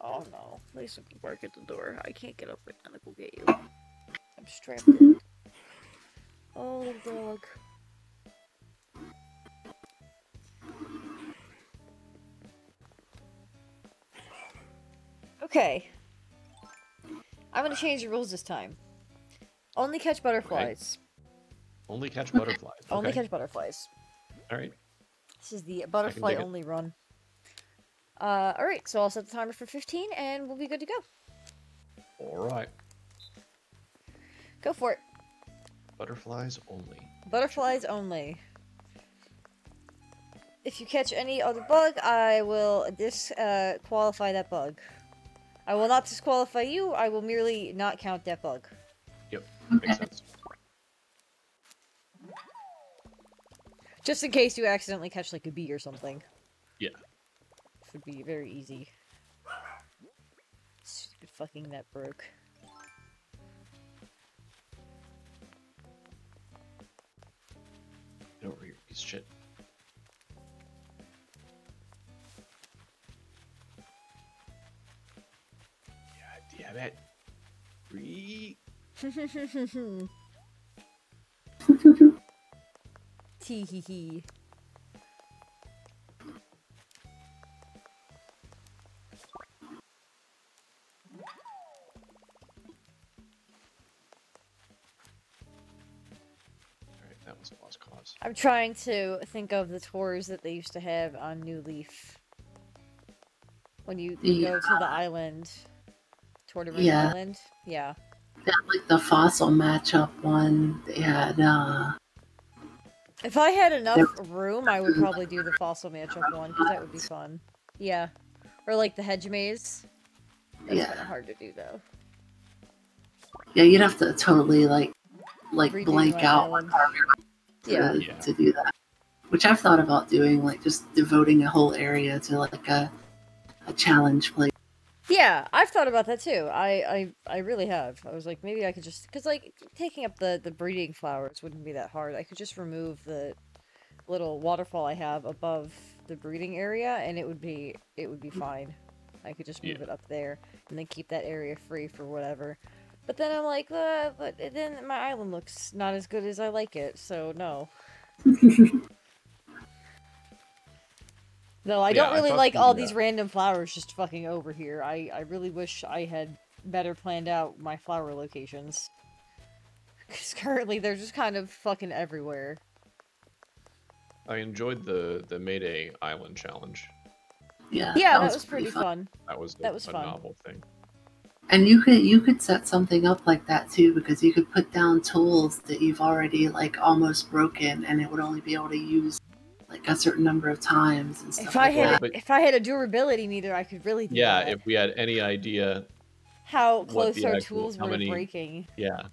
[SPEAKER 2] Oh no, Lisa can bark at the door. I can't get up right now to go get you. I'm strapped in. Oh, the dog. Okay. I'm gonna change the rules this time. Only catch butterflies.
[SPEAKER 1] Only catch butterflies.
[SPEAKER 2] Only catch butterflies.
[SPEAKER 1] All right.
[SPEAKER 2] This is the butterfly only run. Uh, alright, so I'll set the timer for 15 and we'll be good to go.
[SPEAKER 1] All right.
[SPEAKER 2] Go for it.
[SPEAKER 1] Butterflies only.
[SPEAKER 2] Butterflies only. If you catch any other bug, I will disqualify that bug. I will not disqualify you, I will merely not count that bug.
[SPEAKER 1] Yep, Makes sense.
[SPEAKER 2] Just in case you accidentally catch like a bee or something.
[SPEAKER 1] Yeah.
[SPEAKER 2] Would be very easy. Stupid fucking that broke.
[SPEAKER 1] Get over here, piece of shit. Yeah, damn it. Three.
[SPEAKER 2] Tee hee hee.
[SPEAKER 1] A.
[SPEAKER 2] I'm trying to think of the tours that they used to have on New Leaf. When you, you go to the island, Tortimer
[SPEAKER 3] Yeah.
[SPEAKER 2] Island. Yeah.
[SPEAKER 3] They had, like the fossil matchup one. They had uh
[SPEAKER 2] If I had enough room, I would probably do the fossil matchup one because that would be fun. Yeah. Or like the hedge maze. That's
[SPEAKER 3] Yeah.
[SPEAKER 2] kind of hard to do though.
[SPEAKER 3] yeah, you'd have to totally like like
[SPEAKER 2] Redo
[SPEAKER 3] blank
[SPEAKER 2] my
[SPEAKER 3] out
[SPEAKER 2] island.
[SPEAKER 3] one area to,
[SPEAKER 2] Yeah.
[SPEAKER 1] Yeah.
[SPEAKER 3] to do that. Which I've thought about doing, like just devoting a whole area to like a a challenge place.
[SPEAKER 2] Yeah, I've thought about that too. I, I, I really have. I was like, maybe I could just because like taking up the the breeding flowers wouldn't be that hard. I could just remove the little waterfall I have above the breeding area, and it would be it would be fine. I could just move
[SPEAKER 1] Yeah.
[SPEAKER 2] it up there and then keep that area free for whatever. But then I'm like, uh, but then my island looks not as good as I like it, so no. Though I
[SPEAKER 1] Yeah,
[SPEAKER 2] don't
[SPEAKER 1] I
[SPEAKER 2] really
[SPEAKER 1] thought
[SPEAKER 2] like all
[SPEAKER 1] uh,
[SPEAKER 2] these random flowers just fucking over here. I, I really wish I had better planned out my flower locations. Because currently they're just kind of fucking everywhere.
[SPEAKER 1] I enjoyed the the Mayday Island challenge.
[SPEAKER 3] Yeah,
[SPEAKER 2] Yeah, that was pretty fun.
[SPEAKER 1] That was a,
[SPEAKER 2] That was
[SPEAKER 1] a
[SPEAKER 2] fun.
[SPEAKER 1] novel thing.
[SPEAKER 3] And you could you could set something up like that too, because you could put down tools that you've already like almost broken, and it would only be able to use like a certain number of times and stuff
[SPEAKER 2] If I
[SPEAKER 3] like
[SPEAKER 2] had
[SPEAKER 3] that.
[SPEAKER 1] But-
[SPEAKER 2] if I had a durability meter, I could really do
[SPEAKER 1] Yeah,
[SPEAKER 2] that.
[SPEAKER 1] if we had any idea,
[SPEAKER 2] how close our
[SPEAKER 1] actual-
[SPEAKER 2] tools were
[SPEAKER 1] many-
[SPEAKER 2] to breaking.
[SPEAKER 1] yeah,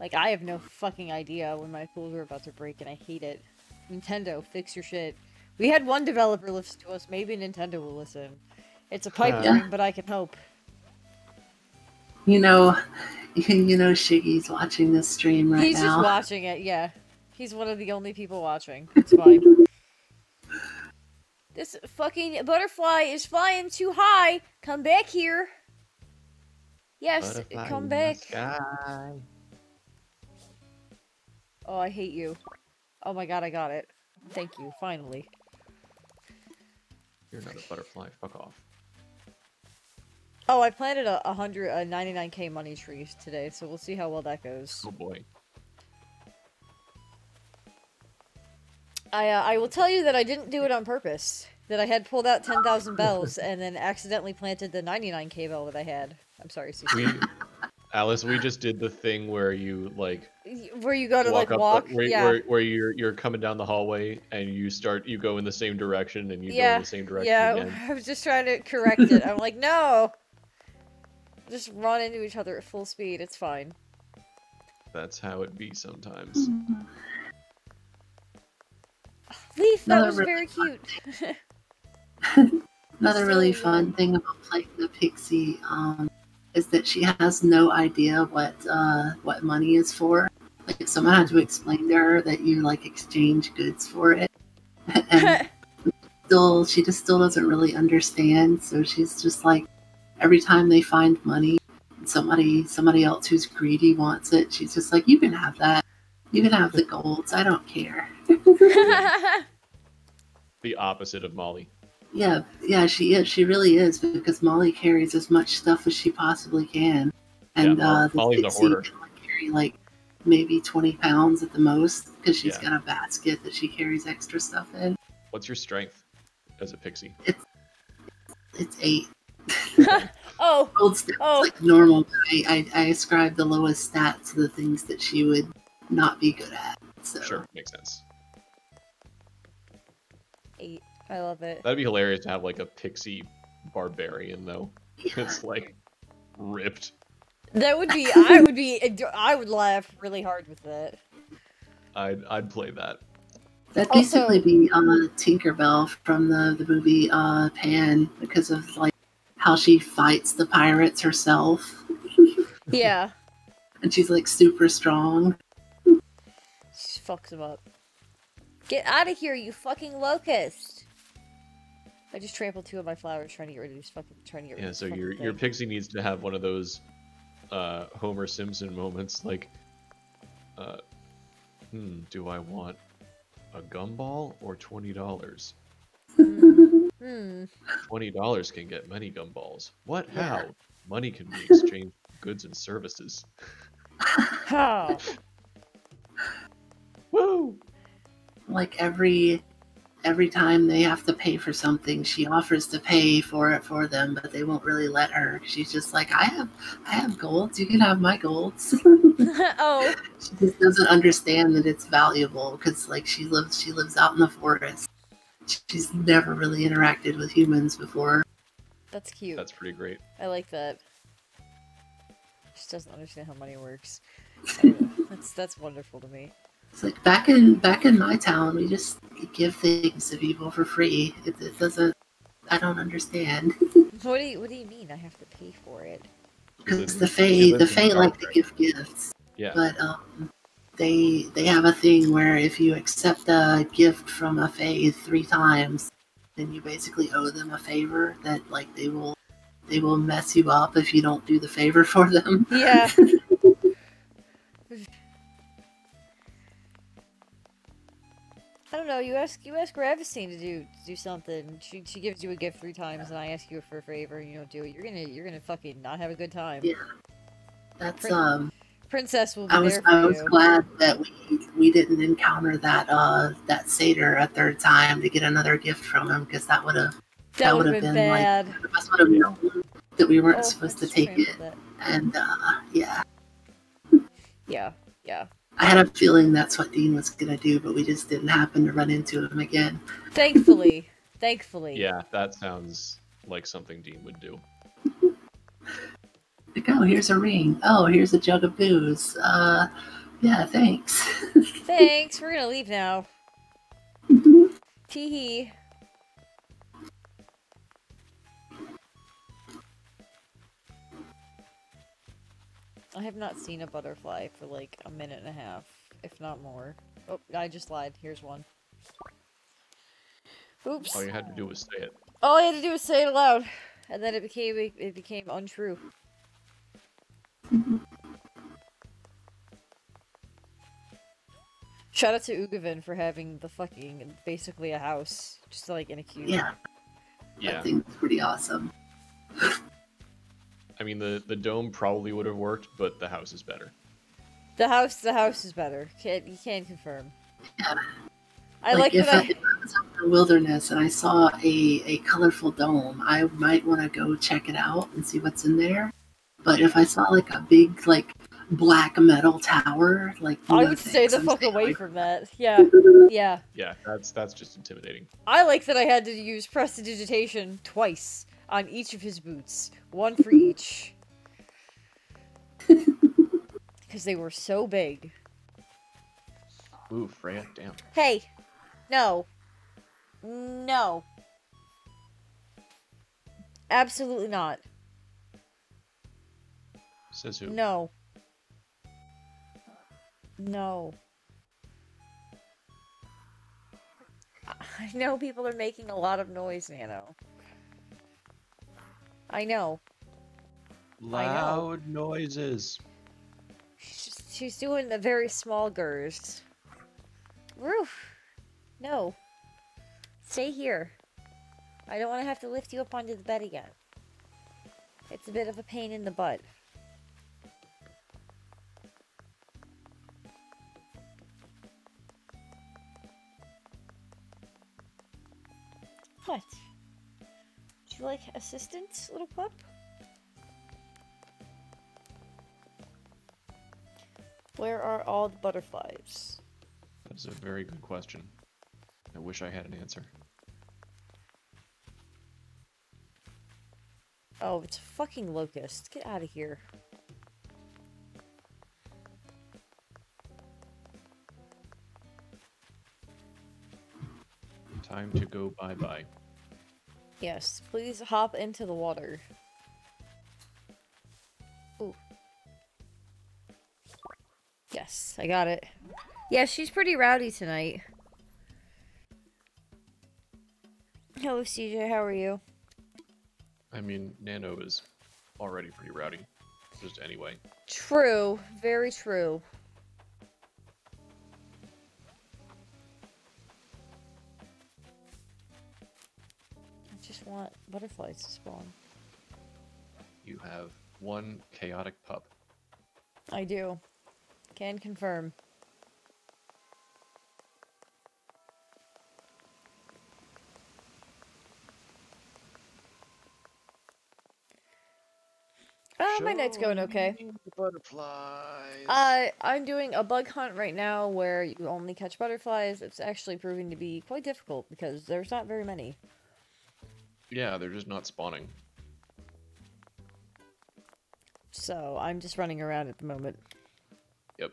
[SPEAKER 2] Like I have no fucking idea when my tools are about to break, and I hate it. Nintendo, fix your shit. We had one developer listen to us. Maybe Nintendo will listen. It's a pipe
[SPEAKER 1] Uh,
[SPEAKER 2] dream, but I can hope.
[SPEAKER 3] You know, you know, Shiggy's watching this stream right
[SPEAKER 2] He's
[SPEAKER 3] now.
[SPEAKER 2] He's just watching it. Yeah, he's one of the only people watching. It's fine. this fucking butterfly is flying too high. Come back here. Yes,
[SPEAKER 1] Butterfly
[SPEAKER 2] come back. Oh, I hate you. Oh my god, I got it. Thank you, finally.
[SPEAKER 1] You're not a butterfly. Fuck off.
[SPEAKER 2] Oh, I planted a, a hundred, a 99k money trees today, so we'll see how well that goes.
[SPEAKER 1] Oh boy.
[SPEAKER 2] I, uh, I will tell you that I didn't do it on purpose. That I had pulled out 10,000 bells and then accidentally planted the 99k bell that I had. I'm sorry.
[SPEAKER 1] We, Alice, we just did the thing where you like
[SPEAKER 2] Where you go to
[SPEAKER 1] walk
[SPEAKER 2] like walk,
[SPEAKER 1] the, where,
[SPEAKER 2] yeah.
[SPEAKER 1] Where, where, you're you're coming down the hallway and you start you go in the same direction and you go
[SPEAKER 2] yeah,
[SPEAKER 1] in the same direction
[SPEAKER 2] yeah.
[SPEAKER 1] again.
[SPEAKER 2] I was just trying to correct it. I'm like, no, just run into each other at full speed. It's fine.
[SPEAKER 1] That's how it be sometimes.
[SPEAKER 2] Leaf, that
[SPEAKER 3] Another
[SPEAKER 2] was
[SPEAKER 3] really
[SPEAKER 2] very cute.
[SPEAKER 3] Another really fun thing about playing the pixie um, is that she has no idea what uh, what money is for. Like someone had to explain to her that you like exchange goods for it, and still she just still doesn't really understand. So she's just like every time they find money, somebody somebody else who's greedy wants it. She's just like, you can have that. You can have the golds. I don't care.
[SPEAKER 1] The opposite of Molly.
[SPEAKER 3] Yeah, yeah, she is. She really is because Molly carries as much stuff as she possibly can, and
[SPEAKER 1] Yeah,
[SPEAKER 3] uh, the
[SPEAKER 1] Molly's a hoarder.
[SPEAKER 3] can like, carry like maybe twenty pounds at the most because she's
[SPEAKER 1] Yeah.
[SPEAKER 3] got a basket that she carries extra stuff in.
[SPEAKER 1] What's your strength as a pixie?
[SPEAKER 3] it's It's eight.
[SPEAKER 2] oh,
[SPEAKER 3] Gold stats
[SPEAKER 2] Oh.
[SPEAKER 3] like normal. but I, I I ascribe the lowest stats to the things that she would not be good at. So
[SPEAKER 1] Sure, makes sense.
[SPEAKER 2] eight. I love it.
[SPEAKER 1] That'd be hilarious to have like a pixie barbarian though.
[SPEAKER 3] yeah.
[SPEAKER 1] It's like ripped.
[SPEAKER 2] That would be. I would be. I would laugh really hard with that.
[SPEAKER 1] I'd I'd play that.
[SPEAKER 3] That'd
[SPEAKER 2] Also-
[SPEAKER 3] basically be uh, Tinkerbell from the, the movie uh, Pan because of like how she fights the pirates herself,
[SPEAKER 2] Yeah,
[SPEAKER 3] and she's like super strong.
[SPEAKER 2] she fucks him up. Get out of here, you fucking locust! I just trampled two of my flowers trying to get rid of these fucking. Trying to get rid
[SPEAKER 1] Yeah,
[SPEAKER 2] of this
[SPEAKER 1] so
[SPEAKER 2] fucking
[SPEAKER 1] your your pixie needs to have one of those uh Homer Simpson moments like uh hmm, do I want a gumball or twenty dollars?
[SPEAKER 2] Hmm.
[SPEAKER 1] Twenty dollars can get many gumballs. What?
[SPEAKER 3] Yeah.
[SPEAKER 1] How? Money can be exchanged for goods and services.
[SPEAKER 2] Ha.
[SPEAKER 3] like every every time they have to pay for something, she offers to pay for it for them, but they won't really let her. She's just like, I have I have golds. You can have my golds.
[SPEAKER 2] oh,
[SPEAKER 3] she just doesn't understand that it's valuable because like she lives she lives out in the forest. She's never really interacted with humans before.
[SPEAKER 2] that's cute.
[SPEAKER 1] That's pretty great.
[SPEAKER 2] I like that. She doesn't understand how money works. I that's that's wonderful to me.
[SPEAKER 3] It's like back in back in my town, we just give things to people for free. It, it doesn't. I don't understand
[SPEAKER 2] What do you What do you mean? I have to pay for it?
[SPEAKER 3] because the
[SPEAKER 1] You
[SPEAKER 3] Fae the
[SPEAKER 1] in
[SPEAKER 3] Fae
[SPEAKER 1] the
[SPEAKER 3] like to give gifts,
[SPEAKER 1] Yeah.
[SPEAKER 3] but um, they they have a thing where if you accept a gift from a Fae three times, then you basically owe them a favor that like they will they will mess you up if you don't do the favor for them.
[SPEAKER 2] Yeah. I don't know. You ask you ask Ravistine to do do something. She she gives you a gift three times, and I ask you for a favor, and you don't do it. You're gonna you're gonna fucking not have a good time.
[SPEAKER 3] Yeah. That's um.
[SPEAKER 2] Princess will be
[SPEAKER 3] I was
[SPEAKER 2] there for
[SPEAKER 3] I was
[SPEAKER 2] you.
[SPEAKER 3] glad that we we didn't encounter that uh that satyr a third time to get another gift from him because that would have
[SPEAKER 2] that
[SPEAKER 3] that
[SPEAKER 2] would have been,
[SPEAKER 3] been, like,
[SPEAKER 2] bad.
[SPEAKER 3] none of us would have known that we weren't
[SPEAKER 2] Oh,
[SPEAKER 3] supposed to take it. And uh yeah,
[SPEAKER 2] Yeah, yeah.
[SPEAKER 3] I had a feeling that's what Dean was gonna do, but we just didn't happen to run into him again.
[SPEAKER 2] Thankfully, thankfully.
[SPEAKER 1] Yeah, that sounds like something Dean would do.
[SPEAKER 3] Like, oh, here's a ring. Oh, here's a jug of booze. Uh, yeah, thanks.
[SPEAKER 2] Thanks. We're gonna leave now. Tee hee. I have not seen a butterfly for like a minute and a half, if not more. Oh, I just lied. Here's one. Oops.
[SPEAKER 1] All you had to do was say it.
[SPEAKER 2] All I had to do was say it aloud, and then it became it became untrue. Mm-hmm. Shout out to Ugavin for having the fucking basically a house, just like in a cube.
[SPEAKER 3] yeah,
[SPEAKER 1] Yeah.
[SPEAKER 3] that thing's pretty awesome.
[SPEAKER 1] I mean, the the dome probably would have worked, but the house is better.
[SPEAKER 2] The house, the house is better. Can you can confirm.
[SPEAKER 3] Yeah.
[SPEAKER 2] I like,
[SPEAKER 3] if,
[SPEAKER 2] that.
[SPEAKER 3] I,
[SPEAKER 2] I,
[SPEAKER 3] if I was out in the wilderness and I saw a, a colorful dome, I might want to go check it out and see what's in there. But if I saw like a big like black metal tower, like
[SPEAKER 2] I would stay the fuck
[SPEAKER 3] staying
[SPEAKER 2] away from that. Yeah, yeah.
[SPEAKER 1] Yeah, that's that's just intimidating.
[SPEAKER 2] I like that I had to use prestidigitation twice on each of his boots, one for each, because they were so big.
[SPEAKER 1] Ooh, Freya, damn.
[SPEAKER 2] Hey, no, no, absolutely not.
[SPEAKER 1] Says who?
[SPEAKER 2] No, no. I know people are making a lot of noise, Nano. I know.
[SPEAKER 1] Loud noises.
[SPEAKER 2] She's, she's doing the very small gers. Roof. No. Stay here. I don't want to have to lift you up onto the bed again. It's a bit of a pain in the butt. What? Do you like assistance, little pup? Where are all the butterflies?
[SPEAKER 1] That is a very good question. I wish I had an answer.
[SPEAKER 2] Oh, it's a fucking locust. Get out of here.
[SPEAKER 1] Time to go bye bye.
[SPEAKER 2] Yes, please hop into the water. Ooh. Yes, I got it. Yeah, she's pretty rowdy tonight. Hello, CJ, how are you?
[SPEAKER 1] I mean, Nano is already pretty rowdy. Just anyway.
[SPEAKER 2] True, very true. want butterflies to spawn.
[SPEAKER 1] You have one chaotic pup.
[SPEAKER 2] I do. Can confirm. Oh, my night's going okay.
[SPEAKER 1] Butterflies.
[SPEAKER 2] Uh, I'm doing a bug hunt right now where you only catch butterflies. It's actually proving to be quite difficult because there's not very many
[SPEAKER 1] yeah, they're just not spawning.
[SPEAKER 2] So I'm just running around at the moment. Yep.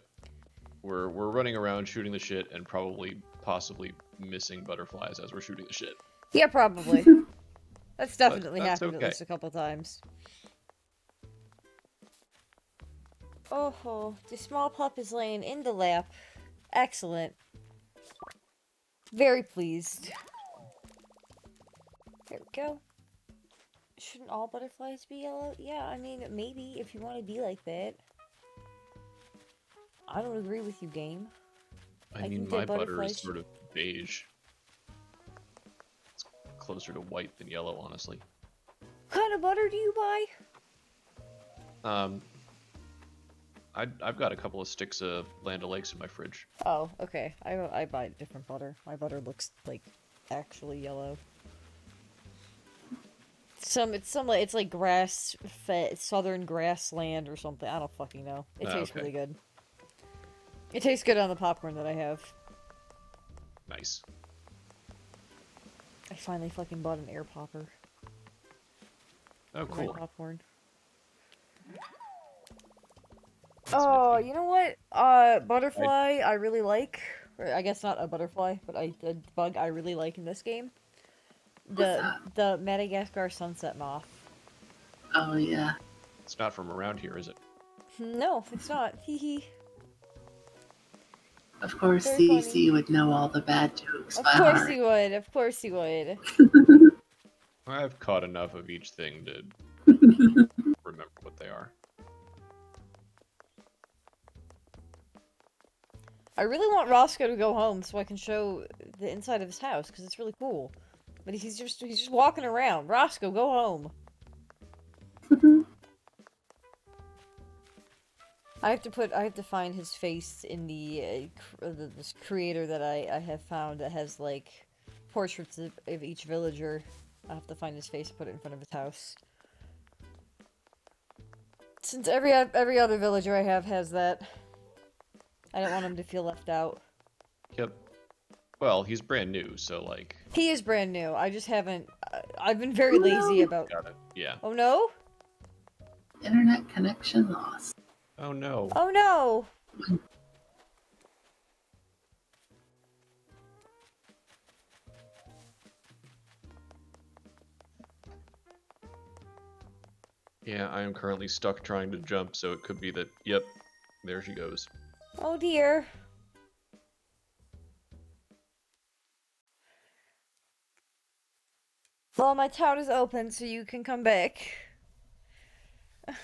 [SPEAKER 1] We're we're running around shooting the shit and probably possibly missing butterflies as we're shooting the shit.
[SPEAKER 2] Yeah, probably. That's definitely
[SPEAKER 1] that's
[SPEAKER 2] happened
[SPEAKER 1] okay.
[SPEAKER 2] at least a couple times. Oh, the small pup is laying in the lap. Excellent. Very pleased. There we go. Shouldn't all butterflies be yellow? Yeah, I mean, maybe if you want to be like that. I don't agree with you, game.
[SPEAKER 1] I,
[SPEAKER 2] I
[SPEAKER 1] mean, my butter is sort of beige. It's closer to white than yellow, honestly.
[SPEAKER 2] What kind of butter do you buy?
[SPEAKER 1] Um, I I've got a couple of sticks of Land O'Lakes in my fridge.
[SPEAKER 2] Oh, okay. I I buy different butter. My butter looks like actually yellow. Some it's some like it's like grass fed southern grassland or something. I don't fucking know. It
[SPEAKER 1] Ah,
[SPEAKER 2] tastes
[SPEAKER 1] okay.
[SPEAKER 2] really good. It tastes good on the popcorn that I have.
[SPEAKER 1] Nice.
[SPEAKER 2] I finally fucking bought an air popper
[SPEAKER 1] Oh, cool.
[SPEAKER 2] popcorn.
[SPEAKER 1] That's
[SPEAKER 2] Oh,
[SPEAKER 1] nifty.
[SPEAKER 2] you know what? Uh, butterfly I really like. Or I guess not a butterfly, but I a bug I really like in this game. The the Madagascar sunset moth.
[SPEAKER 3] Oh yeah.
[SPEAKER 1] It's not from around here, is it?
[SPEAKER 2] No, it's not. Hee hee.
[SPEAKER 3] Of course,
[SPEAKER 2] Very funny.
[SPEAKER 3] Would know all the bad jokes
[SPEAKER 2] Of
[SPEAKER 3] by
[SPEAKER 2] course
[SPEAKER 3] heart.
[SPEAKER 2] he would. Of course he would.
[SPEAKER 1] I've caught enough of each thing to remember what they are.
[SPEAKER 2] I really want Roscoe to go home so I can show the inside of his house because it's really cool. But he's just he's just walking around. Roscoe, go home. I have to put I have to find his face in the, uh, cr- uh, the this creator that I I have found that has like portraits of, of each villager. I have to find his face and put it in front of his house. Since every every other villager I have has that. I don't want him to feel left out.
[SPEAKER 1] Yep. Well, he's brand new, so like,
[SPEAKER 2] He is brand new. I just haven't. I- I've been very oh, lazy about.
[SPEAKER 1] got it. Yeah.
[SPEAKER 2] Oh no!
[SPEAKER 3] Internet connection lost.
[SPEAKER 1] Oh no.
[SPEAKER 2] Oh no!
[SPEAKER 1] Yeah, I am currently stuck trying to jump, so it could be that. Yep. There she goes.
[SPEAKER 2] Oh dear. Well, my town is open, so you can come back.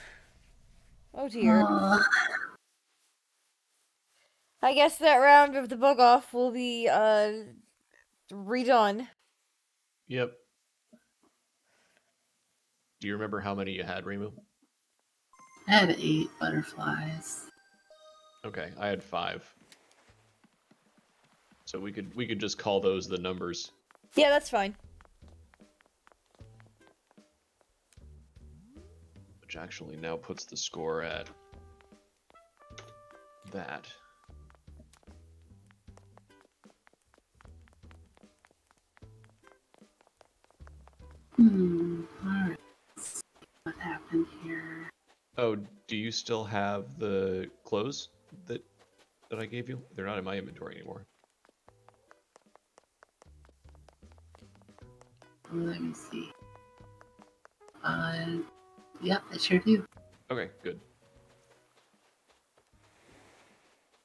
[SPEAKER 2] Oh dear.
[SPEAKER 3] Aw.
[SPEAKER 2] I guess that round of the bug off will be uh redone.
[SPEAKER 1] Yep. Do you remember how many you had, Reimu?
[SPEAKER 3] I had eight butterflies.
[SPEAKER 1] Okay, I had five. So we could we could just call those the numbers.
[SPEAKER 2] Yeah, that's fine.
[SPEAKER 1] Which actually now puts the score at that.
[SPEAKER 3] Hmm. Alright. What happened here?
[SPEAKER 1] Oh, do you still have the clothes that that I gave you? They're not in my inventory anymore.
[SPEAKER 3] Let me see. Uh, yep, I sure do.
[SPEAKER 1] Okay, good.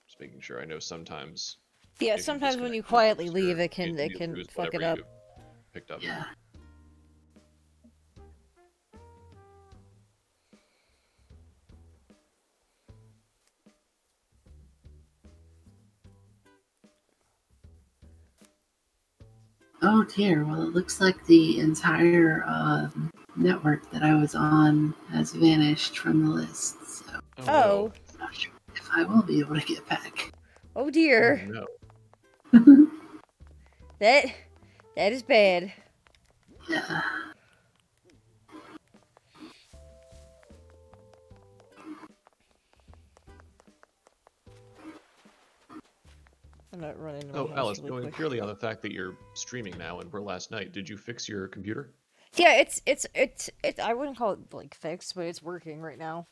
[SPEAKER 1] Just making sure. I know sometimes.
[SPEAKER 2] Yeah, sometimes when you quietly leave, it can it can fuck it up.
[SPEAKER 1] Picked up.
[SPEAKER 3] Yeah. Oh dear. Well, it looks like the entire uh, network that I was on has vanished from the list. So
[SPEAKER 2] oh.
[SPEAKER 3] I'm oh. not sure if I will be able to get back.
[SPEAKER 2] Oh dear.
[SPEAKER 1] Oh, no.
[SPEAKER 2] that that is bad.
[SPEAKER 3] Yeah.
[SPEAKER 2] I'm not running.
[SPEAKER 1] Oh, Alice, going
[SPEAKER 2] quick.
[SPEAKER 1] purely on the fact that you're streaming now and we're last night, did you fix your computer?
[SPEAKER 2] Yeah, it's it's it's it's. I wouldn't call it like fixed, but it's working right now.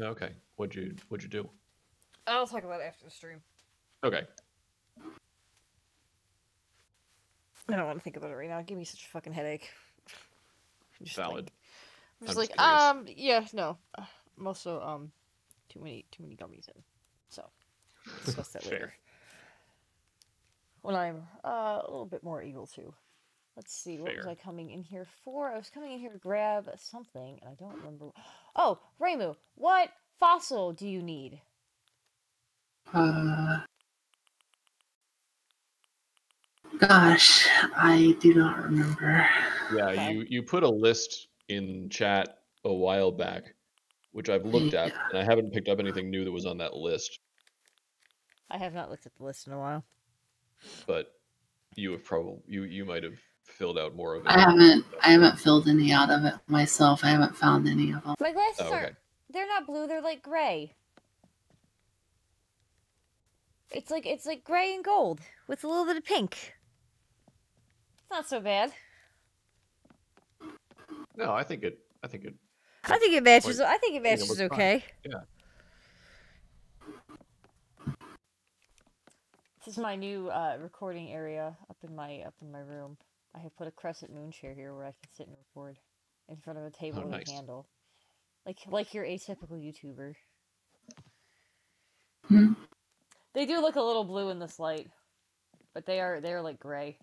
[SPEAKER 1] Okay. What'd you What'd you do?
[SPEAKER 2] I'll talk about it after the stream.
[SPEAKER 1] Okay.
[SPEAKER 2] I don't want to think about it right now. Give me such a fucking headache. I'm just like- I'm just
[SPEAKER 1] I'm
[SPEAKER 2] like,
[SPEAKER 1] just
[SPEAKER 2] um, yeah, no. I'm also um, too many too many gummies in, so we'll discuss that later. When I'm uh, a little bit more able to. Let's see, what was I coming in here for? I was coming in here to grab something, and I don't remember. Oh, Reimu, what fossil do you need?
[SPEAKER 3] Uh, gosh, I do not remember.
[SPEAKER 1] Yeah,
[SPEAKER 2] Okay.
[SPEAKER 1] you you put a list in chat a while back, which I've looked at, and I haven't picked up anything new that was on that list.
[SPEAKER 2] I have not looked at the list in a while.
[SPEAKER 1] But you have probably you you might have filled out more of it.
[SPEAKER 3] I haven't. I haven't filled any out of it myself. I haven't found any of them.
[SPEAKER 2] My glasses
[SPEAKER 1] Oh,
[SPEAKER 2] are. They're not blue, they're like gray. It's like it's like gray and gold with a little bit of pink. It's not so bad.
[SPEAKER 1] No, I think it. I think it.
[SPEAKER 2] I think it matches.
[SPEAKER 1] Like,
[SPEAKER 2] I think it
[SPEAKER 1] think it
[SPEAKER 2] matches
[SPEAKER 1] fine.
[SPEAKER 2] okay.
[SPEAKER 1] Yeah.
[SPEAKER 2] This is my new uh, recording area up in my up in my room. I have put a crescent moon chair here where I can sit and record in front of a table
[SPEAKER 1] Oh,
[SPEAKER 2] with
[SPEAKER 1] nice.
[SPEAKER 2] a candle, like like your atypical YouTuber.
[SPEAKER 3] Hmm.
[SPEAKER 2] They do look a little blue in this light, but they are they are like gray.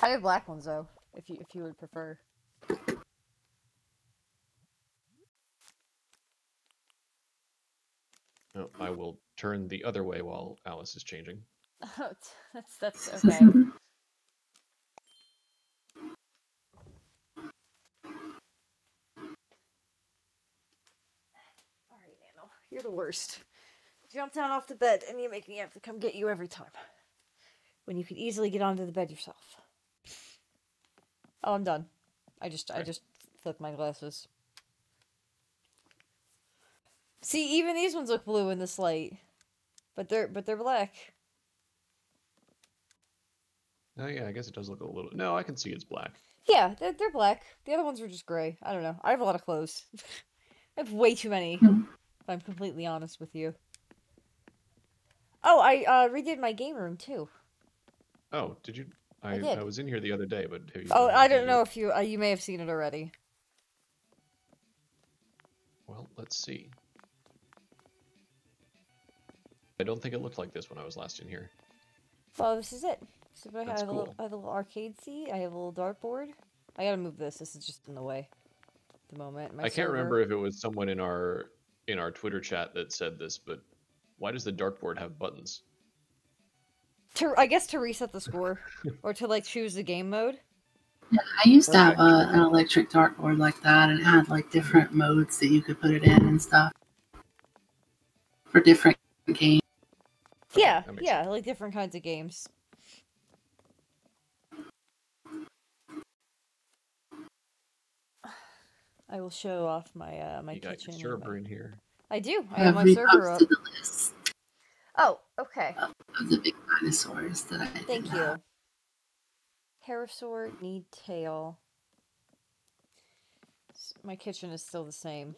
[SPEAKER 2] I have black ones though, if you if you would prefer.
[SPEAKER 1] No, I will turn the other way while Alice is changing.
[SPEAKER 2] that's that's okay. All right, Nano, you're the worst. Jump down off the bed and you make me have to come get you every time. When you could easily get onto the bed yourself. Oh, I'm done. I just I just flipped my glasses. See, even these ones look blue in this light. But they're but they're black.
[SPEAKER 1] Oh yeah, I guess it does look a little. No, I can see it's black.
[SPEAKER 2] Yeah, they're, they're black. The other ones were just gray. I don't know. I have a lot of clothes. I have way too many.
[SPEAKER 3] Hmm.
[SPEAKER 2] If I'm completely honest with you. Oh, I uh, redid my game room too.
[SPEAKER 1] Oh, did you? I,
[SPEAKER 2] did.
[SPEAKER 1] I was in here the other day, but have you
[SPEAKER 2] Oh, I don't know if you uh, you may have seen it already.
[SPEAKER 1] Well, let's see. I don't think it looked like this when I was last in here.
[SPEAKER 2] Well, this is it. So I
[SPEAKER 1] That's
[SPEAKER 2] have, a little. I have a little arcade seat. I have a little dartboard. I gotta move this. This is just in the way. At the moment. My
[SPEAKER 1] I can't
[SPEAKER 2] server-
[SPEAKER 1] remember if it was someone in our in our Twitter chat that said this, but why does the dartboard have buttons?
[SPEAKER 2] To I guess to reset the score, or to like choose the game mode.
[SPEAKER 3] Yeah, I used to have
[SPEAKER 1] Okay.
[SPEAKER 3] a, an electric dartboard like that, and it had like different modes that you could put it in and stuff for different games.
[SPEAKER 1] Okay,
[SPEAKER 2] yeah,
[SPEAKER 1] that makes
[SPEAKER 2] yeah, like different kinds of games. I will show off my uh my
[SPEAKER 1] you got
[SPEAKER 2] kitchen.
[SPEAKER 1] your
[SPEAKER 2] and my-
[SPEAKER 1] server in here.
[SPEAKER 2] I do. I
[SPEAKER 3] I
[SPEAKER 2] have
[SPEAKER 3] have
[SPEAKER 2] my server up.
[SPEAKER 3] reposted the list
[SPEAKER 2] Oh, okay.
[SPEAKER 3] of the big dinosaurs that I
[SPEAKER 2] Thank
[SPEAKER 3] did have.
[SPEAKER 2] you. Parasaur need tail. My kitchen is still the same.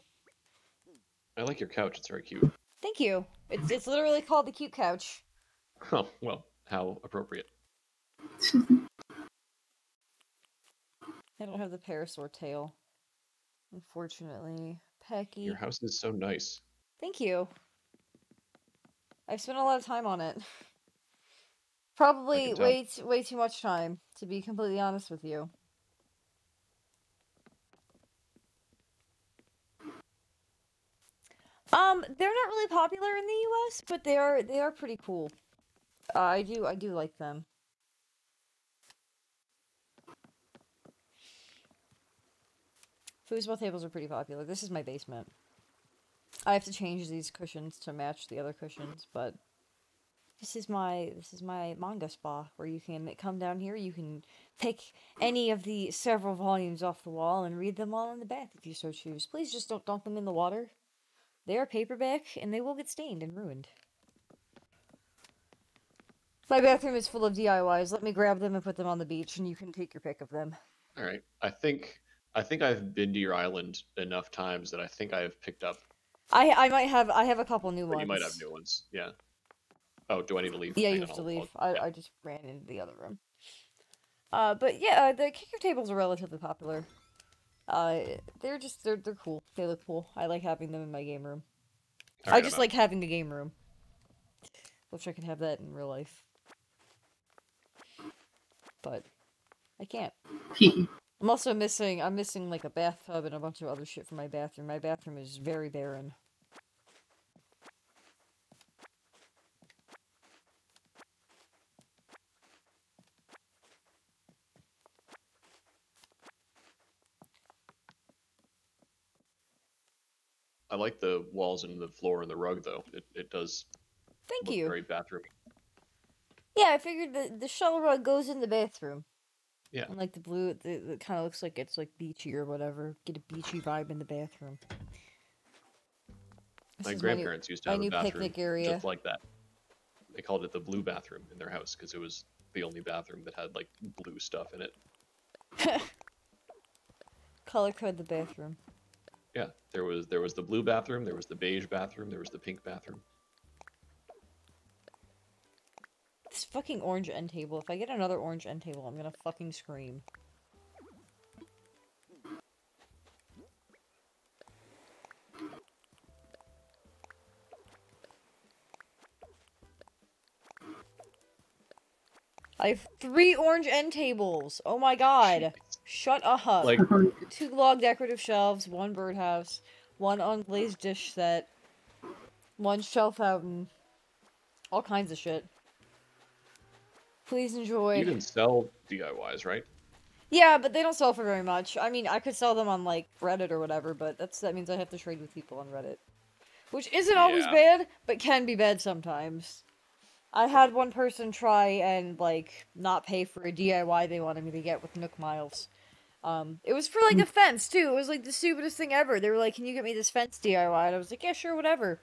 [SPEAKER 1] I like your couch. It's very cute.
[SPEAKER 2] Thank you. It's it's literally called the cute couch.
[SPEAKER 1] Oh well, how appropriate.
[SPEAKER 2] I don't have the parasaur tail. Unfortunately. Pecky.
[SPEAKER 1] Your house is so nice.
[SPEAKER 2] Thank you. I've spent a lot of time on it. Probably
[SPEAKER 1] tell.
[SPEAKER 2] way t- way too much time, to be completely honest with you. Um, they're not really popular in the U.S., but they are they are pretty cool. Uh, I do I do like them. Foosball tables are pretty popular. This is my basement. I have to change these cushions to match the other cushions, but this is my this is my manga spa where you can come down here. You can pick any of the several volumes off the wall and read them all in the bath if you so choose. Please just don't dunk them in the water. They are paperback and they will get stained and ruined. My bathroom is full of DIYs. Let me grab them and put them on the beach, and you can take your pick of them.
[SPEAKER 1] All right. I think I think I've been to your island enough times that I think I have picked up.
[SPEAKER 2] I I might have I have a couple new ones.
[SPEAKER 1] you might have new ones. Yeah. Oh, do I need to leave?
[SPEAKER 2] Yeah,
[SPEAKER 1] Hang
[SPEAKER 2] you
[SPEAKER 1] on,
[SPEAKER 2] have to
[SPEAKER 1] I'll-
[SPEAKER 2] leave.
[SPEAKER 1] I'll-
[SPEAKER 2] I,
[SPEAKER 1] yeah.
[SPEAKER 2] I just ran into the other room. Uh, but yeah, uh, the kicker tables are relatively popular. Uh, they're just they're they're cool. They look cool. I like having them in my game room.
[SPEAKER 1] All
[SPEAKER 2] I just
[SPEAKER 1] I'm out.
[SPEAKER 2] like having the game room. Wish I could have that in real life, but I can't. I'm also missing. I'm missing like a bathtub and a bunch of other shit from my bathroom. My bathroom is very barren.
[SPEAKER 1] I like the walls and the floor and the rug though. It it does
[SPEAKER 2] Thank you.
[SPEAKER 1] very bathroom.
[SPEAKER 2] Yeah, I figured the the shell rug goes in the bathroom.
[SPEAKER 1] Yeah.
[SPEAKER 2] And like the blue, it, it kind of looks like it's like beachy or whatever. Get a beachy vibe in the bathroom. This
[SPEAKER 1] My
[SPEAKER 2] is new-
[SPEAKER 1] grandparents used to have a
[SPEAKER 2] new
[SPEAKER 1] bathroom
[SPEAKER 2] area.
[SPEAKER 1] just like that. They called it the blue bathroom in their house because it was the only bathroom that had like blue stuff in it.
[SPEAKER 2] Color code the bathroom.
[SPEAKER 1] Yeah, there was there was the blue bathroom, there was the beige bathroom, there was the pink bathroom.
[SPEAKER 2] This fucking orange end table. If I get another orange end table, I'm gonna fucking scream. I have three orange end tables. Oh my god. Shut up.
[SPEAKER 1] Like
[SPEAKER 2] two log decorative shelves, one birdhouse, one unglazed dish set, one shelf fountain, all kinds of shit. Please enjoy.
[SPEAKER 1] you can sell DIYs, right?
[SPEAKER 2] Yeah, but they don't sell for very much. I mean, I could sell them on like Reddit or whatever, but that's that means I have to trade with people on Reddit, which isn't always
[SPEAKER 1] Yeah.
[SPEAKER 2] bad, but can be bad sometimes. I had one person try and like not pay for a DIY they wanted me to get with Nook Miles. Um, it was for like a fence too. It was like the stupidest thing ever. They were like, "Can you get me this fence DIY?" And I was like, "Yeah, sure, whatever."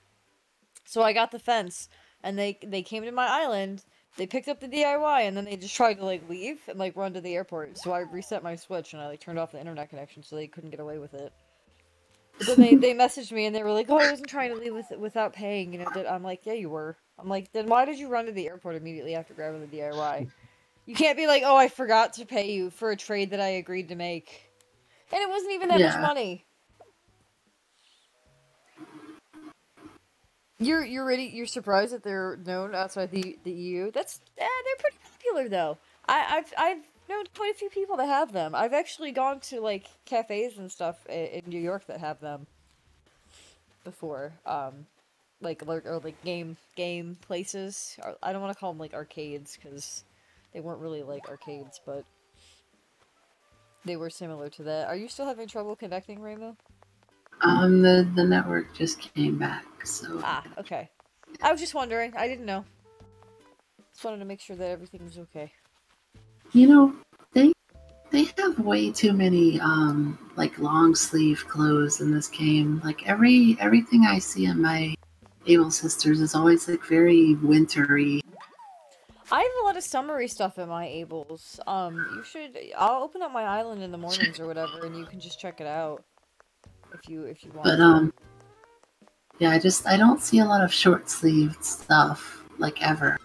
[SPEAKER 2] So I got the fence, and they they came to my island. They picked up the DIY, and then they just tried to like leave and like run to the airport. So I reset my switch and I like turned off the internet connection so they couldn't get away with it. But then they, they messaged me and they were like, "Oh, I wasn't trying to leave with without paying." You know, that I'm like, "Yeah, you were." I'm like, "Then why did you run to the airport immediately after grabbing the DIY?" You can't be like, "Oh, I forgot to pay you for a trade that I agreed to make," and it wasn't even that
[SPEAKER 3] Yeah.
[SPEAKER 2] much money. You're you're really You're surprised that they're known outside the the EU. That's eh, they're pretty popular though. I, I've I've known quite a few people that have them. I've actually gone to like cafes and stuff i- in New York that have them before. Um, like or, or like game game places. I don't want to call them like arcades because they weren't really like arcades, but they were similar to that. Are you still having trouble connecting, Rainbow?
[SPEAKER 3] Um, the the network just came back, so
[SPEAKER 2] Ah, okay. I was just wondering. I didn't know. Just wanted to make sure that everything was okay.
[SPEAKER 3] you know they they have way too many um like long sleeve clothes in this game. Like every everything I see in my Able Sisters is always like very wintry.
[SPEAKER 2] I have a lot of summery stuff in my Ables. Um, you should. I'll open up my island in the mornings or whatever, and you can just check it out if you if you want.
[SPEAKER 3] But um, yeah, I just I don't see a lot of short sleeved stuff like ever,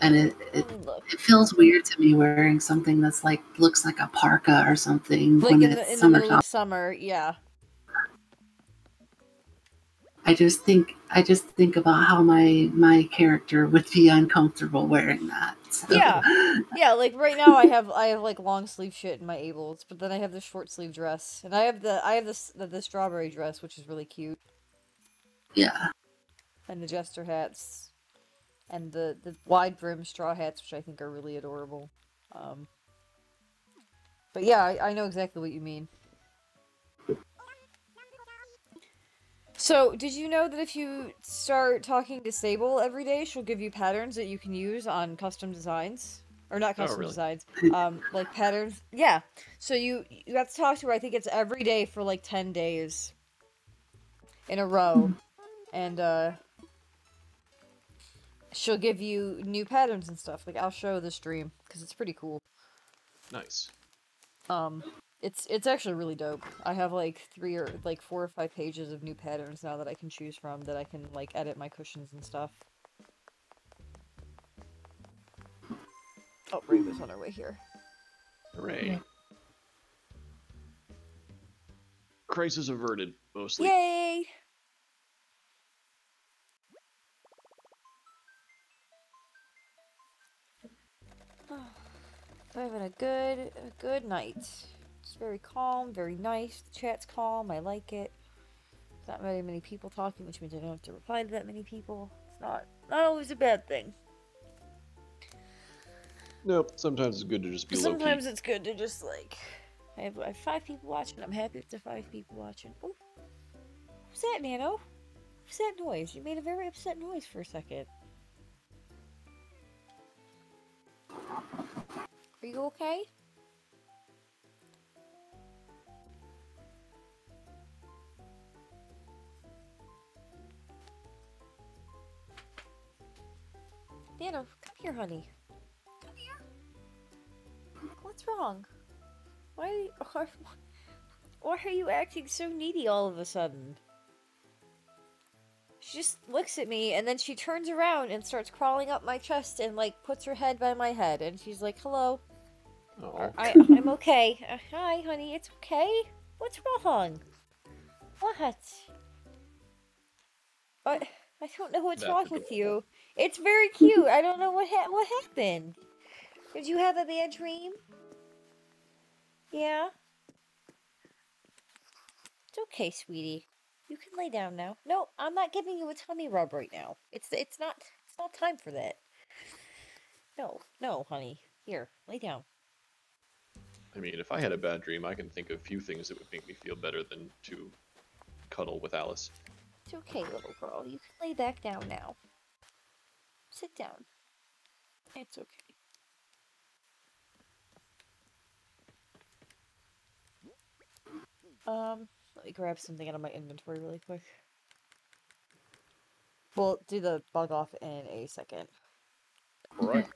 [SPEAKER 3] and it it, it feels weird to me wearing something that's like looks like a parka or something
[SPEAKER 2] like
[SPEAKER 3] when
[SPEAKER 2] in
[SPEAKER 3] it's
[SPEAKER 2] the in
[SPEAKER 3] summertime.
[SPEAKER 2] summer, yeah.
[SPEAKER 3] I just think I just think about how my my character would be uncomfortable wearing that. so-
[SPEAKER 2] Yeah. Yeah, like right now I have I have like long sleeve shit in my Ables, but then I have the short sleeve dress, and I have the I have this the, the strawberry dress, which is really cute,
[SPEAKER 3] yeah.
[SPEAKER 2] and the jester hats, and the the wide brim straw hats, which I think are really adorable. Um, but yeah, I, I know exactly what you mean. So, did you know that if you start talking to Sable every day, she'll give you patterns that you can use on custom designs? Or not
[SPEAKER 1] Oh,
[SPEAKER 2] custom
[SPEAKER 1] really?
[SPEAKER 2] designs, um, like patterns. Yeah. So you you have to talk to her. I think it's every day for like ten days in a row, and uh, she'll give you new patterns and stuff. Like I'll show the stream because it's pretty cool.
[SPEAKER 1] Nice.
[SPEAKER 2] Um, it's it's actually really dope. I have like three or like four or five pages of new patterns now that I can choose from that I can like edit my cushions and stuff. Oh, Raven's on our way here.
[SPEAKER 1] Hooray.
[SPEAKER 3] Yeah.
[SPEAKER 1] Crisis averted, mostly.
[SPEAKER 2] Yay! Having a good, a good night. It's very calm, very nice. The chat's calm. I like it. There's not very many people talking, which means I don't have to reply to that many people. It's not, not always a bad thing.
[SPEAKER 1] Nope. Sometimes it's good to just be
[SPEAKER 2] Sometimes it's good to just like, I have, I have five people watching. I'm happy with the five people watching. Oh, who's that, Nano? What's that noise? You made a very upset noise for a second. Are you okay? Nano, come here, honey. Come here. What's wrong? Why are you, why, why are you acting so needy all of a sudden? She just looks at me and then she turns around and starts crawling up my chest and like puts her head by my head and she's like, "Hello,
[SPEAKER 1] Oh,
[SPEAKER 2] I, I'm okay. Uh, hi, honey. It's okay. What's wrong? What? I, I don't know what's
[SPEAKER 1] That's
[SPEAKER 2] wrong with you. It's very cute. I don't know what ha- what happened. Did you have a bad dream? Yeah. It's okay, sweetie. You can lay down now. No, I'm not giving you a tummy rub right now. It's it's not it's not time for that. No, no, honey. Here, lay down.
[SPEAKER 1] I mean, if I had a bad dream, I can think of a few things that would make me feel better than to cuddle with Alice.
[SPEAKER 2] It's okay, little girl. You can lay back down now. Sit down. It's okay. Um, let me grab something out of my inventory really quick. We'll do the bug off in a second.
[SPEAKER 1] All right.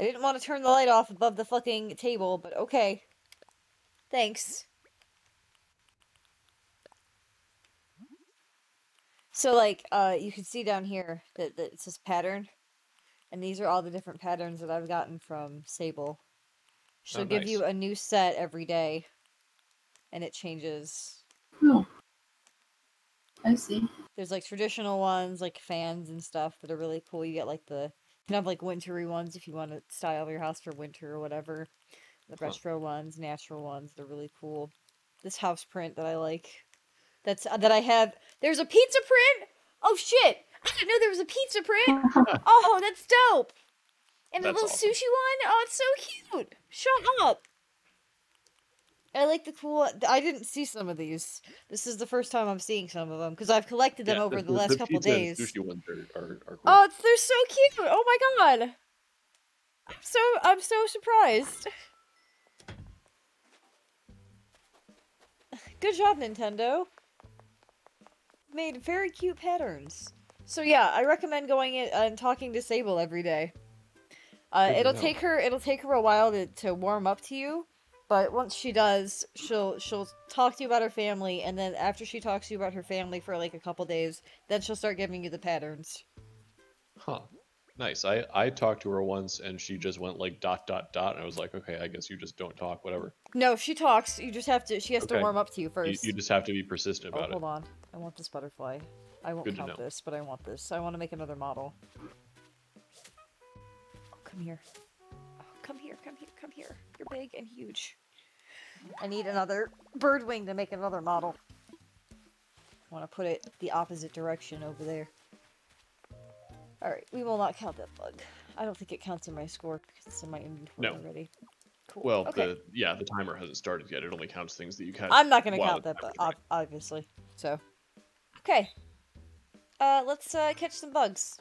[SPEAKER 2] I didn't want to turn the light off above the fucking table, but okay. Thanks. So, like, uh, you can see down here that, that it says pattern. And these are all the different patterns that I've gotten from Sable. She'll
[SPEAKER 1] Oh,
[SPEAKER 2] give
[SPEAKER 1] nice.
[SPEAKER 2] you a new set every day. And it changes.
[SPEAKER 3] Oh. I see.
[SPEAKER 2] There's like traditional ones, like fans and stuff that are really cool. You get like the you can have like wintry ones if you want to style your house for winter or whatever. The
[SPEAKER 1] Huh.
[SPEAKER 2] retro ones, natural ones, they're really cool. This house print that I like, that's uh, that I have. There's a pizza print. Oh shit! I didn't know there was a pizza print. oh, that's dope. And the little
[SPEAKER 1] awesome.
[SPEAKER 2] sushi one. Oh, it's so cute. Shut up. I like the cool. I didn't see some of these. This is the first time I'm seeing some of them because I've collected them
[SPEAKER 1] Yeah,
[SPEAKER 2] over the, last couple
[SPEAKER 1] pizza and
[SPEAKER 2] days.
[SPEAKER 1] Sushi ones are, are, are cool.
[SPEAKER 2] Oh, they're so cute! Oh my god! I'm so I'm so surprised. Good job, Nintendo. Made very cute patterns. So yeah, I recommend going in and talking to Sable every day. Uh, it'll take her it'll take her a while to, to warm up to you, but once she does, she'll she'll talk to you about her family, and then after she talks to you about her family for like a couple days, then she'll start giving you the patterns.
[SPEAKER 1] Huh. Nice. I, I talked to her once and she just went like dot dot dot and I was like, okay, I guess you just don't talk, whatever.
[SPEAKER 2] No, she talks. You just have to. She has to warm up to you
[SPEAKER 1] You,
[SPEAKER 2] first.
[SPEAKER 1] you just have to be persistent
[SPEAKER 2] oh,
[SPEAKER 1] about it.
[SPEAKER 2] hold on. I want this butterfly. I won't
[SPEAKER 1] Good
[SPEAKER 2] count
[SPEAKER 1] know.
[SPEAKER 2] this, but I want this. I want to make another model. Oh, come here. Oh, come here. Come here. Come here. You're big and huge. I need another bird wing to make another model. I want to put it the opposite direction over there. All right, we will not count that bug. I don't think it counts in my score because it's in my inventory
[SPEAKER 1] No.
[SPEAKER 2] already. Cool.
[SPEAKER 1] Well,
[SPEAKER 2] okay.
[SPEAKER 1] the yeah, the timer hasn't started yet. It only counts things that you catch.
[SPEAKER 2] I'm not gonna count that, but obviously. So, Okay. Uh, let's uh, catch some bugs.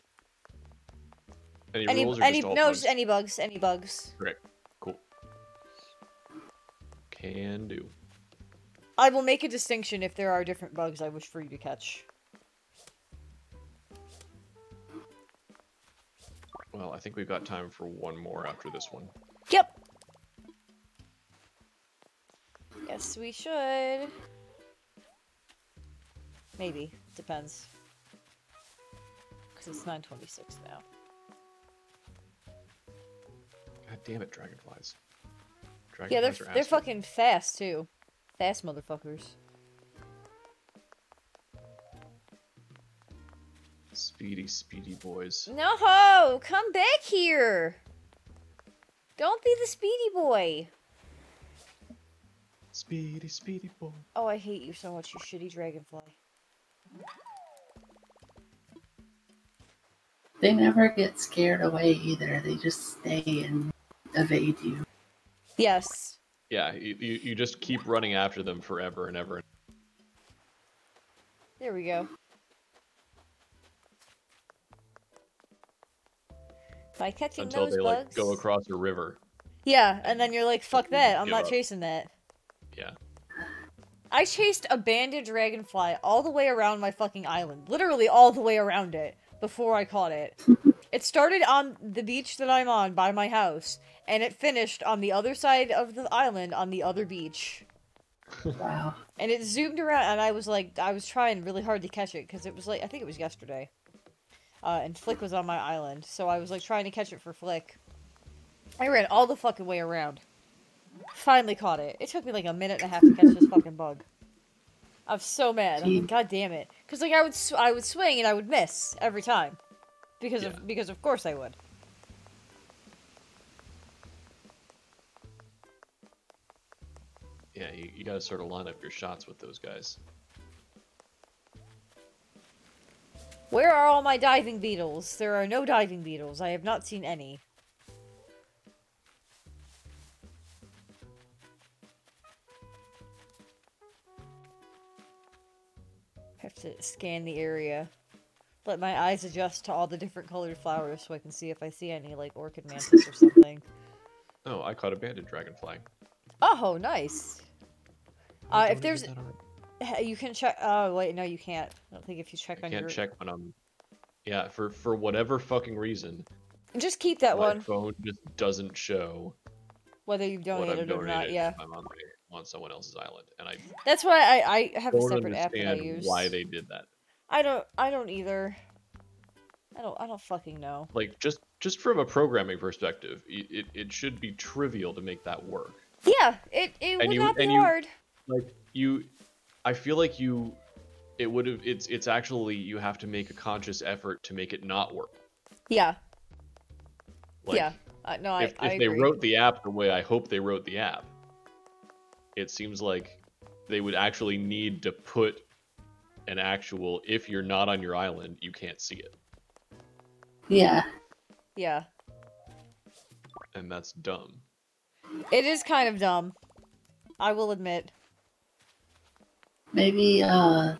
[SPEAKER 1] Any,
[SPEAKER 2] any
[SPEAKER 1] rules
[SPEAKER 2] any, no,
[SPEAKER 1] bugs?
[SPEAKER 2] just any bugs, any bugs.
[SPEAKER 1] Great, cool. Can do.
[SPEAKER 2] I will make a distinction if there are different bugs I wish for you to catch.
[SPEAKER 1] Well, I think we've got time for one more after this one.
[SPEAKER 2] Yep. Yes, we should. Maybe. Depends. Because it's 926 now.
[SPEAKER 1] God damn it, dragonflies. Dragonflies
[SPEAKER 2] Yeah, they're,
[SPEAKER 1] are
[SPEAKER 2] they're fucking fast, too. Fast motherfuckers.
[SPEAKER 1] Speedy, speedy boys.
[SPEAKER 2] No! Come back here! Don't be the speedy boy!
[SPEAKER 1] Speedy, speedy boy.
[SPEAKER 2] Oh, I hate you so much, you shitty dragonfly.
[SPEAKER 3] They never get scared away either. They just stay and evade you.
[SPEAKER 2] Yes.
[SPEAKER 1] Yeah, you, you, you just keep running after them forever and ever.
[SPEAKER 2] There we go. By catching
[SPEAKER 1] Until
[SPEAKER 2] those
[SPEAKER 1] they
[SPEAKER 2] bugs.
[SPEAKER 1] like go across a river.
[SPEAKER 2] Yeah, and then you're like, fuck
[SPEAKER 1] you
[SPEAKER 2] that, I'm not
[SPEAKER 1] up.
[SPEAKER 2] chasing that.
[SPEAKER 1] Yeah.
[SPEAKER 2] I chased a banded dragonfly all the way around my fucking island. Literally all the way around it before I caught it. it started on the beach that I'm on by my house, and it finished on the other side of the island on the other beach.
[SPEAKER 3] Wow.
[SPEAKER 2] And it zoomed around, and I was like, I was trying really hard to catch it because it was like, I think it was yesterday. Uh, and Flick was on my island, so I was like trying to catch it for Flick. I ran all the fucking way around. Finally caught it. It took me like a minute and a half to catch this fucking bug. I'm so mad. I'm like, God damn it! Because like I would, I would swing and I would miss every time, because
[SPEAKER 1] Yeah.
[SPEAKER 2] of because of course I would.
[SPEAKER 1] Yeah, you, you gotta sort of line up your shots with those guys.
[SPEAKER 2] Where are all my diving beetles? There are no diving beetles. I have not seen any. To scan the area. Let my eyes adjust to all the different colored flowers so I can see if I see any, like orchid mantis or something.
[SPEAKER 1] Oh, I caught a banded dragonfly.
[SPEAKER 2] Oh, nice. Uh, if there's,
[SPEAKER 1] even that already.
[SPEAKER 2] you can check. Oh wait, no, you can't. I don't think if you check
[SPEAKER 1] I
[SPEAKER 2] on
[SPEAKER 1] can't check when I'm. Yeah, for for whatever fucking reason,
[SPEAKER 2] Just keep that
[SPEAKER 1] my
[SPEAKER 2] one,
[SPEAKER 1] phone just doesn't show
[SPEAKER 2] whether you've
[SPEAKER 1] what I've
[SPEAKER 2] donated or not.
[SPEAKER 1] donated
[SPEAKER 2] Yeah.
[SPEAKER 1] On, someone else's island, and I
[SPEAKER 2] That's why I, I have a separate app that I use.
[SPEAKER 1] why they did that.
[SPEAKER 2] I don't I don't either. I don't I don't fucking know.
[SPEAKER 1] Like just just from a programming perspective, it it, it should be trivial to make that work.
[SPEAKER 2] Yeah, it it
[SPEAKER 1] And
[SPEAKER 2] would
[SPEAKER 1] you-
[SPEAKER 2] not be
[SPEAKER 1] and you-
[SPEAKER 2] hard.
[SPEAKER 1] Like you, I feel like you, it would have. It's it's actually you have to make a conscious effort to make it not work.
[SPEAKER 2] Yeah,
[SPEAKER 1] Like,
[SPEAKER 2] yeah. Uh, no, I
[SPEAKER 1] if,
[SPEAKER 2] I
[SPEAKER 1] if they
[SPEAKER 2] agree.
[SPEAKER 1] wrote the app the way I hope they wrote the app, it seems like they would actually need to put an actual if you're not on your island, you can't see it.
[SPEAKER 3] Yeah.
[SPEAKER 2] Yeah,
[SPEAKER 1] And that's dumb.
[SPEAKER 2] it is kind of dumb. I will admit.
[SPEAKER 3] Maybe uh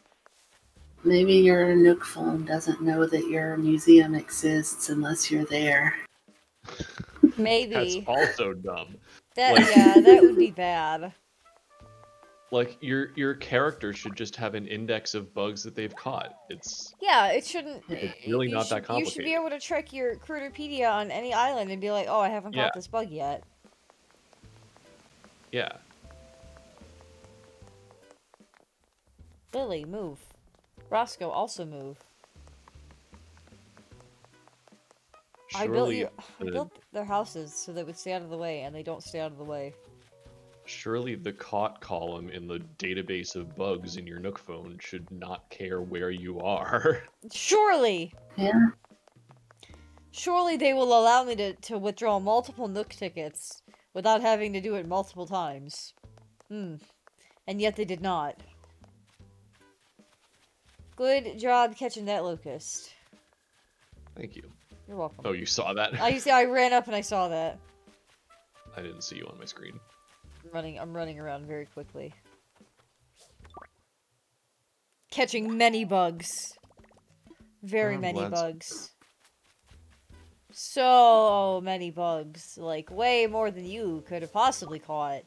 [SPEAKER 3] maybe your Nook phone doesn't know that your museum exists unless you're there.
[SPEAKER 2] Maybe.
[SPEAKER 1] That's also dumb.
[SPEAKER 2] that
[SPEAKER 1] like-
[SPEAKER 2] yeah that would be bad.
[SPEAKER 1] Like your your character should just have an index of bugs that they've caught. It's
[SPEAKER 2] Yeah, it shouldn't.
[SPEAKER 1] It's
[SPEAKER 2] eh,
[SPEAKER 1] really
[SPEAKER 2] you
[SPEAKER 1] not that
[SPEAKER 2] complicated. You should be able to check your Critterpedia on any island and be like, oh, I haven't
[SPEAKER 1] Yeah.
[SPEAKER 2] caught this bug yet.
[SPEAKER 1] yeah.
[SPEAKER 2] Lily, move. Roscoe, also move. I built
[SPEAKER 1] Surely
[SPEAKER 2] you. I built their houses so they would stay out of the way, and they don't stay out of the way.
[SPEAKER 1] Surely the caught column in the database of bugs in your Nook phone should not care where you are.
[SPEAKER 2] Surely,
[SPEAKER 3] Yeah.
[SPEAKER 2] surely they will allow me to, to withdraw multiple Nook tickets without having to do it multiple times. Hmm. And yet they did not. Good job catching that locust.
[SPEAKER 1] Thank you.
[SPEAKER 2] You're welcome.
[SPEAKER 1] Oh, you saw that?
[SPEAKER 2] I see. I ran up and I saw that.
[SPEAKER 1] I didn't see you on my screen.
[SPEAKER 2] I'm running. I'm running around very quickly, catching many bugs. Very
[SPEAKER 1] I'm
[SPEAKER 2] many bugs. So many bugs, like way more than you could have possibly caught.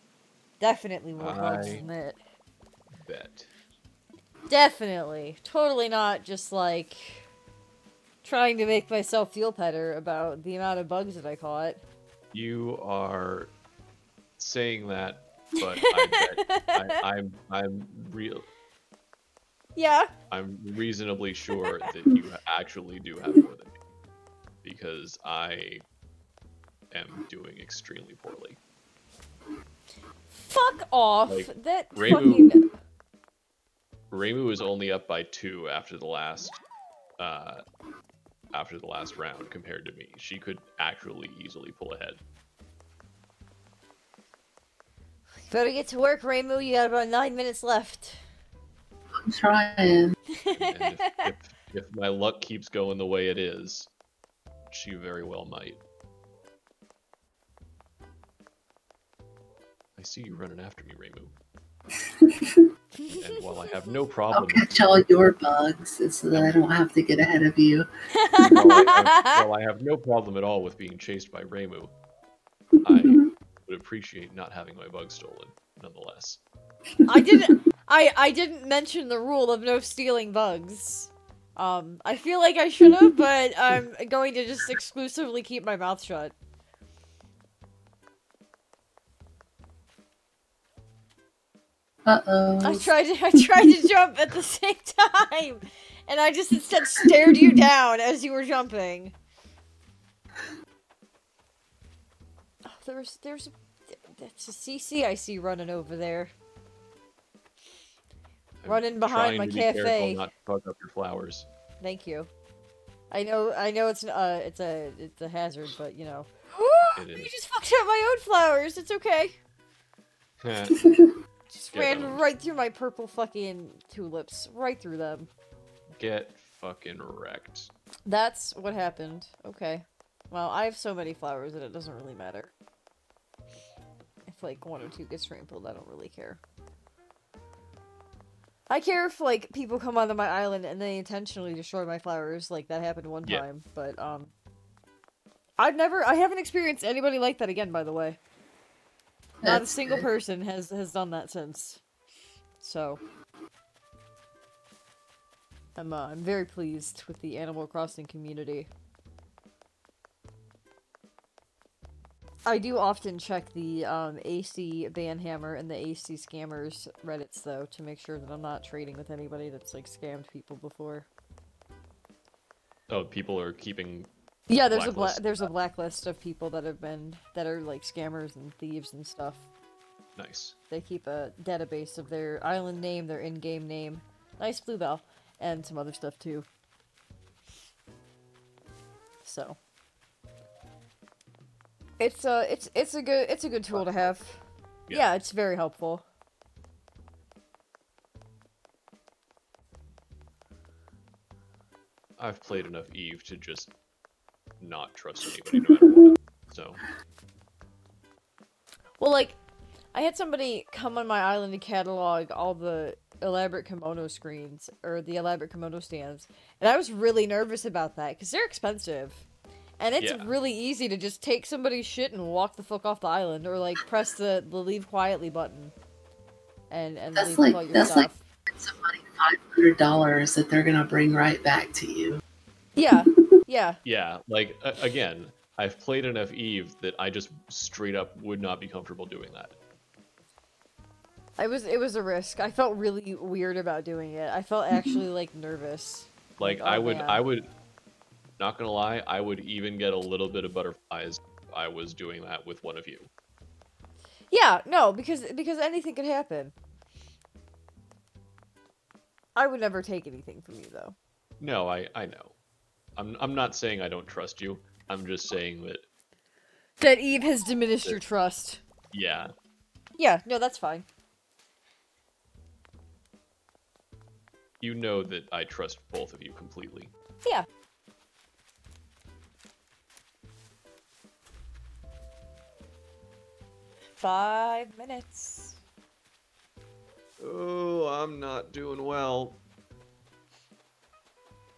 [SPEAKER 2] Definitely more bugs
[SPEAKER 1] I-
[SPEAKER 2] than that.
[SPEAKER 1] Bet.
[SPEAKER 2] Definitely, totally not just like trying to make myself feel better about the amount of bugs that I caught.
[SPEAKER 1] You are saying that, but I I, I'm I'm real.
[SPEAKER 2] Yeah.
[SPEAKER 1] I'm reasonably sure that you actually do have more than me, because I am doing extremely poorly.
[SPEAKER 2] Fuck off.
[SPEAKER 1] Like,
[SPEAKER 2] that
[SPEAKER 1] Reimu-
[SPEAKER 2] fucking.
[SPEAKER 1] Reimu is only up by two after the last uh, after the last round compared to me. She could actually easily pull ahead.
[SPEAKER 2] Better get to work, Reimu. You got about nine minutes left.
[SPEAKER 3] I'm trying.
[SPEAKER 1] If, if, if my luck keeps going the way it is, she very well might. I see you running after me, Reimu. And while I have no problem,
[SPEAKER 3] I'll
[SPEAKER 1] problem,
[SPEAKER 3] catch all your bugs so that I don't have to get ahead of you.
[SPEAKER 1] while I, have, while I have no problem at all with being chased by Reimu, I would appreciate not having my bug stolen, nonetheless.
[SPEAKER 2] I didn't. I I didn't mention the rule of no stealing bugs. Um, I feel like I should have, but I'm going to just exclusively keep my mouth shut.
[SPEAKER 3] Uh oh.
[SPEAKER 2] I tried to I tried to jump at the same time, and I just instead stared you down as you were jumping. Oh, there's there's a, that's a CC I see running over there.
[SPEAKER 1] I'm
[SPEAKER 2] Running behind
[SPEAKER 1] trying
[SPEAKER 2] my
[SPEAKER 1] to be careful
[SPEAKER 2] cafe.
[SPEAKER 1] Not to fuck up your flowers.
[SPEAKER 2] Thank you. I know I know it's uh it's a it's a hazard, but you know.
[SPEAKER 1] It
[SPEAKER 2] you
[SPEAKER 1] is.
[SPEAKER 2] just fucked up my own flowers. It's okay. Just
[SPEAKER 1] Get
[SPEAKER 2] ran
[SPEAKER 1] owned.
[SPEAKER 2] right through my purple fucking tulips, right through them.
[SPEAKER 1] Get fucking wrecked.
[SPEAKER 2] That's what happened. Okay. Well, I have so many flowers that it doesn't really matter. Like one or two gets trampled, I don't really care. I care if like people come onto my island and they intentionally destroy my flowers, like that happened one
[SPEAKER 1] Yeah.
[SPEAKER 2] time. But um, I've never, I haven't experienced anybody like that again. By the way, not a single
[SPEAKER 3] good.
[SPEAKER 2] person has has done that since. So. I'm, uh, I'm very pleased with the Animal Crossing community. I do often check the um, AC Banhammer and the AC Scammers Reddits though to make sure that I'm not trading with anybody that's like scammed people before.
[SPEAKER 1] Oh, people are keeping.
[SPEAKER 2] Yeah, there's a there's a blacklist of people that have been that are like scammers and thieves and stuff.
[SPEAKER 1] Nice.
[SPEAKER 2] They keep a database of their island name, their in-game name, nice bluebell, and some other stuff too. So it's a it's it's a good it's a good tool to have.
[SPEAKER 1] Yeah.
[SPEAKER 2] Yeah, it's very helpful.
[SPEAKER 1] I've played enough Eve to just not trust anybody no matter what. So,
[SPEAKER 2] Well, like, I had somebody come on my island to catalog all the elaborate kimono screens or the elaborate kimono stands, and I was really nervous about that because they're expensive, and it's
[SPEAKER 1] Yeah.
[SPEAKER 2] really easy to just take somebody's shit and walk the fuck off the island, or like press the the leave quietly button, and and
[SPEAKER 3] That's
[SPEAKER 2] leave
[SPEAKER 3] like-
[SPEAKER 2] all your
[SPEAKER 3] that's
[SPEAKER 2] stuff.
[SPEAKER 3] like- Somebody five hundred dollars that they're gonna bring right back to you.
[SPEAKER 2] Yeah, yeah.
[SPEAKER 1] yeah, like, a- again, I've played enough Eve that I just straight up would not be comfortable doing that.
[SPEAKER 2] I was it was a risk. I felt really weird about doing it. I felt actually like nervous.
[SPEAKER 1] Like,
[SPEAKER 2] oh,
[SPEAKER 1] I would,
[SPEAKER 2] man.
[SPEAKER 1] I would, not gonna lie, I would even get a little bit of butterflies if I was doing that with one of you.
[SPEAKER 2] Yeah, no, because because anything could happen. I would never take anything from you though.
[SPEAKER 1] No, I, I know. I'm, I'm not saying I don't trust you. I'm just saying that,
[SPEAKER 2] That Eve has diminished your trust.
[SPEAKER 1] yeah,
[SPEAKER 2] Yeah, no, that's fine.
[SPEAKER 1] you know that I trust both of you completely.
[SPEAKER 2] Yeah. Five minutes.
[SPEAKER 1] Oh, I'm not doing well.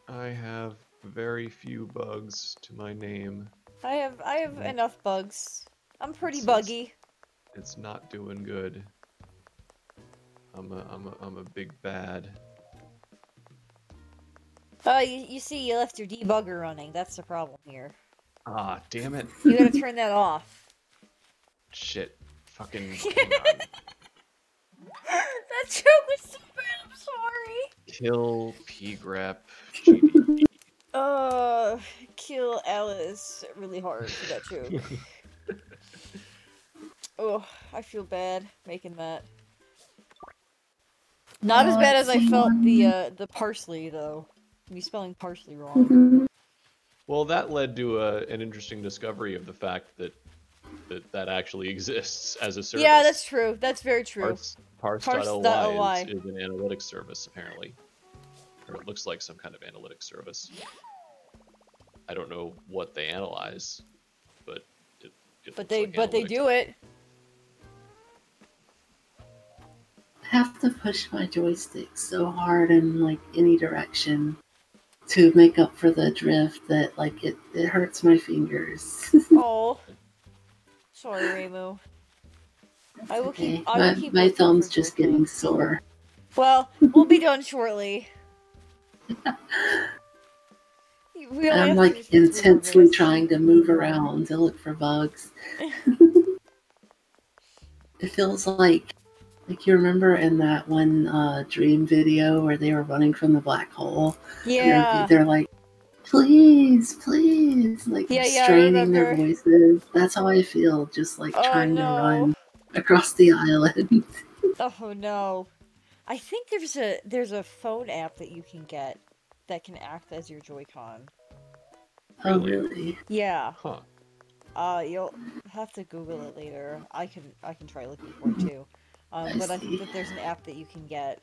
[SPEAKER 1] I have very few bugs to my name.
[SPEAKER 2] I have I have
[SPEAKER 1] Mm.
[SPEAKER 2] enough bugs. I'm pretty
[SPEAKER 1] It's-
[SPEAKER 2] buggy.
[SPEAKER 1] It's not doing good. I'm a I'm a I'm a big bad.
[SPEAKER 2] Oh, you, you see, you left your debugger running. That's the problem here.
[SPEAKER 1] Ah, damn it.
[SPEAKER 2] You gotta turn that off.
[SPEAKER 1] Shit. Fucking. hang on.
[SPEAKER 2] that joke was so bad. I'm sorry.
[SPEAKER 1] Kill pgrep GDB.
[SPEAKER 2] Uh, kill Alice really hard for that joke. oh, I feel bad making that. Not as bad as I felt the uh the parsley though. Me spelling parsley wrong.
[SPEAKER 3] Mhm.
[SPEAKER 1] Well, that led to a, an interesting discovery of the fact that that, that actually exists as a service.
[SPEAKER 2] yeah, that's true. That's very true.
[SPEAKER 1] Parse,
[SPEAKER 2] Parse.ly.
[SPEAKER 1] parse.ly is, is an analytics service, apparently. Or it looks like some kind of analytics service. I don't know what they analyze, but it, it
[SPEAKER 2] But they
[SPEAKER 1] like
[SPEAKER 2] but they do it.
[SPEAKER 3] I have to push my joystick so hard in like any direction to make up for the drift that like it, it hurts my fingers.
[SPEAKER 2] Oh, sorry, Reimu. I will
[SPEAKER 3] Okay,
[SPEAKER 2] keep. I
[SPEAKER 3] my,
[SPEAKER 2] will keep
[SPEAKER 3] my thumb's just getting sore.
[SPEAKER 2] Well, we'll be done shortly. We
[SPEAKER 3] I'm like
[SPEAKER 2] finish with three more
[SPEAKER 3] intensely trying to move around to look for bugs. it feels like like you remember in that one uh, dream video where they were running from the black hole. And they're-
[SPEAKER 2] Yeah.
[SPEAKER 3] they're, like, please, please, like
[SPEAKER 2] Yeah, yeah,
[SPEAKER 3] straining their voices. That's how I feel, just like
[SPEAKER 2] Oh,
[SPEAKER 3] trying
[SPEAKER 2] no.
[SPEAKER 3] to run across the island.
[SPEAKER 2] Oh no. I think there's a there's a phone app that you can get that can act as your Joy-Con.
[SPEAKER 3] oh,
[SPEAKER 1] Really?
[SPEAKER 3] really?
[SPEAKER 2] Yeah.
[SPEAKER 1] Huh.
[SPEAKER 2] Uh, you'll have to Google it later. I can I can try looking for it too. Um,
[SPEAKER 3] I
[SPEAKER 2] but I think that there's an app that you can get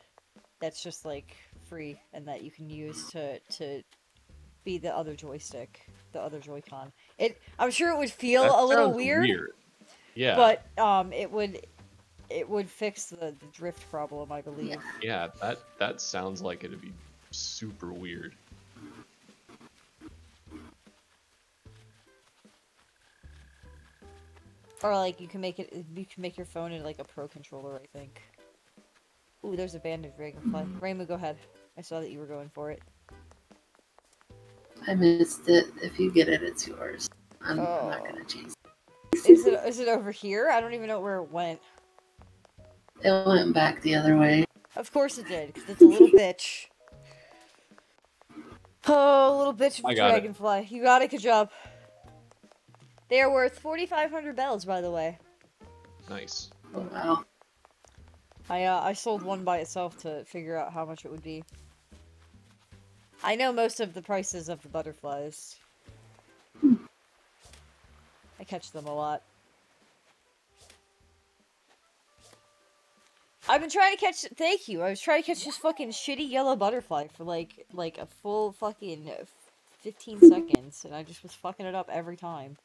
[SPEAKER 2] that's just like free and that you can use to to be the other joystick, the other Joy-Con. It I'm sure it would feel
[SPEAKER 1] That
[SPEAKER 2] a little
[SPEAKER 1] sounds
[SPEAKER 2] weird,
[SPEAKER 1] Yeah.
[SPEAKER 2] but um, it would it would fix the, the drift problem, I believe.
[SPEAKER 1] yeah, that that sounds like it'd be super weird.
[SPEAKER 2] Or like you can make it you can make your phone into like a pro controller, I think. Ooh, there's a banded dragonfly. Raymond, go ahead. I saw that you were going for it.
[SPEAKER 3] I missed it. If you get it, it's yours. I'm, I'm not
[SPEAKER 2] Oh.
[SPEAKER 3] gonna chase.
[SPEAKER 2] Is it is it over here? I don't even know where it went.
[SPEAKER 3] It went back the other way.
[SPEAKER 2] Of course it did, because it's a little bitch. Oh, little bitch of
[SPEAKER 1] I
[SPEAKER 2] a
[SPEAKER 1] got it.
[SPEAKER 2] dragonfly. You got it, good job. They are worth 4,500 bells, by the way.
[SPEAKER 1] Nice.
[SPEAKER 3] Oh wow.
[SPEAKER 2] I uh, I sold one by itself to figure out how much it would be. I know most of the prices of the butterflies. I catch them a lot. I've been trying to catch. Thank you. I was trying to catch this fucking shitty yellow butterfly for like like a full fucking fifteen seconds, and I just was fucking it up every time.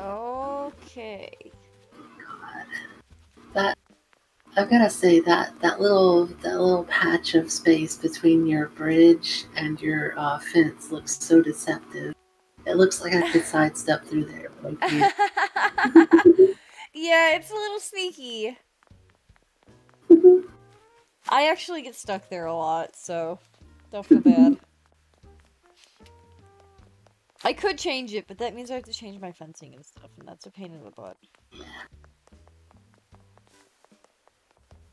[SPEAKER 2] Okay. God.
[SPEAKER 3] That I've gotta say that that little that little patch of space between your bridge and your uh, fence looks so deceptive. It looks like I could sidestep through there. Like
[SPEAKER 2] yeah, it's a little sneaky. I actually get stuck there a lot, so don't feel bad. I could change it, but that means I have to change my fencing and stuff, and that's a pain in the butt.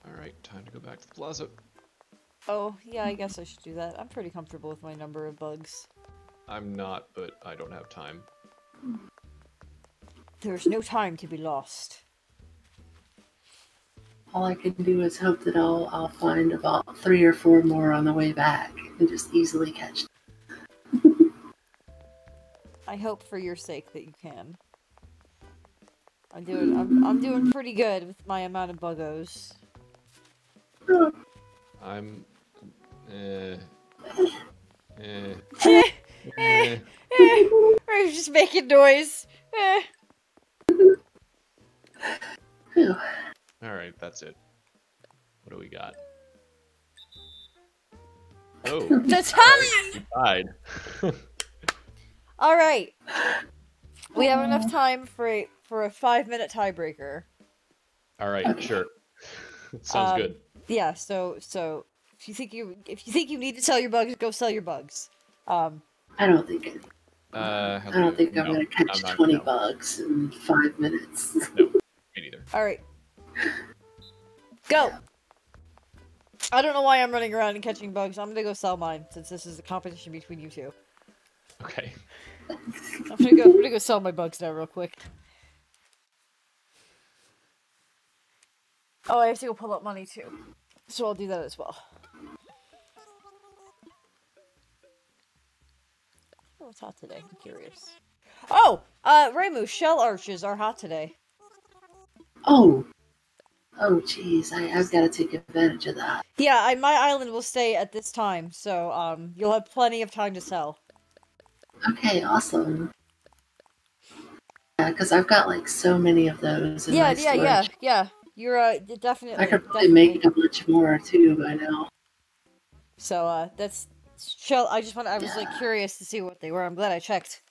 [SPEAKER 1] All right, time to go back to the plaza.
[SPEAKER 2] Oh, yeah, I guess I should do that. I'm pretty comfortable with my number of bugs.
[SPEAKER 1] I'm not, but I don't have time.
[SPEAKER 2] There's no time to be lost.
[SPEAKER 3] All I can do is hope that I'll I'll find about three or four more on the way back and just easily catch. them.
[SPEAKER 2] I hope for your sake that you can. I'm doing I'm, I'm doing pretty good with my amount of buggos.
[SPEAKER 1] I'm. Eh. Eh.
[SPEAKER 2] Eh,
[SPEAKER 1] eh.
[SPEAKER 2] eh, I'm just making noise. Eh.
[SPEAKER 1] All right, that's it. What do we got? Oh,
[SPEAKER 2] The time!
[SPEAKER 1] died.
[SPEAKER 2] Alright. We have enough time for a for a five minute tiebreaker.
[SPEAKER 1] All right, sure. Sounds
[SPEAKER 2] Um,
[SPEAKER 1] good.
[SPEAKER 2] Yeah, so so If you think you if you think you need to sell your bugs, go sell your bugs. Um,
[SPEAKER 3] I don't think it,
[SPEAKER 1] Uh,
[SPEAKER 3] I don't think I'm gonna catch
[SPEAKER 1] I'm not-
[SPEAKER 3] 20
[SPEAKER 1] no,
[SPEAKER 3] bugs in five minutes.
[SPEAKER 1] no, Me neither.
[SPEAKER 2] all right, go. I don't know why I'm running around and catching bugs. I'm gonna go sell mine since this is a competition between you two.
[SPEAKER 1] Okay.
[SPEAKER 2] I'm gonna go. I'm gonna go sell my bugs now, real quick. Oh, I have to go pull up money too, so I'll do that as well. Oh, it's hot today. I'm curious. Oh, uh, Reimu, shell arches are hot today.
[SPEAKER 3] Oh, oh, jeez, I I've got to take advantage of that.
[SPEAKER 2] Yeah, I, my island will stay at this time, so um, you'll have plenty of time to sell.
[SPEAKER 3] Okay, awesome. Yeah, because I've got like so many of those. In
[SPEAKER 2] yeah, yeah, yeah, yeah. You're uh, definitely.
[SPEAKER 3] I could probably
[SPEAKER 2] definitely.
[SPEAKER 3] make a bunch more too by now.
[SPEAKER 2] So uh, that's shell. I just want. I was like curious to see what they were. I'm glad I checked.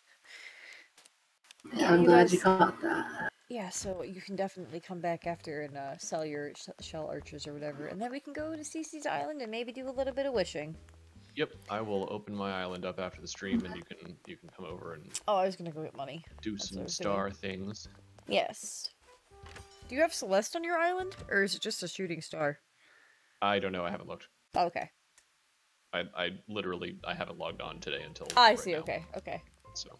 [SPEAKER 3] Yeah,
[SPEAKER 2] Yeah,
[SPEAKER 3] I'm
[SPEAKER 2] you
[SPEAKER 3] glad you caught that.
[SPEAKER 2] Yeah, so you can definitely come back after and uh, sell your sh- shell archers or whatever, and then we can go to CC's island and maybe do a little bit of wishing.
[SPEAKER 1] Yep, I will open my island up after the stream, and you can you can come over and
[SPEAKER 2] Oh, I was gonna go get money.
[SPEAKER 1] do
[SPEAKER 2] what I
[SPEAKER 1] some star things.
[SPEAKER 2] Yes. Do you have Celeste on your island, or is it just a shooting star?
[SPEAKER 1] I don't know. I haven't looked.
[SPEAKER 2] Oh, okay.
[SPEAKER 1] I I literally I haven't logged on today until.
[SPEAKER 2] I
[SPEAKER 1] right
[SPEAKER 2] see.
[SPEAKER 1] now,
[SPEAKER 2] Okay. Okay.
[SPEAKER 1] So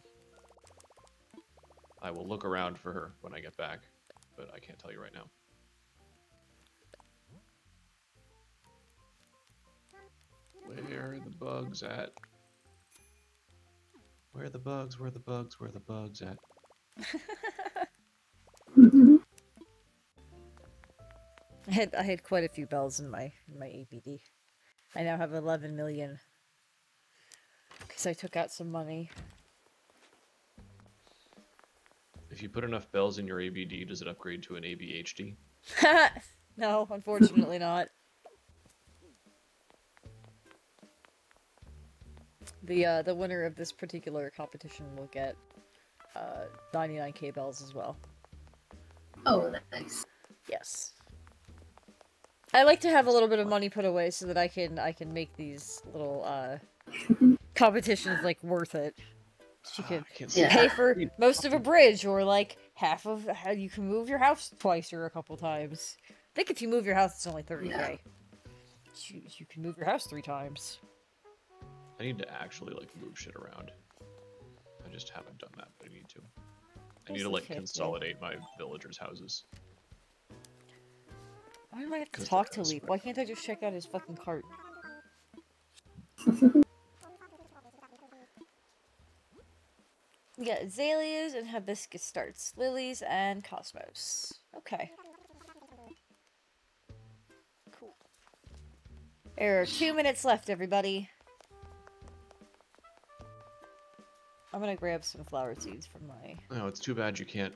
[SPEAKER 1] I will look around for her when I get back, but I can't tell you right now. Where are the bugs at? Where are the bugs? Where are the bugs? Where are the bugs at?
[SPEAKER 2] I had I had quite a few bells in my in my ABD. I now have 11 million because I took out some money.
[SPEAKER 1] If you put enough bells in your ABD, does it upgrade to an ABHD?
[SPEAKER 2] no, unfortunately not. The uh, the winner of this particular competition will get uh, 99k bells as well.
[SPEAKER 3] Oh, that's nice.
[SPEAKER 2] Yes. I like to have a little bit of money put away so that I can I can make these little uh competitions like worth it. She
[SPEAKER 1] Ah,
[SPEAKER 2] could
[SPEAKER 1] can't see
[SPEAKER 3] Yeah.
[SPEAKER 2] pay for most of a bridge or like half of how you can move your house twice or a couple times. I think if you move your house it's only 30k.
[SPEAKER 3] Yeah.
[SPEAKER 2] You, you can move your house three times.
[SPEAKER 1] I need to actually like move shit around. I just haven't done that, but I need to. I need
[SPEAKER 2] Yes,
[SPEAKER 1] to like consolidate my villagers' houses.
[SPEAKER 2] Why do I have to
[SPEAKER 1] 'Cause
[SPEAKER 2] talk to
[SPEAKER 1] that's Leif?
[SPEAKER 2] Why can't I just check out his fucking cart? We got azaleas and hibiscus starts, lilies and cosmos. Okay. Cool. There are two minutes left, everybody. I'm gonna grab some flower seeds from my.
[SPEAKER 1] No, it's too bad you can't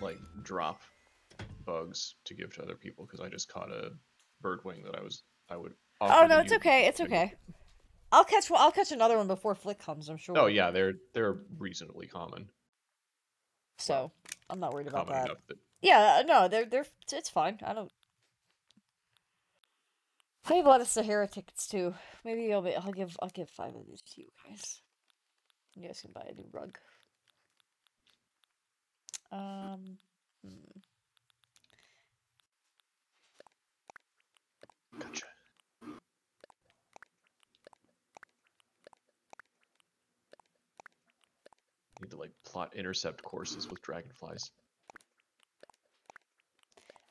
[SPEAKER 1] like drop bugs to give to other people because I just caught a bird wing that I was I would.
[SPEAKER 2] Oh no, it's okay. It's okay. I'll catch. I'll catch another one before Flick comes. I'm sure.
[SPEAKER 1] Oh yeah, they're they're reasonably common.
[SPEAKER 2] So I'm not worried about that.
[SPEAKER 1] that
[SPEAKER 2] Yeah, uh, no, they're they're it's fine. I don't. I have a lot of Sahara tickets too. Maybe I'll be, I'll give I'll give five of these to you guys. You guys can buy a new rug. Um. hmm.
[SPEAKER 1] Gotcha. Need to like plot intercept courses with dragonflies.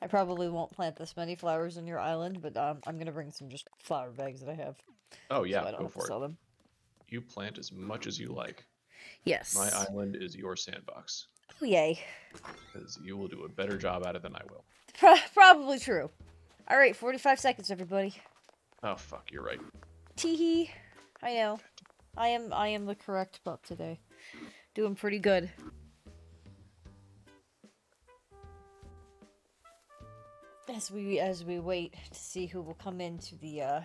[SPEAKER 2] I probably won't plant this many flowers on your island, but um, I'm gonna bring some just flower bags that I have.
[SPEAKER 1] Oh yeah,
[SPEAKER 2] so I don't
[SPEAKER 1] go for
[SPEAKER 2] sell
[SPEAKER 1] it.
[SPEAKER 2] them.
[SPEAKER 1] You plant as much as you like.
[SPEAKER 2] Yes.
[SPEAKER 1] My island is your sandbox
[SPEAKER 2] Oh yay.
[SPEAKER 1] because you will do a better job at it than I will.
[SPEAKER 2] Pro- probably true. All right, 45 seconds, everybody.
[SPEAKER 1] Oh fuck, you're right.
[SPEAKER 2] Teehee. I know. I am I am the correct butt today. Doing pretty good. As we as we wait to see who will come into the uh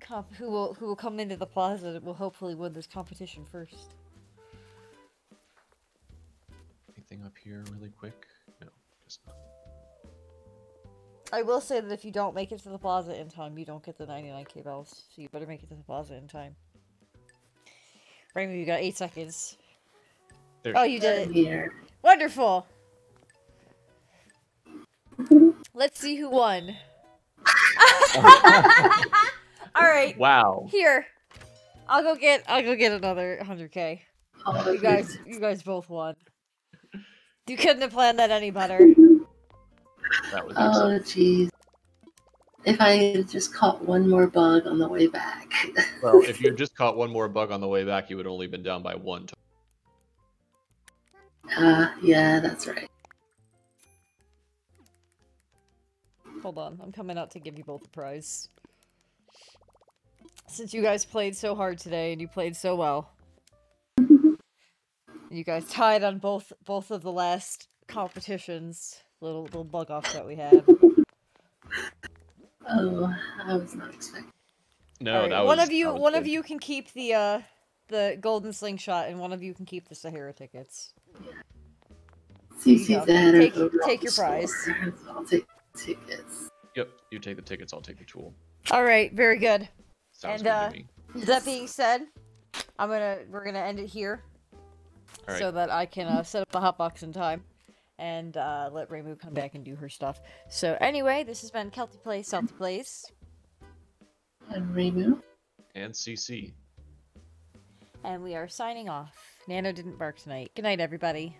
[SPEAKER 2] comp who will who will come into the plaza that will hopefully win this competition first.
[SPEAKER 1] Anything up here really quick? No, guess not.
[SPEAKER 2] I will say that if you don't make it to the plaza in time, you don't get the 99k bells. So you better make it to the plaza in time. Rainbow, you got eight seconds.
[SPEAKER 1] There
[SPEAKER 2] Oh, you did it.
[SPEAKER 3] here.
[SPEAKER 2] Wonderful. Let's see who won. All right,
[SPEAKER 1] Wow.
[SPEAKER 2] here. I'll go get. I'll go get another 100k.
[SPEAKER 3] Oh,
[SPEAKER 2] You guys, you guys both won. You couldn't have planned that any better.
[SPEAKER 1] That was
[SPEAKER 3] Oh, jeez. If I had just caught one more bug on the way back.
[SPEAKER 1] Well, if you just caught one more bug on the way back, you would only been down by one. To-
[SPEAKER 3] uh, yeah, that's right.
[SPEAKER 2] Hold on, I'm coming out to give you both a prize. Since you guys played so hard today and you played so well. you guys tied on both both of the last competitions, little little bug off that we had.
[SPEAKER 3] Oh, I was not expecting.
[SPEAKER 1] no,
[SPEAKER 2] Alright,
[SPEAKER 1] that was
[SPEAKER 2] one of you
[SPEAKER 1] that was
[SPEAKER 2] one of you can keep the uh the golden slingshot and one of you can keep the Sahara tickets. you
[SPEAKER 3] CC's
[SPEAKER 2] go.
[SPEAKER 3] ahead
[SPEAKER 2] Take- take your prize.
[SPEAKER 3] I'll take tickets.
[SPEAKER 1] Yep, you take the tickets. I'll take the tool.
[SPEAKER 2] Alright, very good.
[SPEAKER 1] Sounds
[SPEAKER 2] And,
[SPEAKER 1] good
[SPEAKER 2] uh,
[SPEAKER 1] to me.
[SPEAKER 2] That being said, I'm gonna we're gonna end it here.
[SPEAKER 1] Alright.
[SPEAKER 2] so that I can uh, set up the hotbox in time and uh, let Reimu come back and do her stuff. So anyway, this has been Celty Plays, Salty Plays,
[SPEAKER 3] And Reimu.
[SPEAKER 1] And CC.
[SPEAKER 2] and we are signing off. Nano didn't bark tonight. Good night, everybody.